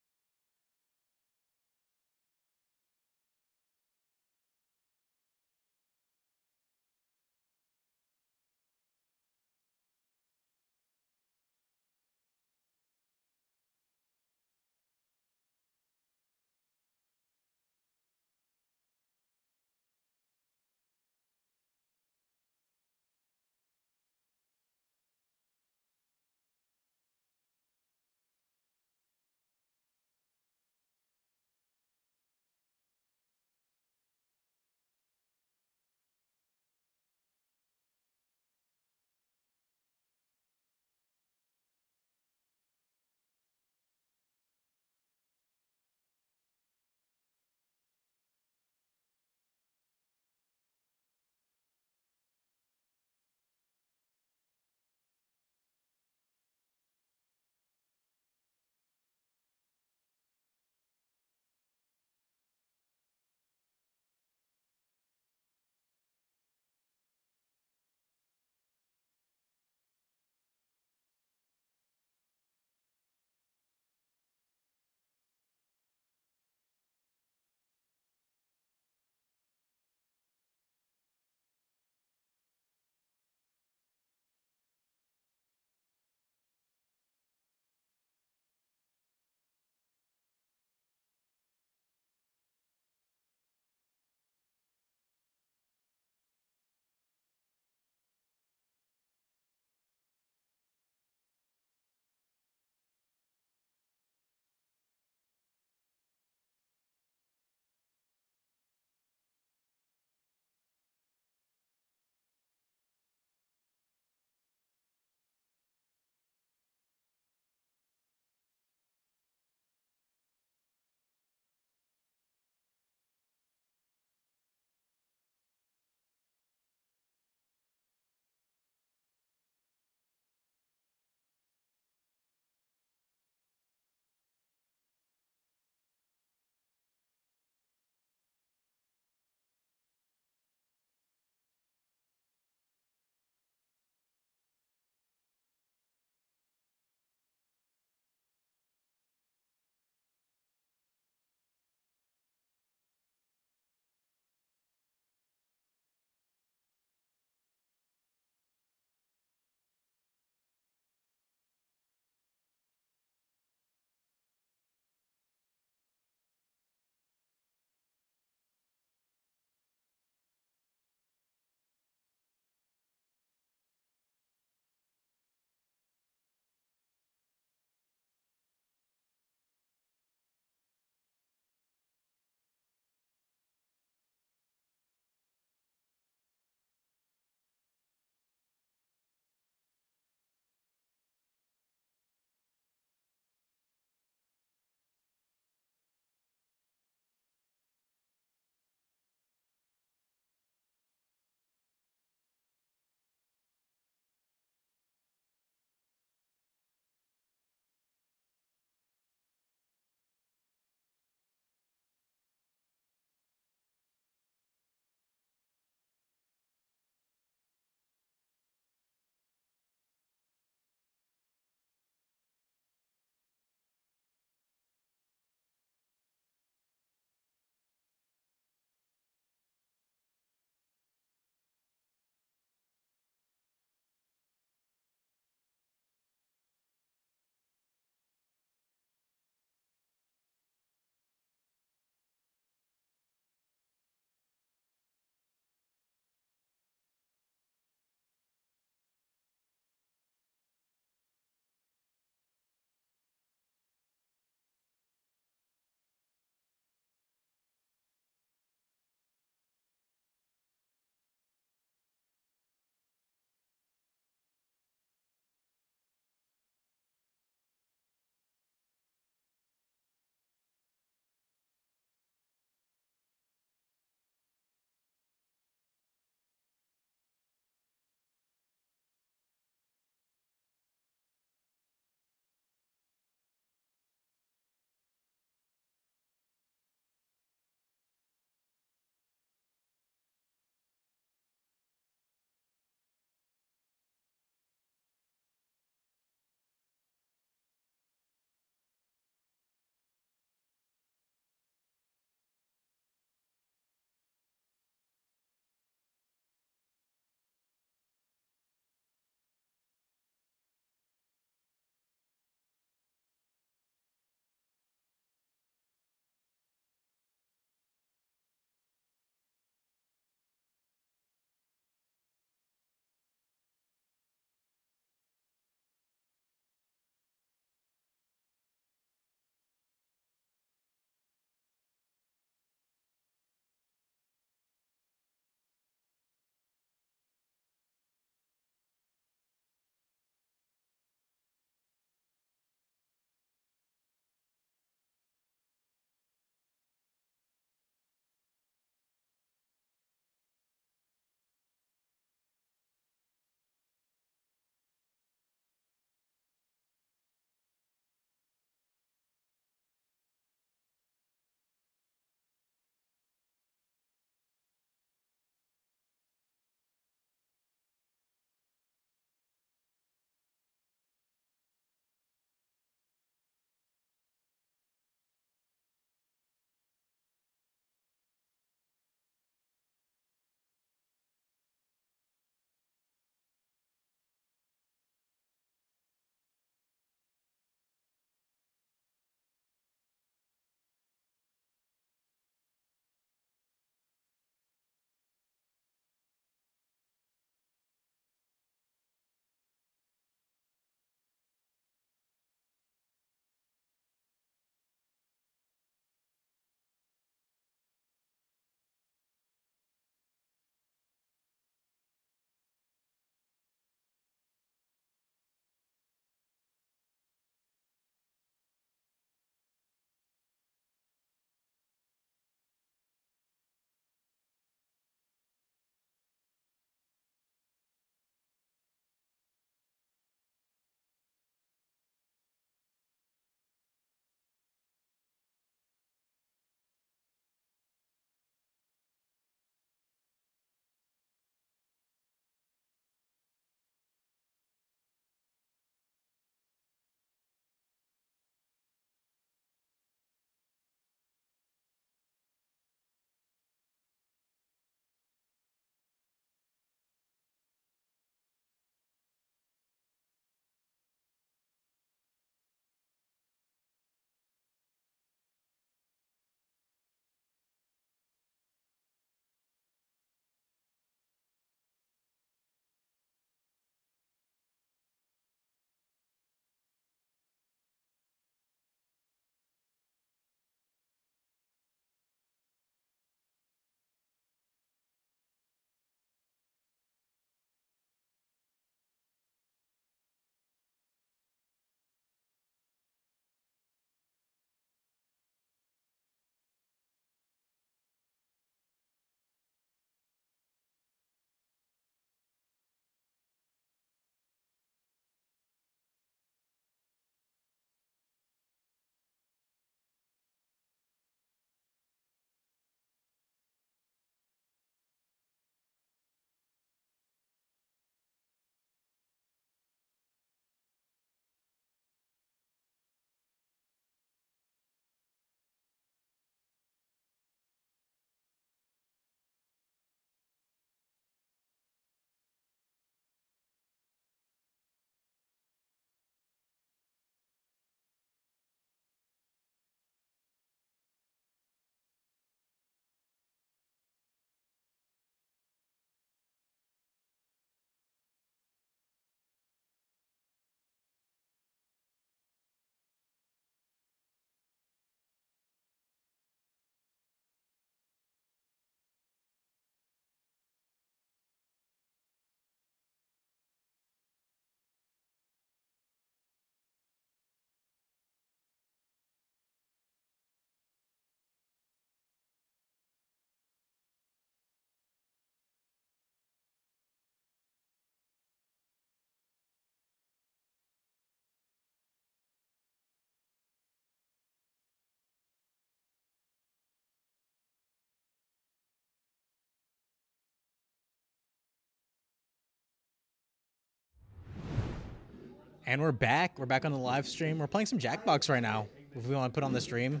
And we're back. We're back on the live stream. We're playing some Jackbox right now. If we want to put on the stream,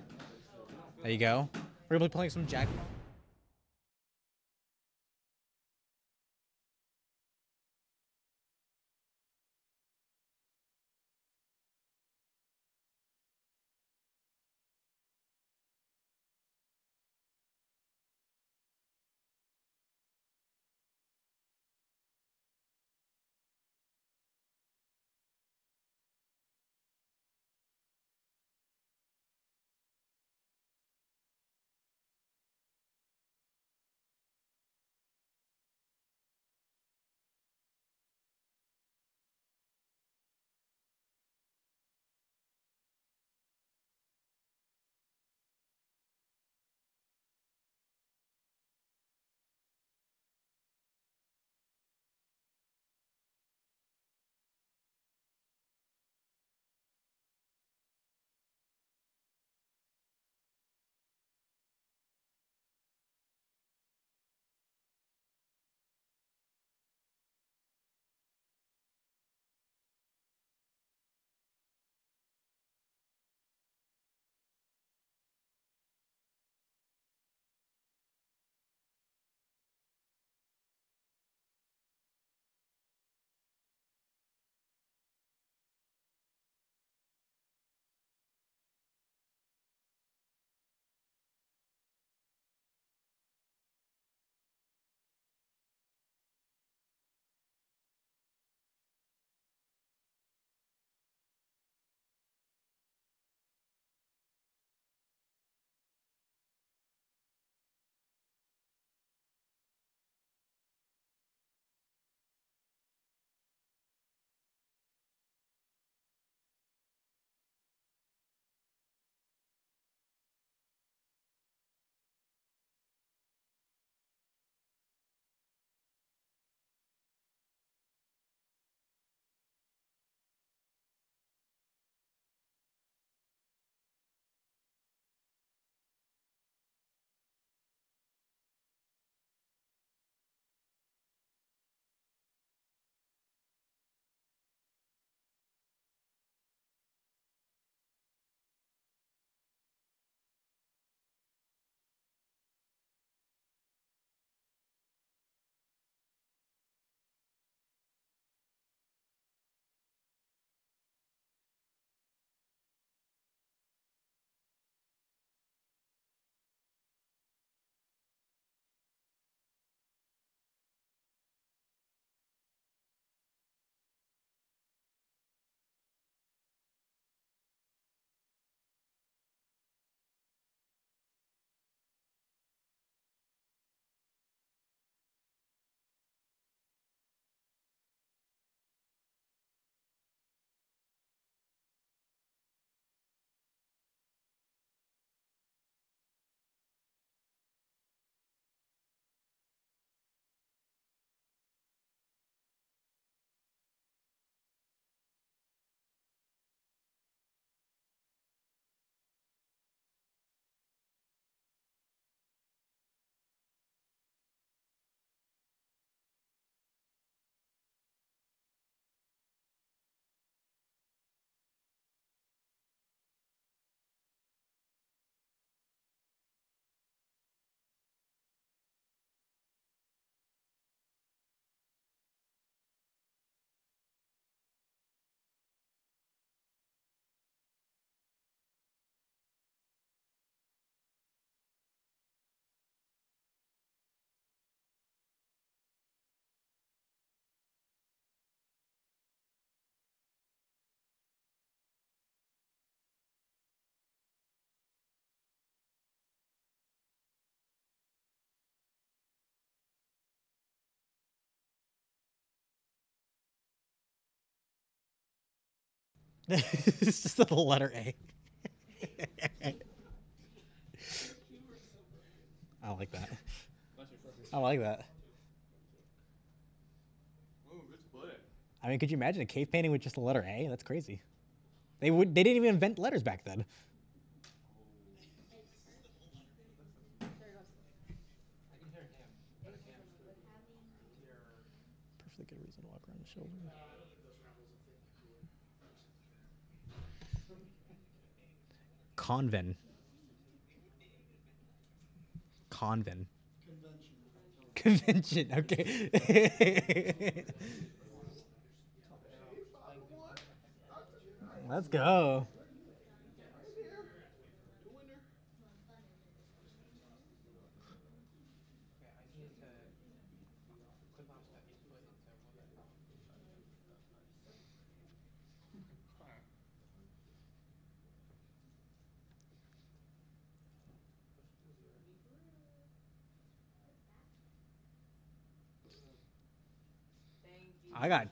there you go. We're gonna be playing some Jack. It's just the letter A. I like that. I like that. I mean, could you imagine a cave painting with just the letter A? That's crazy. They would. They didn't even invent letters back then. Perfectly good reason to walk around the shoulder. Conven. Conven. Convention. [laughs] Okay. [laughs] Let's go. I got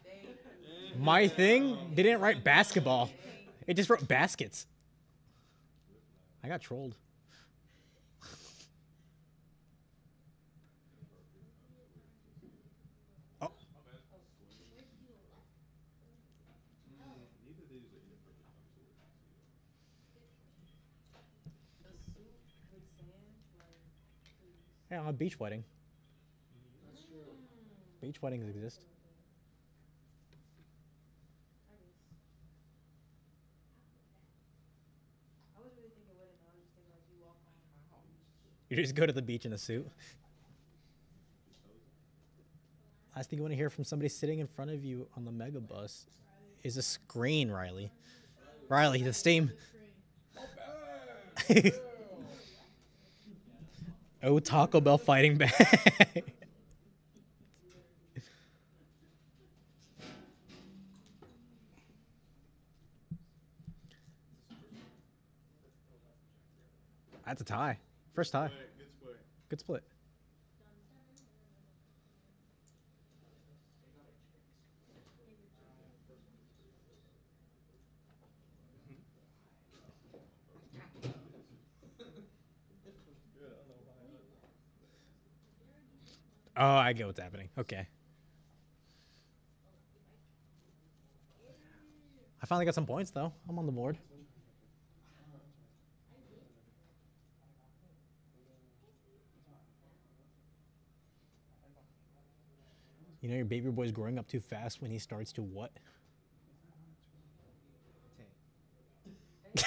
my thing They didn't write basketball. It just wrote baskets. I got trolled. Oh. Yeah, a beach wedding. Beach weddings exist. You just go to the beach in a suit. Last thing you want to hear from somebody sitting in front of you on the mega bus is a screen, Riley. Riley, the steam. [laughs] oh, Taco Bell fighting back. [laughs] That's a tie. First tie. Good split. Good split. Oh, I get what's happening. Okay. I finally got some points though. I'm on the board. You know your baby boy's growing up too fast when he starts to what? [laughs]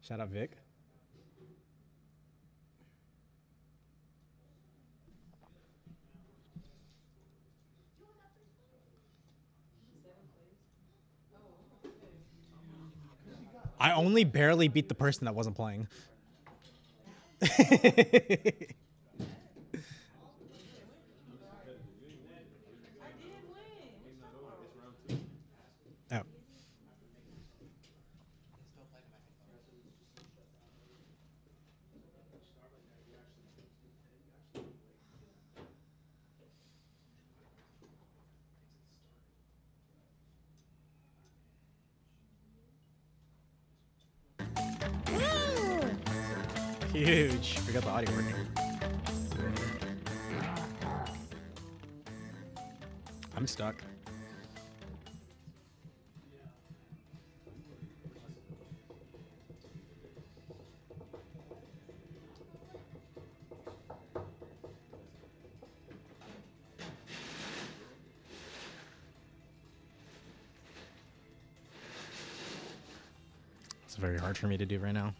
Shout out Vic. I only barely beat the person that wasn't playing. Oh. [laughs] Huge. We got the audio working. I'm stuck. It's very hard for me to do right now.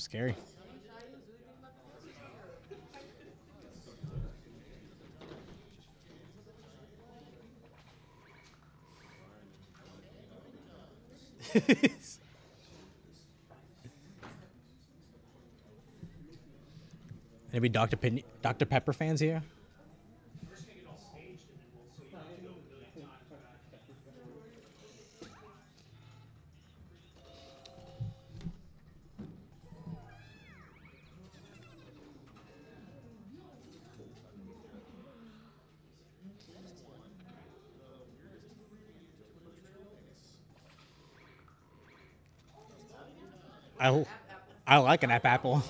Was scary. [laughs] Maybe Dr. Pin- Dr. Pepper fans here? I, I like an app apple.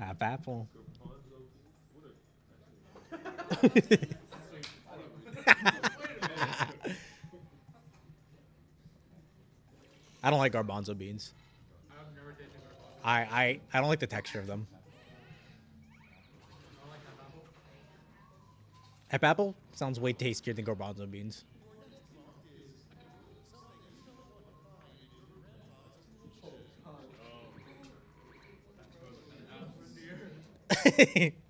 App apple. [laughs] I don't like garbanzo beans. I, I I don't like the texture of them. App apple sounds way tastier than garbanzo beans. [laughs]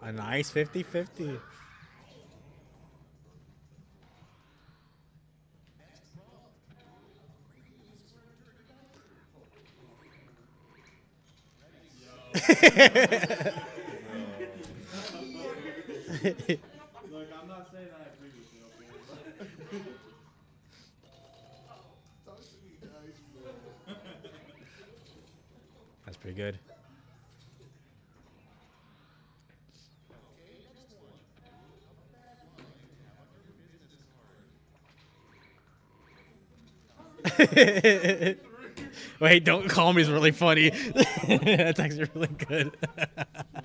A nice 50 50. [laughs] Look, I'm not saying I agree with you, okay? That's pretty good. [laughs] Wait, don't call me is really funny. [laughs] That's actually really good.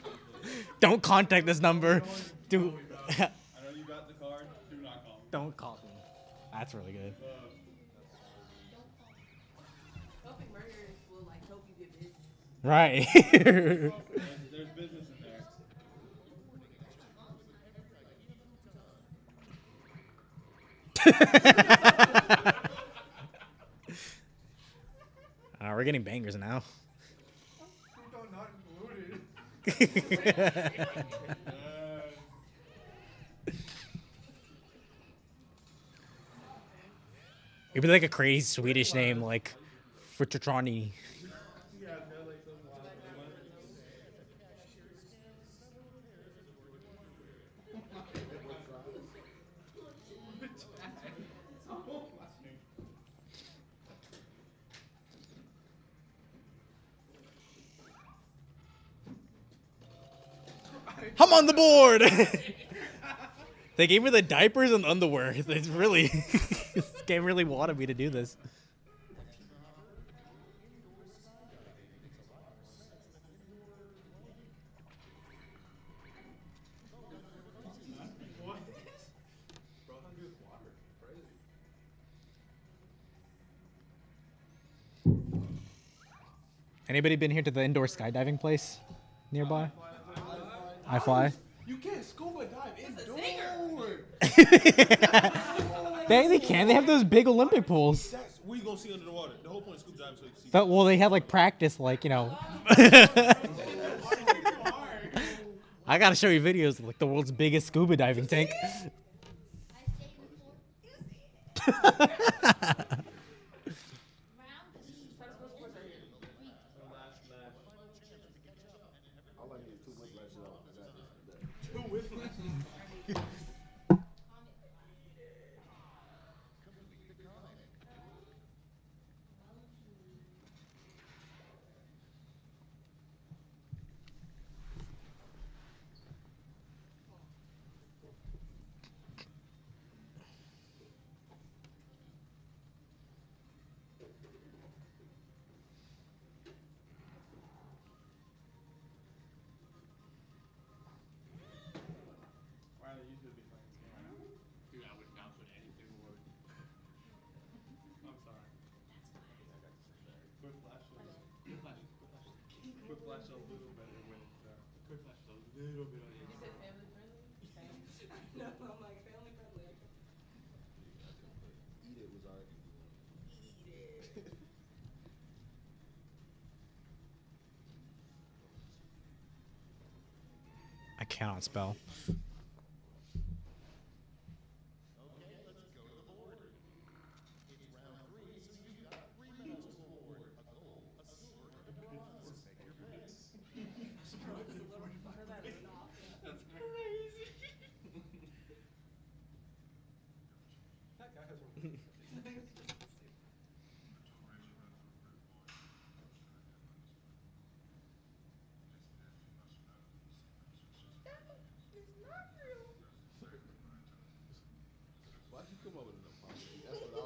[laughs] don't contact this number. Do I know you got the card. Do not call me. don't call me. That's really good. Right. There's, there's business in there. Uh, we're getting bangers now. It'd be like a crazy Swedish name, like Frittertrani. I'm on the board. [laughs] they gave me the diapers and underwear. It's really [laughs] this game really wanted me to do this. Anybody been here to the indoor skydiving place nearby? I fly. You can't scuba dive indoors. [laughs] They, they can. They have those big Olympic pools. That's what you gonna see under the water. The whole point of scuba diving so you can see. That, well, they have like practice, like you know. [laughs] [laughs] I gotta show you videos of like the world's biggest scuba diving tank. Riley, you should be playing this game right now. Dude, I would not put anything to work. I'm sorry. Quick flash shows. Quiplash. Quick flash. Quiplash shows a little better when it's uh, Quiplash shows a little bit on your. You said family friendly? no, I'm like family friendly. Eat it was already. Cannot spell.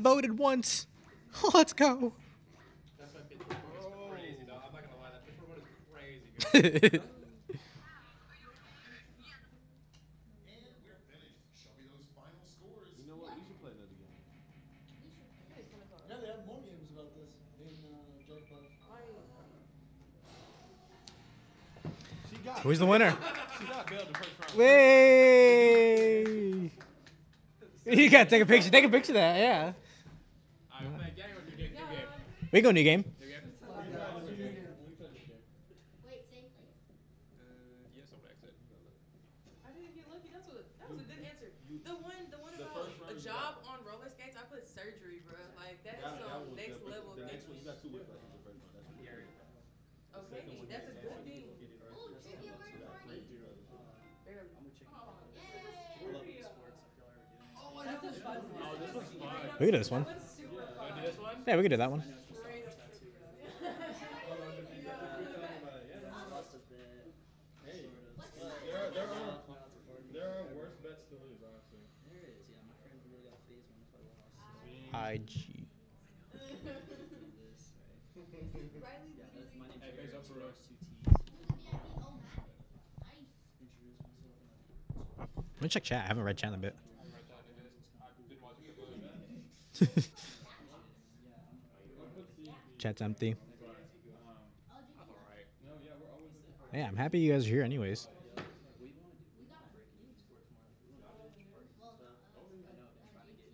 in uh, Jet Club. Who's the winner? She got bailed the first round. Way. You know what? We should play that again. Yeah they have more memes about this in uh joke but she gotta take a picture. Take a picture of that. Yeah. Alright, play a game or do game? New game. We go new game. New game? Yes, I'm exit. I didn't get lucky. That's. That was a good answer. The one, the one about a job on roller skates. I put surgery, bro. Like that is That- that some next level. The next one, you got two whiplash in the first round. That's what you Okay, oh, oh, that's a good thing. That's a fun one. We can do this one. Yeah, we can do that one. There are, there are, there are worse bets to lose, honestly. For us. Let me check chat. I haven't read chat in a bit. [laughs] Chat's empty. Yeah, I'm happy you guys are here, anyways.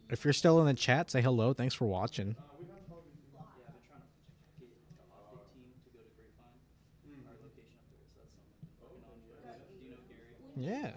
If you're still in the chat, say hello. Thanks for watching. Yeah.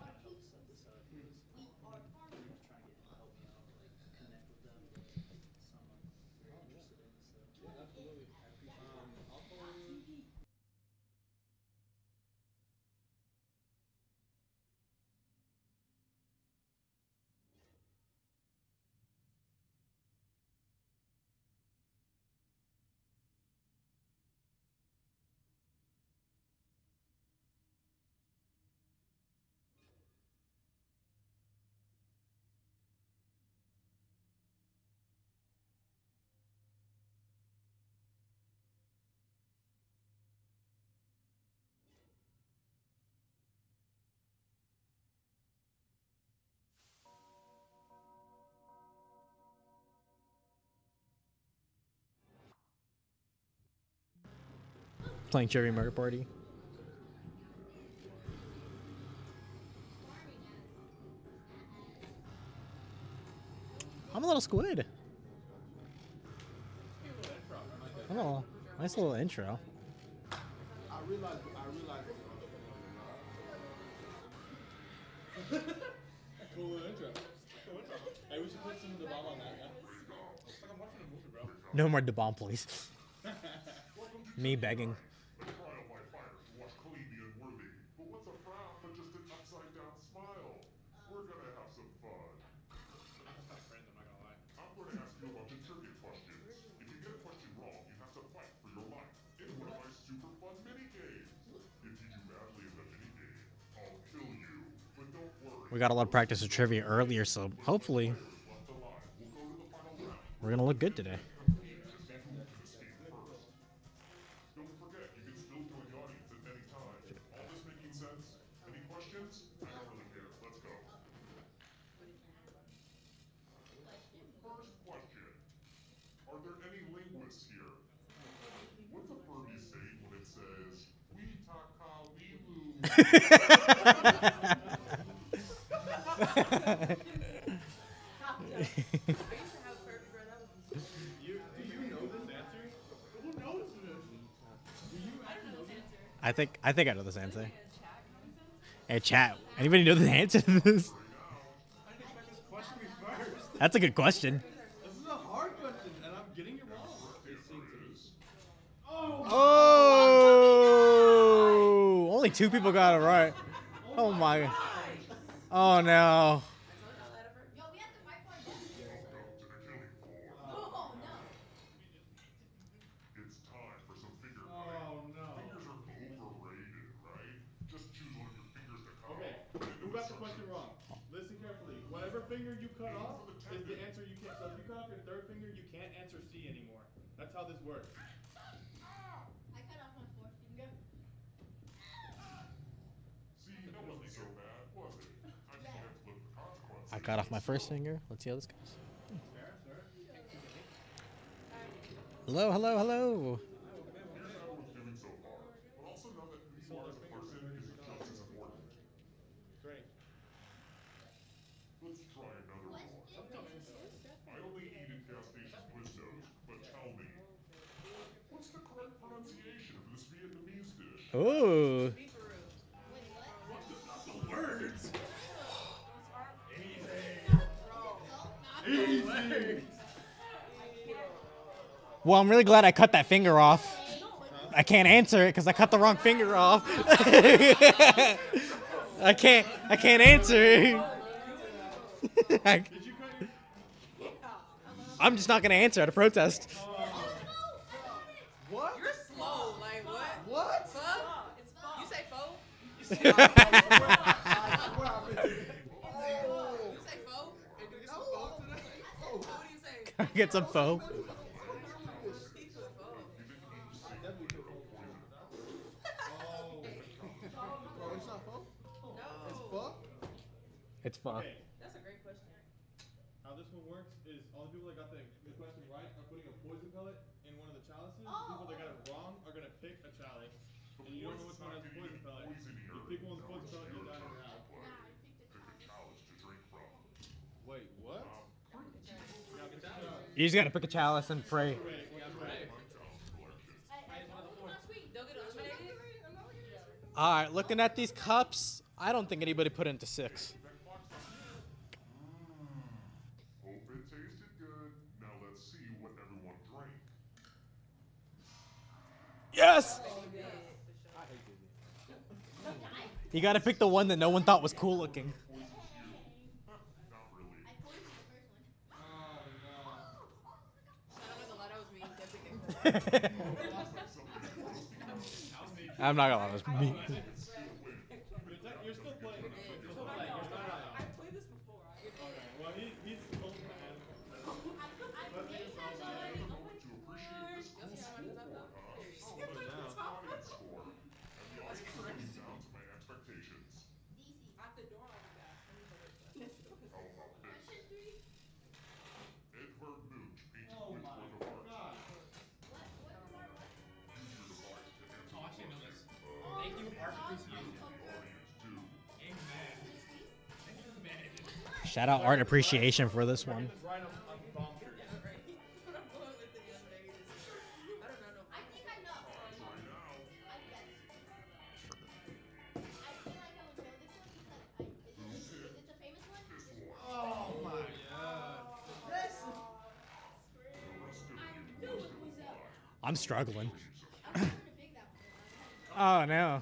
Playing Trivia Murder Party. I'm a little squid. Oh, nice little intro. I realize, I realize. cool intro. We got a lot of practice with trivia earlier, so hopefully we're gonna look good today. [laughs] [laughs] I don't really care. Let's go. First question. Are there any linguists here? What's a Furby say when it says, We I think I think I know this answer. Hey chat, anybody know the answer to this? That's a good question. This is a hard question, and I'm getting it wrong. Oh! Only two people got it right. Oh my. Oh no. It's time for some finger oh, no. Fingers are overrated, right? Just choose one of your fingers to cut Okay, off. who got the question wrong? Listen carefully. Whatever finger you cut off is the answer you can't. So if you cut off your third finger, you can't answer C anymore. That's how this works. I cut off my fourth finger. See, that wasn't so bad, was it? I just have to live with the consequences. I cut off my first finger. Let's see how this goes. Hello, hello, hello. Here's Easy. Easy. Well, I'm really glad I cut that finger off. I can't answer it because I cut the wrong finger off. [laughs] I can't. I can't answer. it. [laughs] I, am just not gonna answer at a protest. What? You're slow. Like what? What? Fuck? It's You say fo? [laughs] You say fo? What do you say? [laughs] Get some pho. It's not pho? It's pho? It's pho. Okay. That's a great question. How this one works is all the people that got the, the question right are putting a poison pellet in one of the chalices. The people that got it wrong are gonna pick a chalice, and you don't know which one has the poison pellet. You pick one with the poison pellet, you die in your house. Pick a chalice to drink from. Wait, what? You just gotta pick a chalice and pray. All right, looking at these cups, I don't think anybody put into six. Hope it tasted good. Now let's see what everyone drank. Yes. You gotta pick the one that no one thought was cool looking. [laughs] I'm not gonna lie, it was me. Shout out art appreciation for this one. I'm struggling. [coughs] oh no.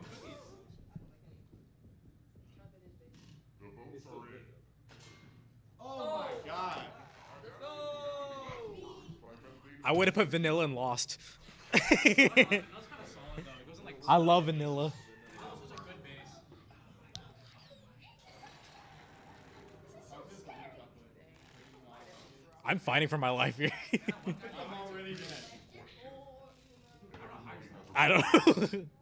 I would have put vanilla and lost. [laughs] I love vanilla. I'm fighting for my life here. [laughs] I don't know. [laughs]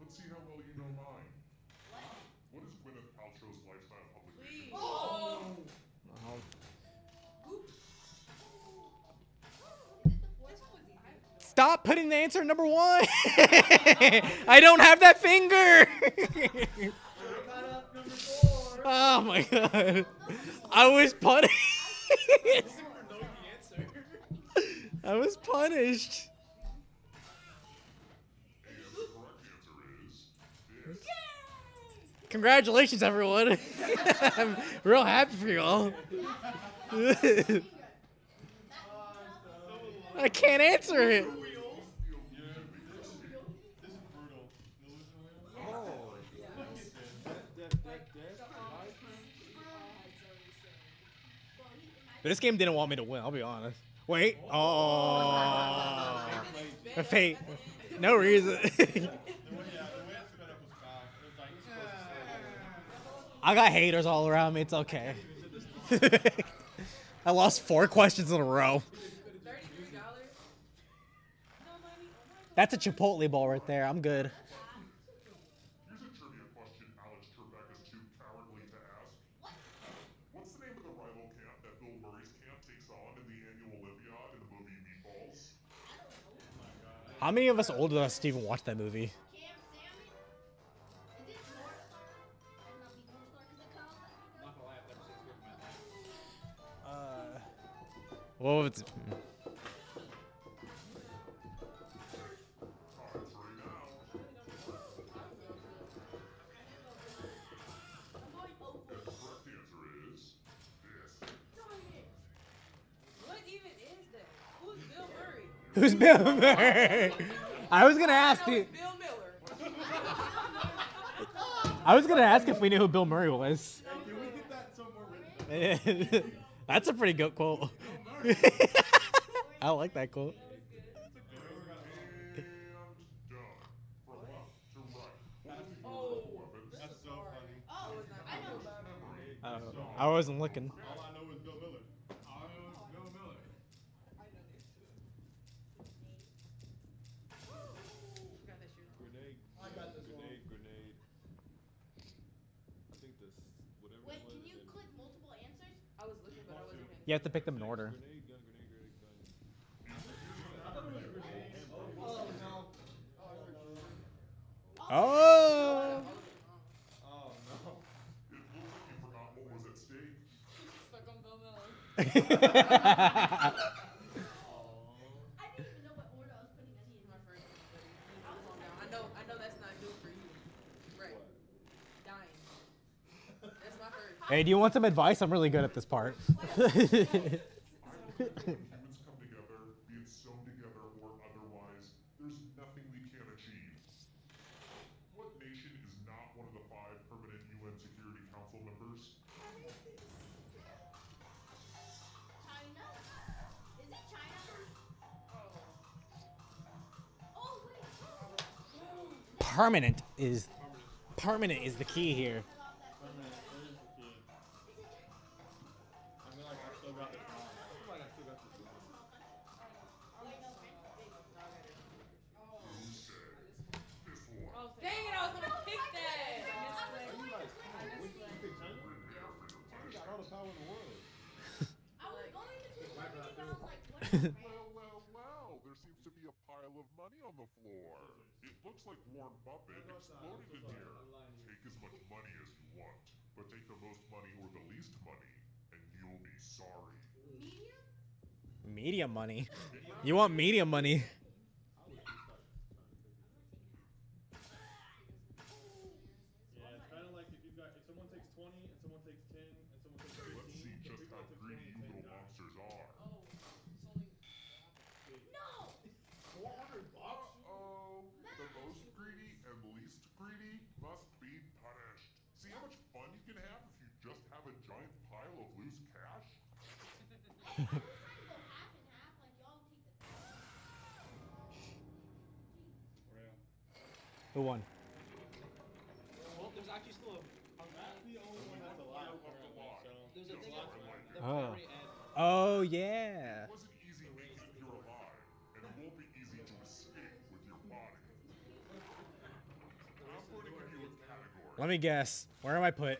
Stop putting the answer number one. [laughs] I don't have that finger. [laughs] oh my god. I was punished. [laughs] I was punished. Congratulations, everyone. I'm real happy for you all. I can't answer it. But this game didn't want me to win, I'll be honest. Wait. [laughs] Oh. Fate. No reason. I got haters all around me. It's okay. [laughs] I lost four questions in a row. That's a Chipotle ball right there. I'm good. How many of us older than us even watched that movie? Uh, what was Who's Bill Murray? Who's Bill Murray? I was gonna ask you. Bill Miller. I was gonna ask if we knew who Bill Murray was. [laughs] That's a pretty good quote. [laughs] I like that quote. That's so funny. Uh, I wasn't looking. You have to pick them in order. Grenade gun, grenade, grenade gun. Oh. [laughs] [laughs] [laughs] Oh no. It looks like you forgot what was at stake. Stuck on Bill Miller. I didn't even know what order I was putting us in. My first one, buddy. Calm down. I know, I know that's not new for you. Right. Dying. That's my first. Hey, do you want some advice? I'm really good at this part. [laughs] Humans come together, be it sewn together or otherwise, there's nothing we can't achieve. What nation is not one of the five permanent UN Security Council members? China? Is it China? Oh, oh wait. Permanent is permanent is the key here. Well, well, well, there seems to be a pile of money on the floor. It looks like Warren Buffett exploded in here. Take as much money as you want, but take the most money or the least money, and you'll be sorry. Media money. [laughs] You want media money? Yeah, it's kind of like if you got if someone takes 20 and someone takes 10 and someone takes 15. Let's see just how greedy you little monsters are. No! 400 bucks? Uh-oh. The most greedy and least greedy must be punished. See how much fun you can have if you just have a giant pile of loose cash? Who won? Well, there's actually still a. That's the only one that's alive. apparently, so- There's a thing of the Oh. very end. Oh yeah. It wasn't easy making it here alive, and it won't be easy to escape with your body. I'm going to give you a category. Let me guess. Where am I put?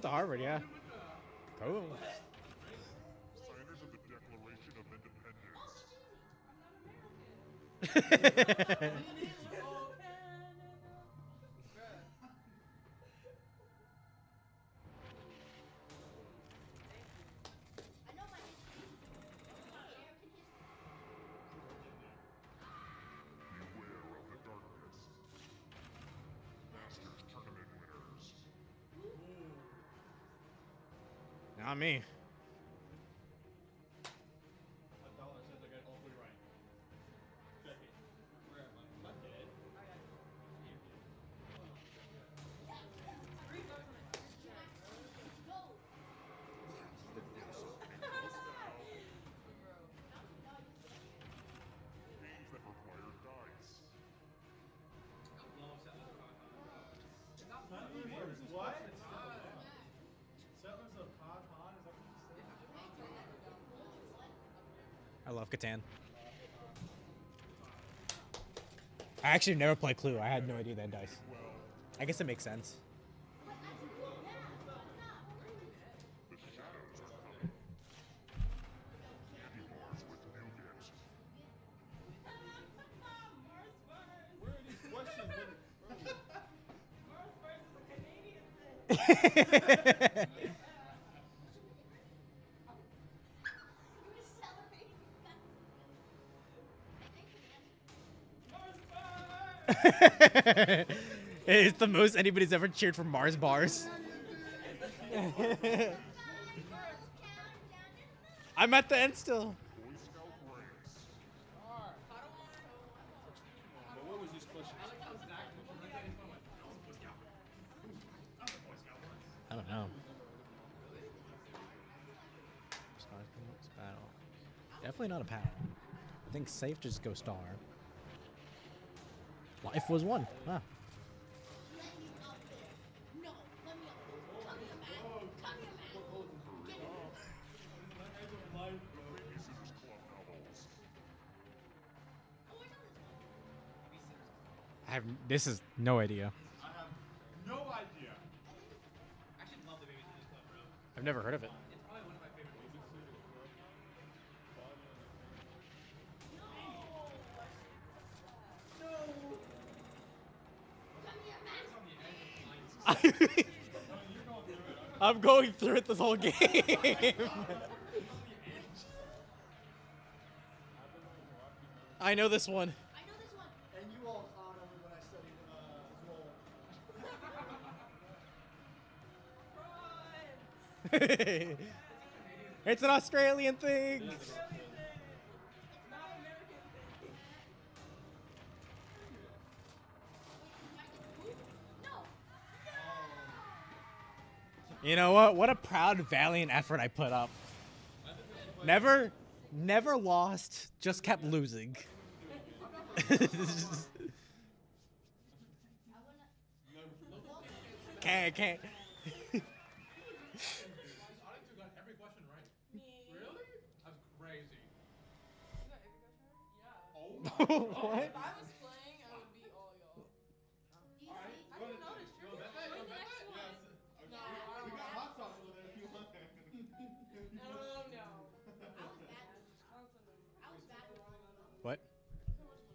went to Harvard, yeah. Cool. Signers of the Declaration of Independence. [laughs] me. I love Catan. I actually never played Clue. I had no idea that dice. I guess it makes sense. It's the most anybody's ever cheered for Mars bars. I'm at the end still. I don't know. Definitely not a pattern. I think safe just go star. Life was one. Huh. Baby-Sitters Club novels. I have this is no idea. I have no idea. I actually love the Club, bro. I've never heard of it. It's probably one of my favorite movies. Going through it this whole game. I know this one. [laughs] It's an Australian thing. What? What a proud, valiant effort I put up. Never, never lost, just kept losing. [laughs] can't, can't. [laughs] [laughs] Onyx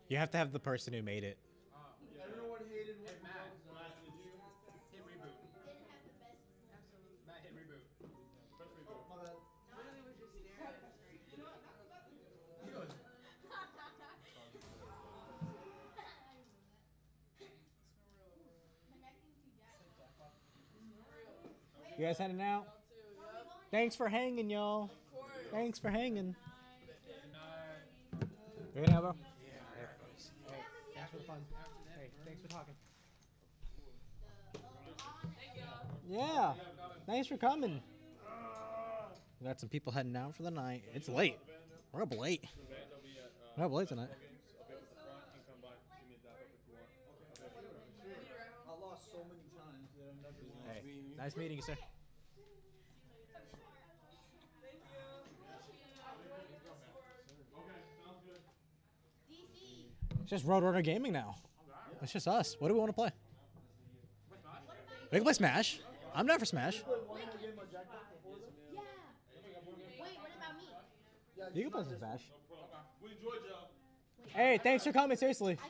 You have to have the person who made it. Everyone hated what Matt, did you hit reboot? Matt hit reboot. Press reboot. Oh, my bad. He goes, You guys heading out? Thanks for hanging, y'all. Thanks for hanging. You gonna have fun. Hey, thanks for talking. Yeah. Thanks for coming. We got some people heading out for the night. It's late. We're up late. We're up late tonight. I lost so many times that I'm never Hey, nice meeting you, sir. It's just Roadrunner Gaming now. It's just us. What do we want to play? We can play Smash. I'm down for Smash. Yeah. Wait, what about me? You can play some Smash. we enjoyed y'all. Hey, thanks for coming. Seriously. I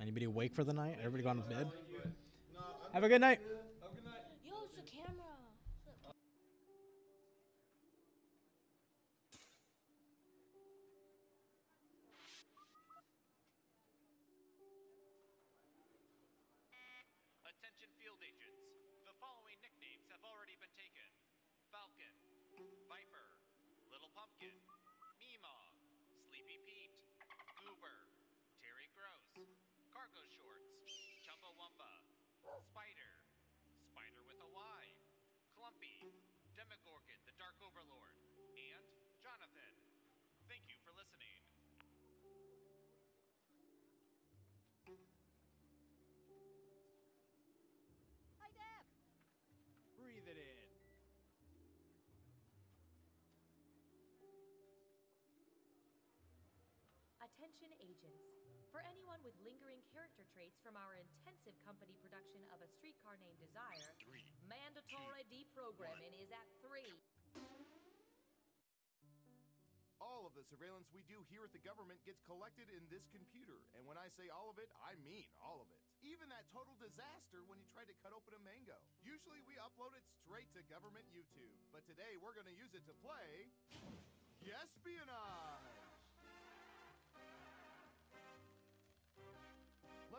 Anybody awake for the night? Everybody gone to bed? Have a good night. Chumbawamba, Spider, Spider with a Y, Clumpy, Demogorgon, the Dark Overlord, and Jonathan. Thank you for listening. Hi, Dad. Breathe it in. Attention agents. For anyone with lingering character traits from our intensive company production of A Streetcar Named Desire, mandatory deprogramming is at 3. All of the surveillance we do here at the government gets collected in this computer. And when I say all of it, I mean all of it. Even that total disaster when you tried to cut open a mango. Usually we upload it straight to government YouTube. But today we're going to use it to play. Guesspionage!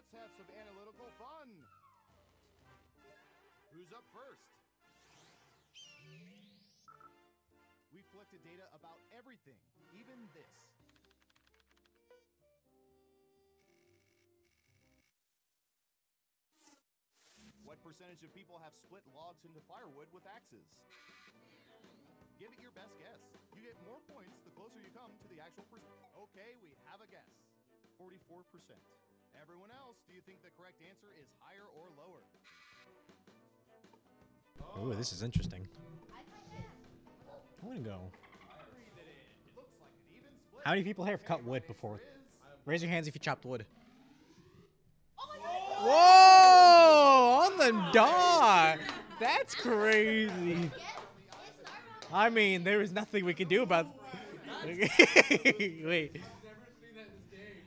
Let's have some analytical fun! Who's up first? We've collected data about everything, even this. What percentage of people have split logs into firewood with axes? Give it your best guess. You get more points the closer you come to the actual percent. Okay, we have a guess. 44%. Everyone else, do you think the correct answer is higher or lower? Ooh, this is interesting. I'm gonna go. How many people here have cut wood before? Raise your hands if you chopped wood. Whoa! On the dot! That's crazy. I mean, there is nothing we can do about. [laughs] Wait.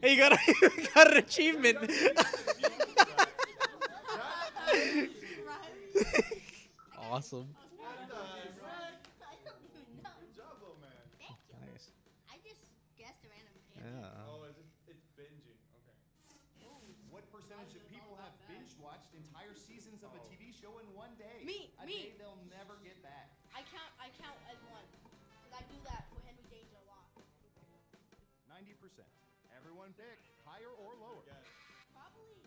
Hey, you got, a, [laughs] you got an achievement. awesome. Nice. I just guessed a random Yeah. Oh, it's, it's binging. Okay. What percentage of people have binge watched entire seasons of a TV oh. show in one day? Me, a me. day they'll never get back. I count. I count as one. 'Cause I do that with Henry Danger a lot. 90%. Everyone pick higher or lower. Probably.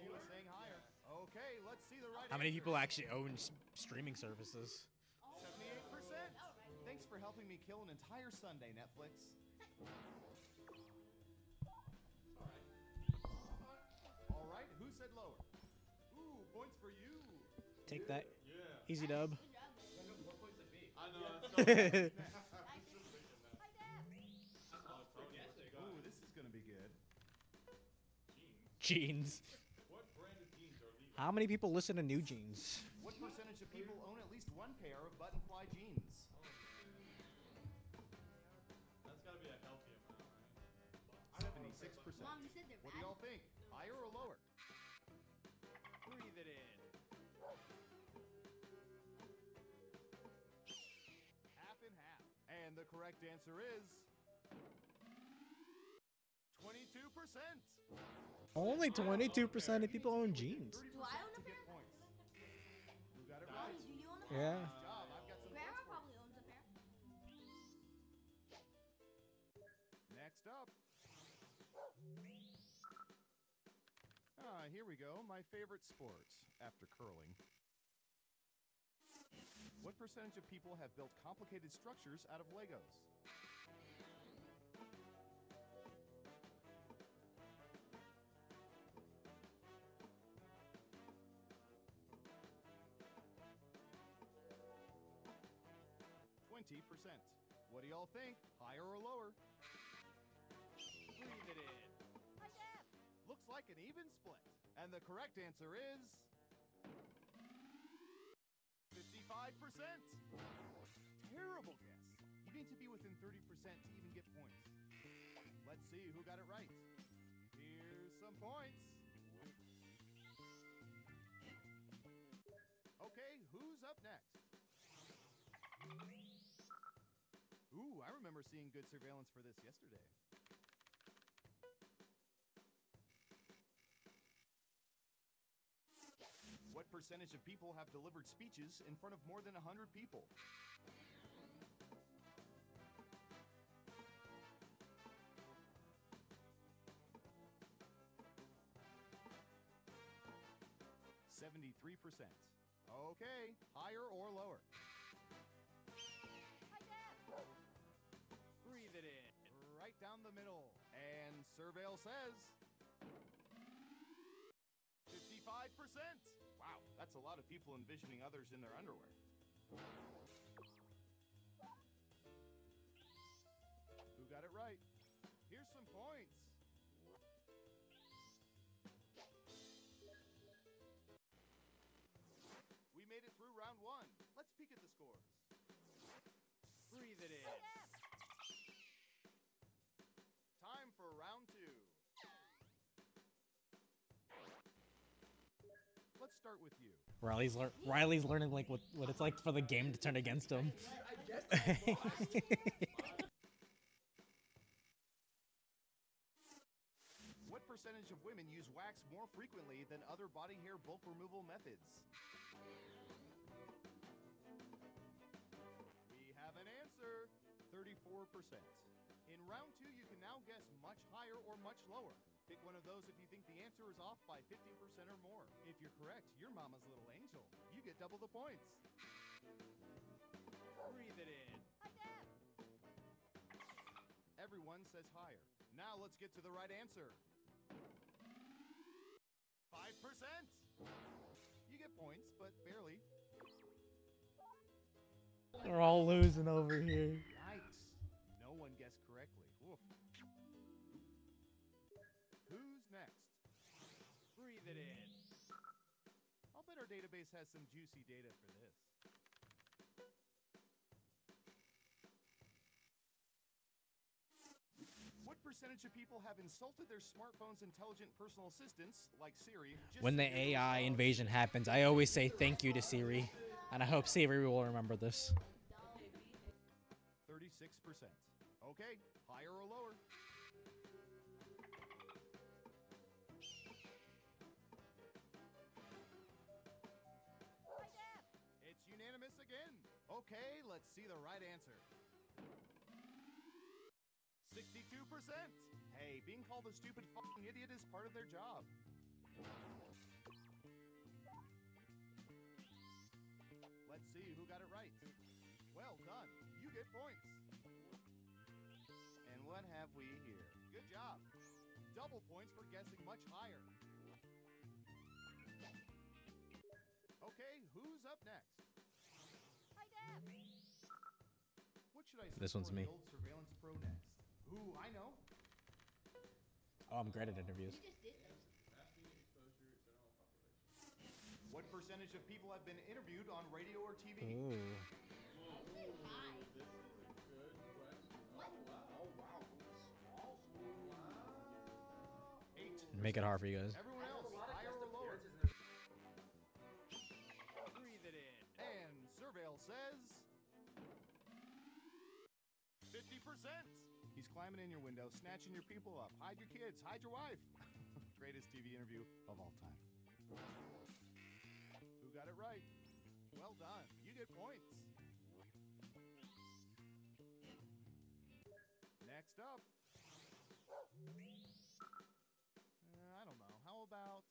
You were saying higher. Okay, let's see the right How many answer. people actually own s- streaming services? 78%. Thanks for helping me kill an entire Sunday, Netflix. All right, who said lower? Ooh, points for you. Take that. Yeah. Easy dub. I know. [laughs] jeans. How many people listen to NewJeans? What percentage of people own at least one pair of button fly jeans? That's gotta be a healthy amount, right? Seventy-six percent. Mom, you said they're What do y'all think? Higher or lower? Breathe it in. Half and half. And the correct answer is twenty-two percent. Only 22% of people own jeans. Do I own a pair? Who got it Mommy, right? do you own a Yeah. pair? Nice job. I've got some Grandma probably owns a pair. Next up. Ah, here we go. My favorite sport after curling. What percentage of people have built complicated structures out of Legos? Twenty percent. What do y'all think? Higher or lower? Breathe it in. Looks like an even split. And the correct answer is 55%. Terrible guess. You need to be within 30% to even get points. Let's see who got it right. Here's some points. Okay, who's up next? Remember seeing good surveillance for this yesterday. What percentage of people have delivered speeches in front of more than 100 people? Seventy-three percent. Okay, higher or lower? Down the middle. And Surveil says 55%. Wow, that's a lot of people envisioning others in their underwear. Who got it right? Here's some points. We made it through round one. Let's peek at the scores. Breathe it in. Start with you. Riley's lear- Riley's learning like what, what it's like for the game to turn against him. [laughs] What percentage of women use wax more frequently than other body hair bulk removal methods? We have an answer 34%. In round two, you can now guess much higher or much lower. Pick one of those if you think the answer is off by 15% or more. If you're correct, you're mama's little angel. You get double the points. Breathe it in. Everyone says higher. Now let's get to the right answer. 5%. You get points, but barely. We're all losing over here. Database has some juicy data for this. What percentage of people have insulted their smartphone's intelligent personal assistants, like Siri, just When the AI invasion happens, I always say thank you to Siri, and I hope Siri will remember this. 36%. Okay, higher or lower? Okay, let's see the right answer. 62%. Hey, being called a stupid fucking idiot is part of their job. Let's see who got it right. Well done. You get points. And what have we here? Good job. Double points for guessing much higher. Okay, who's up next? this one's me. Ooh, I know. Oh, I'm great at interviews. What percentage of people have been interviewed on radio or TV? Ooh. Make it hard for you guys. 50%. He's climbing in your window, snatching your people up. Hide your kids, hide your wife. [laughs] Greatest TV interview of all time. Who got it right? Well done. You get points. Next up. Uh, I don't know. How about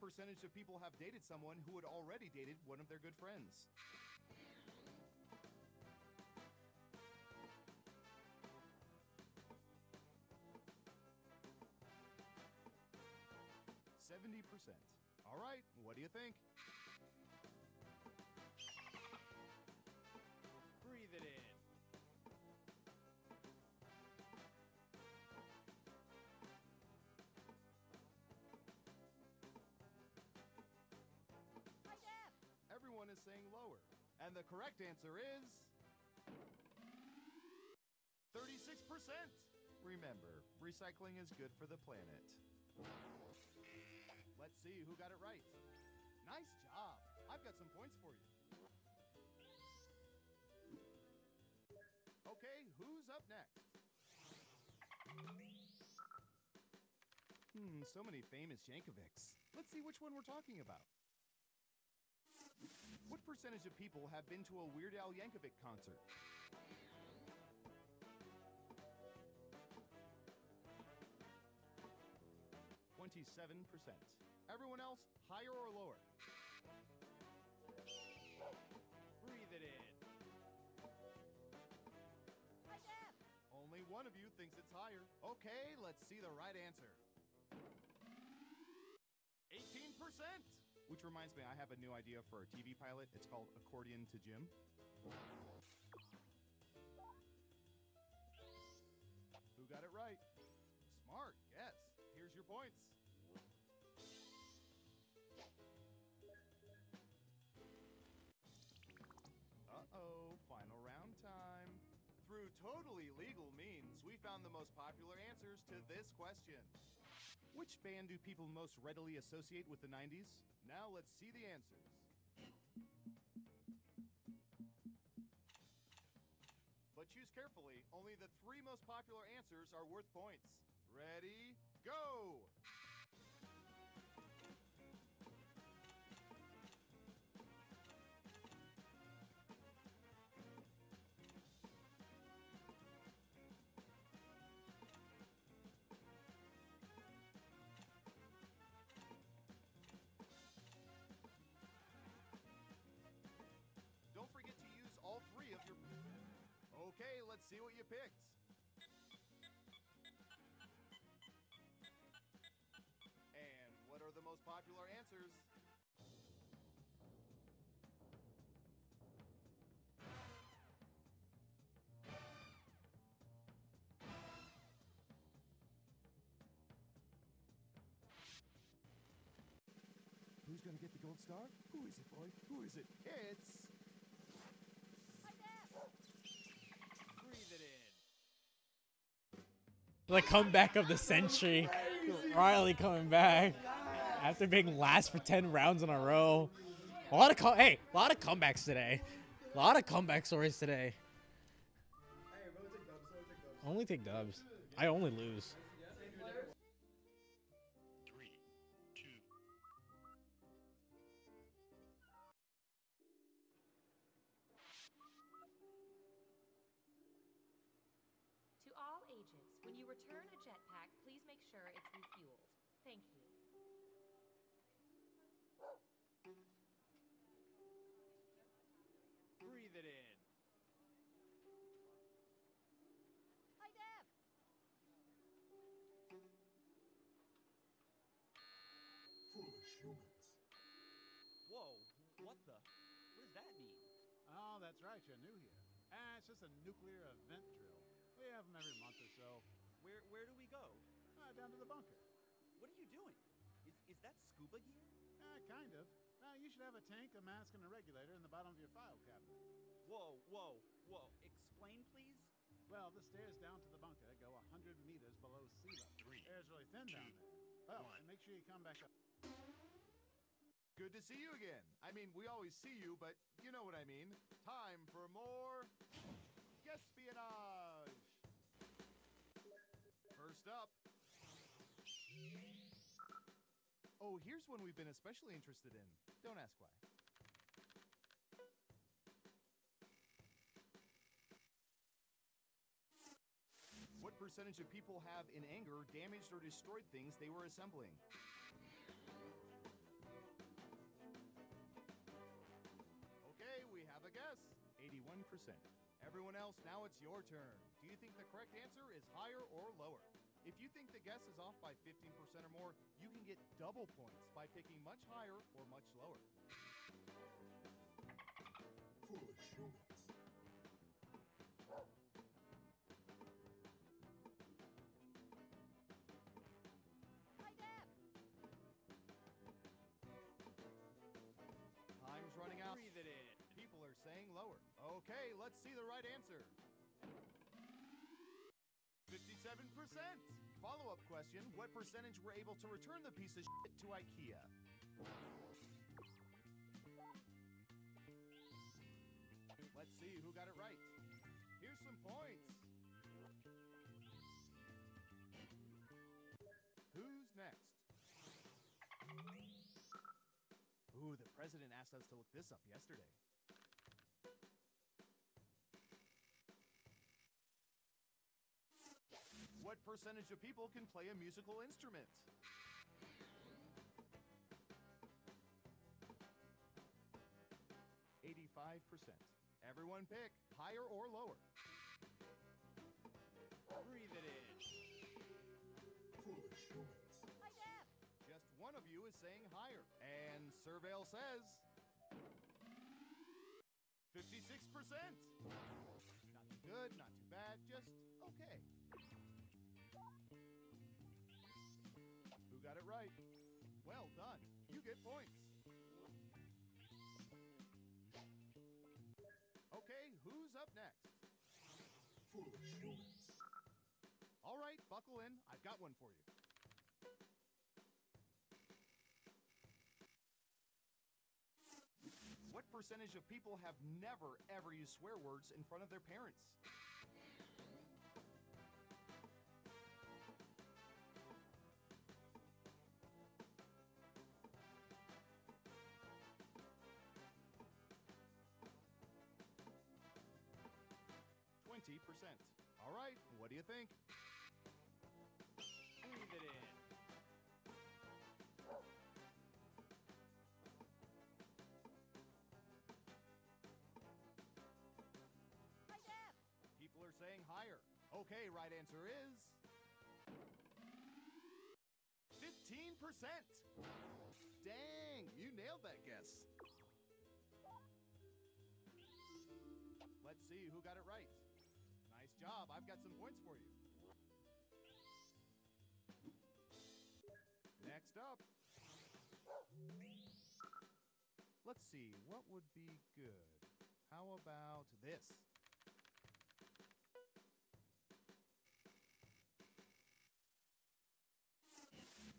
percentage of people have dated someone who had already dated one of their good friends? Seventy percent. All right, what do you think? Saying lower. And the correct answer is 36%. Remember, recycling is good for the planet. Let's see who got it right. Nice job. I've got some points for you. Okay, who's up next? Hmm, so many famous Yankovics. Let's see which one we're talking about. What percentage of people have been to a Weird Al Yankovic concert? Twenty-seven percent. Everyone else, higher or lower? Breathe it in. Only one of you thinks it's higher. Okay, let's see the right answer. 18%! Which reminds me, I have a new idea for a TV pilot. It's called Accordion to Jim. Who got it right? Smart, yes. Here's your points. Uh-oh, final round time. Through totally legal means, we found the most popular answers to this question. Which band do people most readily associate with the 90s? Now let's see the answers. But choose carefully. Only the three most popular answers are worth points. Ready? Go! See what you picked. And what are the most popular answers? Who's gonna get the gold star? Who is it, boy? Who is it? It's The comeback of the century. Riley coming back after being last for 10 rounds in a row. A lot of co- hey, a lot of comebacks today. A lot of comeback stories today. Only take dubs. I only lose. That's right. You're new here. Ah, it's just a nuclear event drill. We have them every month or so. Where where do we go? Uh, down to the bunker. What are you doing? Is, is that scuba gear? Uh, kind of. Now, you should have a tank, a mask, and a regulator in the bottom of your file cabinet. Whoa, whoa, whoa. Explain, please? Well, the stairs down to the bunker go 100 meters below sea level. Air's really thin down there. Oh, and make sure you come back up. Good to see you again. I mean, we always see you, but you know what I mean. Time for more Guesspionage. First up. Oh, here's one we've been especially interested in. Don't ask why. What percentage of people have, in anger, damaged or destroyed things they were assembling? 81%. Everyone else, now it's your turn. Do you think the correct answer is higher or lower? If you think the guess is off by 15% or more, you can get double points by picking much higher or much lower. Foolish humans. Okay, let's see the right answer. 57%. Follow up question What percentage were able to return the piece of shit to IKEA? Let's see who got it right. Here's some points. Who's next? Ooh, the president asked us to look this up yesterday. What percentage of people can play a musical instrument? Eighty-five percent. Everyone pick higher or lower. Breathe it in. Foolish humans. Just one of you is saying higher. And Surveil says 56%. Not too good, not too bad, just okay. Got it right? Well done. You get points. Okay, who's up next? Foolish humans. All right, buckle in. I've got one for you. What percentage of people have never ever used swear words in front of their parents? Twenty percent. All right, what do you think? Breathe it in. People are saying higher. Okay, right answer is 15%. Dang, you nailed that guess. Let's see who got it right. Job. I've got some points for you. Next up. Let's see, what would be good? How about this?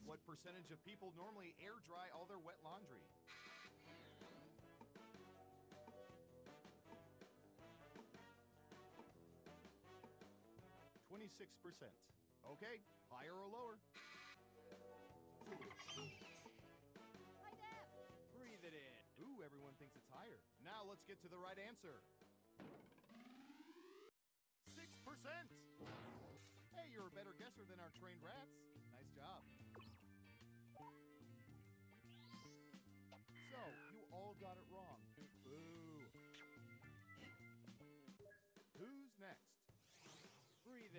What percentage of people normally air dry all their wet laundry? Twenty-six percent. Okay, higher or lower? Foolish humans. Breathe it in. Ooh, everyone thinks it's higher. Now let's get to the right answer. Six percent. Hey, you're a better guesser than our trained rats. Nice job.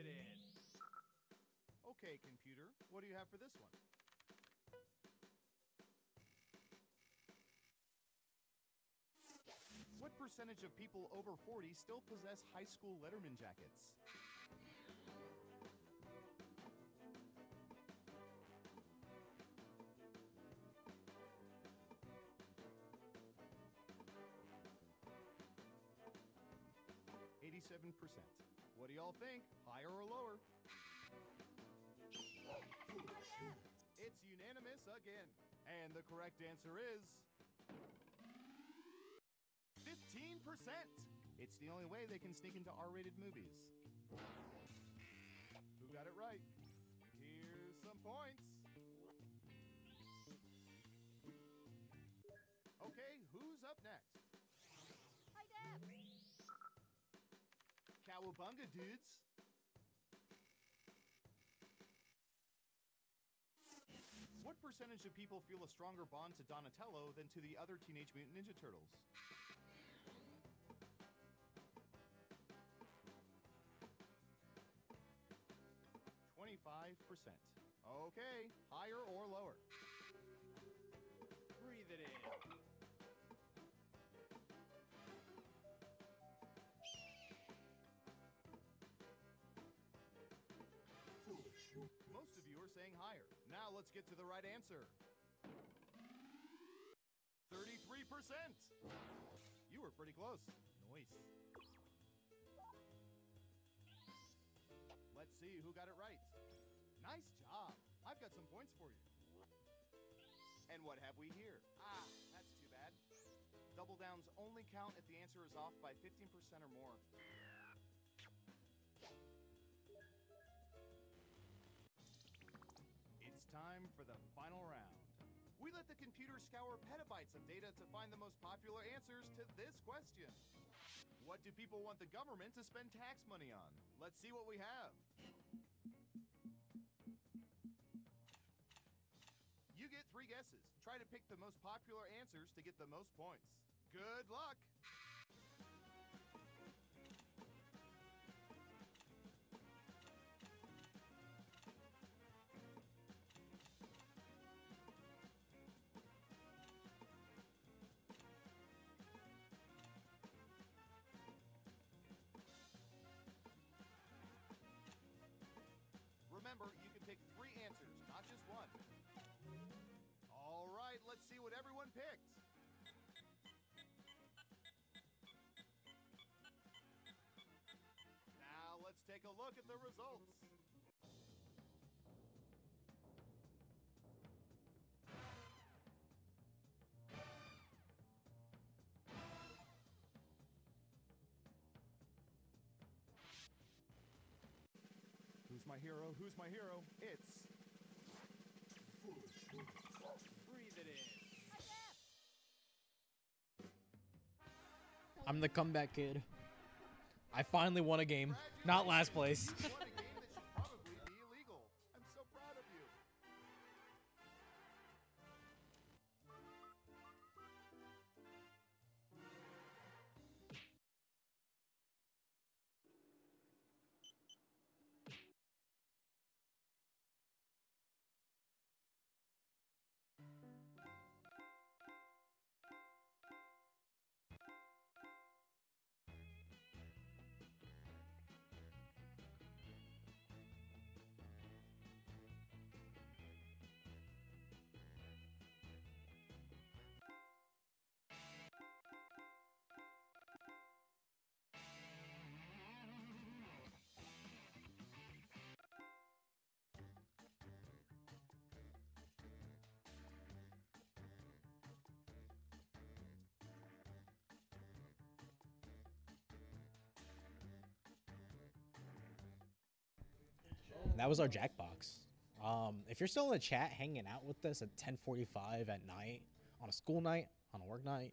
it in. Okay, computer, what do you have for this one? What percentage of people over 40 still possess high school letterman jackets? Eighty-seven percent. What do y'all think? Higher or lower? It's unanimous again. And the correct answer is 15%. It's the only way they can sneak into R rated movies. Who got it right? Here's some points. Cowabunga dudes. What percentage of people feel a stronger bond to Donatello than to the other Teenage Mutant Ninja Turtles? Twenty-five percent. Okay, higher or lower? Breathe it in. Saying higher. Now let's get to the right answer. 33%. You were pretty close. Noise. Let's see who got it right. Nice job. I've got some points for you. And what have we here? Ah, that's too bad. Double downs only count if the answer is off by 15% or more. Time for the final round. We let the computer scour petabytes of data to find the most popular answers to this question. What do people want the government to spend tax money on? Let's see what we have. You get three guesses. Try to pick the most popular answers to get the most points. Good luck! What everyone picked. Now let's take a look at the results. Who's my hero? Who's my hero? It's. I'm the comeback kid. I finally won a game. Not last place. [laughs] That was our Jackbox. Um, if you're still in the chat hanging out with us at 10:45 at night on a school night, on a work night,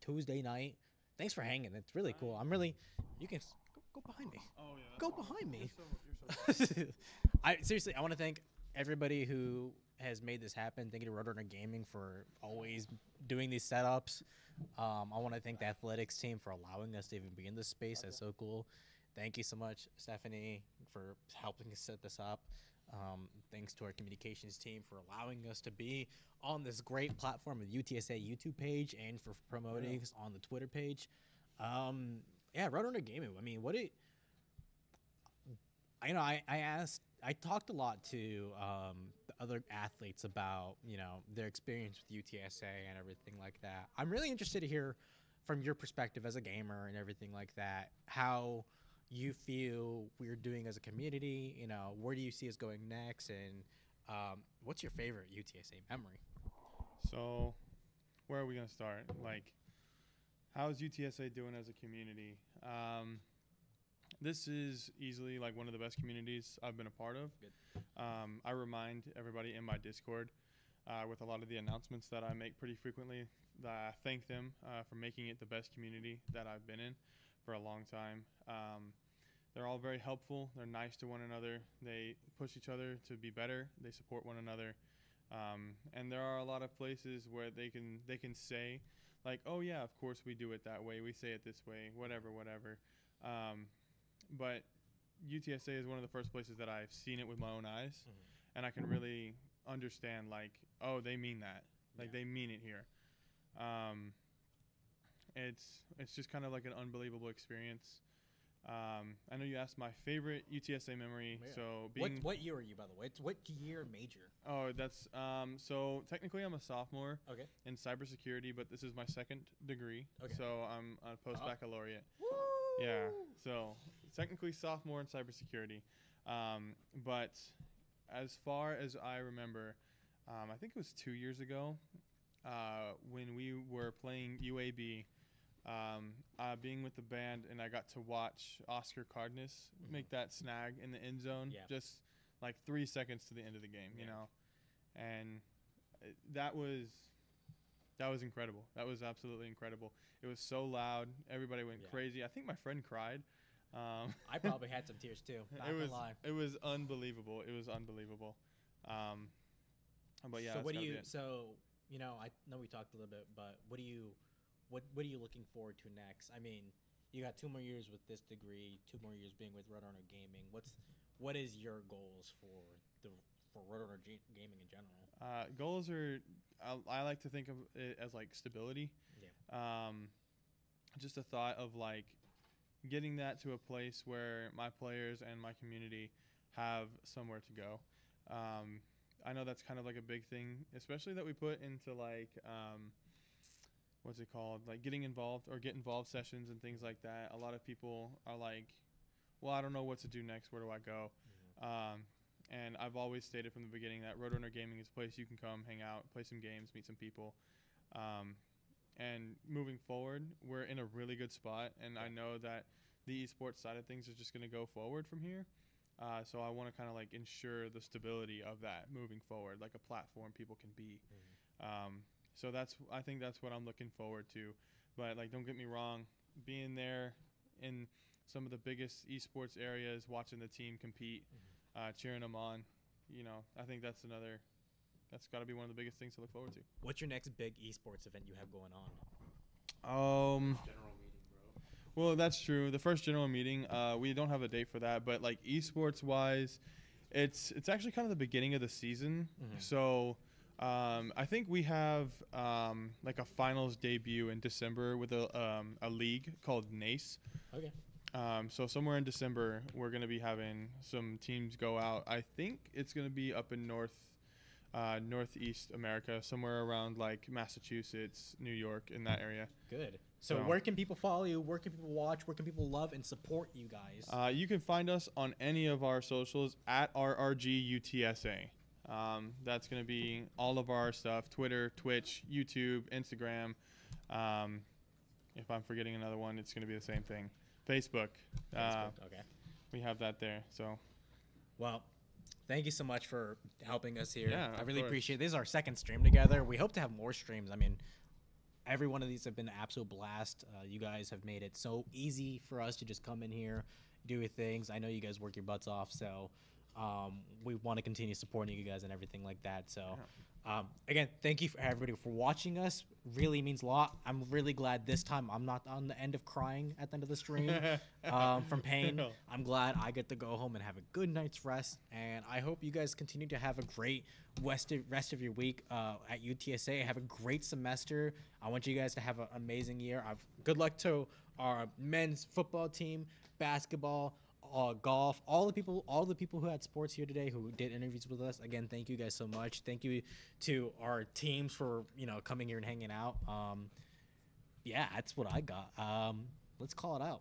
Tuesday night, thanks for hanging. It's really cool. I'm really. You can go, go behind me. Oh, yeah, Go behind me. You're so- you're so [laughs] I seriously, I want to thank everybody who has made this happen. Thank you to Roadrunner Gaming for always doing these setups. Um, I want to thank the athletics team for allowing us to even be in this space. That's so cool. Thank you so much, Stephanie, for helping us set this up. Um, thanks to our communications team for allowing us to be on this great platform of the UTSA YouTube page and for promoting us on the Twitter page. Um, yeah, Roadrunner Gaming. I mean, what it I know I, I asked I talked a lot to um, the other athletes about you know their experience with UTSA and everything like that. I'm really interested to hear from your perspective as a gamer and everything like that, how you feel we're doing as a community. You know, where do you see us going next, and um, what's your favorite UTSA memory? So, where are we gonna start? Like, how's UTSA doing as a community? Um, this is easily like one of the best communities I've been a part of. Um, I remind everybody in my Discord uh, with a lot of the announcements that I make pretty frequently that I thank them uh, for making it the best community that I've been in for a long time. Um, they're all very helpful. They're nice to one another. They push each other to be better. They support one another. Um, and there are a lot of places where they can they can say like, oh yeah, of course we do it that way. We say it this way, whatever, whatever. Um, but UTSA is one of the first places that I've seen it with my own eyes, and I can really understand like, oh, they mean that. Like they mean it here. Um, it's it's just kind of like an unbelievable experience. Um, I know you asked my favorite UTSA memory. Yeah. So what being what year are you by the way? It's what year major? Oh, that's um. So technically, I'm a sophomore. Okay. In cybersecurity, but this is my second degree. Okay. So I'm a post baccalaureate. Woo! Yeah. So technically sophomore in cybersecurity, um, but as far as I remember, um, I think it was two years ago, uh, when we were playing UAB. Um, uh, being with the band, and I got to watch Oscar Cardenas make that snag in the end zone, Yeah. just like three seconds to the end of the game, you Yeah. know, and uh, that was that was incredible. That was absolutely incredible. It was so loud, everybody went Yeah. crazy. I think my friend cried. Um, [laughs] I probably had some tears too. [laughs] Not it was lie. it was unbelievable. It was unbelievable. Um, but yeah, So what do you? So you know, I know we talked a little bit, but what do you, what what are you looking forward to next? I mean, you got two more years with this degree, two more years being with Roadrunner Gaming. What's what is your goals for the for Roadrunner G- Gaming in general? Uh, goals are, I, I like to think of it as like stability. Yeah. Um, just a thought of like getting that to a place where my players and my community have somewhere to go. Um, I know that's kind of like a big thing, especially that we put into like, um, what's it called? Like getting involved or get involved sessions and things like that. A lot of people are like, well, I don't know what to do next. Where do I go? Um, and I've always stated from the beginning that Roadrunner Gaming is a place you can come, hang out, play some games, meet some people. Um, and moving forward, we're in a really good spot, and I know that the esports side of things is just going to go forward from here. Uh, so I want to kind of like ensure the stability of that moving forward, like a platform people can be. Um, so that's I think that's what I'm looking forward to. But like, don't get me wrong, being there in some of the biggest esports areas, watching the team compete, uh, cheering them on, you know, I think that's another. That's got to be one of the biggest things to look forward to. What's your next big esports event you have going on? Um. Well, that's true. The first general meeting, uh, we don't have a date for that, but like esports wise, it's it's actually kind of the beginning of the season. Mhm. So, um, I think we have um, like a finals debut in December with a um, a league called NACE. Okay. Um, so somewhere in December, we're gonna be having some teams go out. I think it's gonna be up in North, uh, Northeast America, somewhere around like Massachusetts, New York, in that area. Good. So, So- where can people follow you? Where can people watch? Where can people love and support you guys? Uh, you can find us on any of our socials at RRGUTSA. Um, that's going to be all of our stuff Twitter, Twitch, YouTube, Instagram. Um, if I'm forgetting another one, it's going to be the same thing. Facebook. Uh, Facebook, okay. We have that there. So, Well, thank you so much for helping us here. Yeah, I really course. appreciate it. This is our second stream together. We hope to have more streams. I mean, every one of these have been an absolute blast. Uh, you guys have made it so easy for us to just come in here, do things. I know you guys work your butts off, so um, we want to continue supporting you guys and everything like that. So, um, again, thank you for everybody for watching us. Really means a lot. I'm really glad this time I'm not on the end of crying at the end of the stream [laughs] um, from pain. I'm glad I get to go home and have a good night's rest. And I hope you guys continue to have a great rest of, rest of your week uh, at UTSA. Have a great semester. I want you guys to have an amazing year. I've, good luck to our men's football team, basketball, uh, golf, all the people, all the people who had sports here today who did interviews with us. Again, thank you guys so much. Thank you to our teams for you know coming here and hanging out. Um, yeah, that's what I got. Um, let's call it out.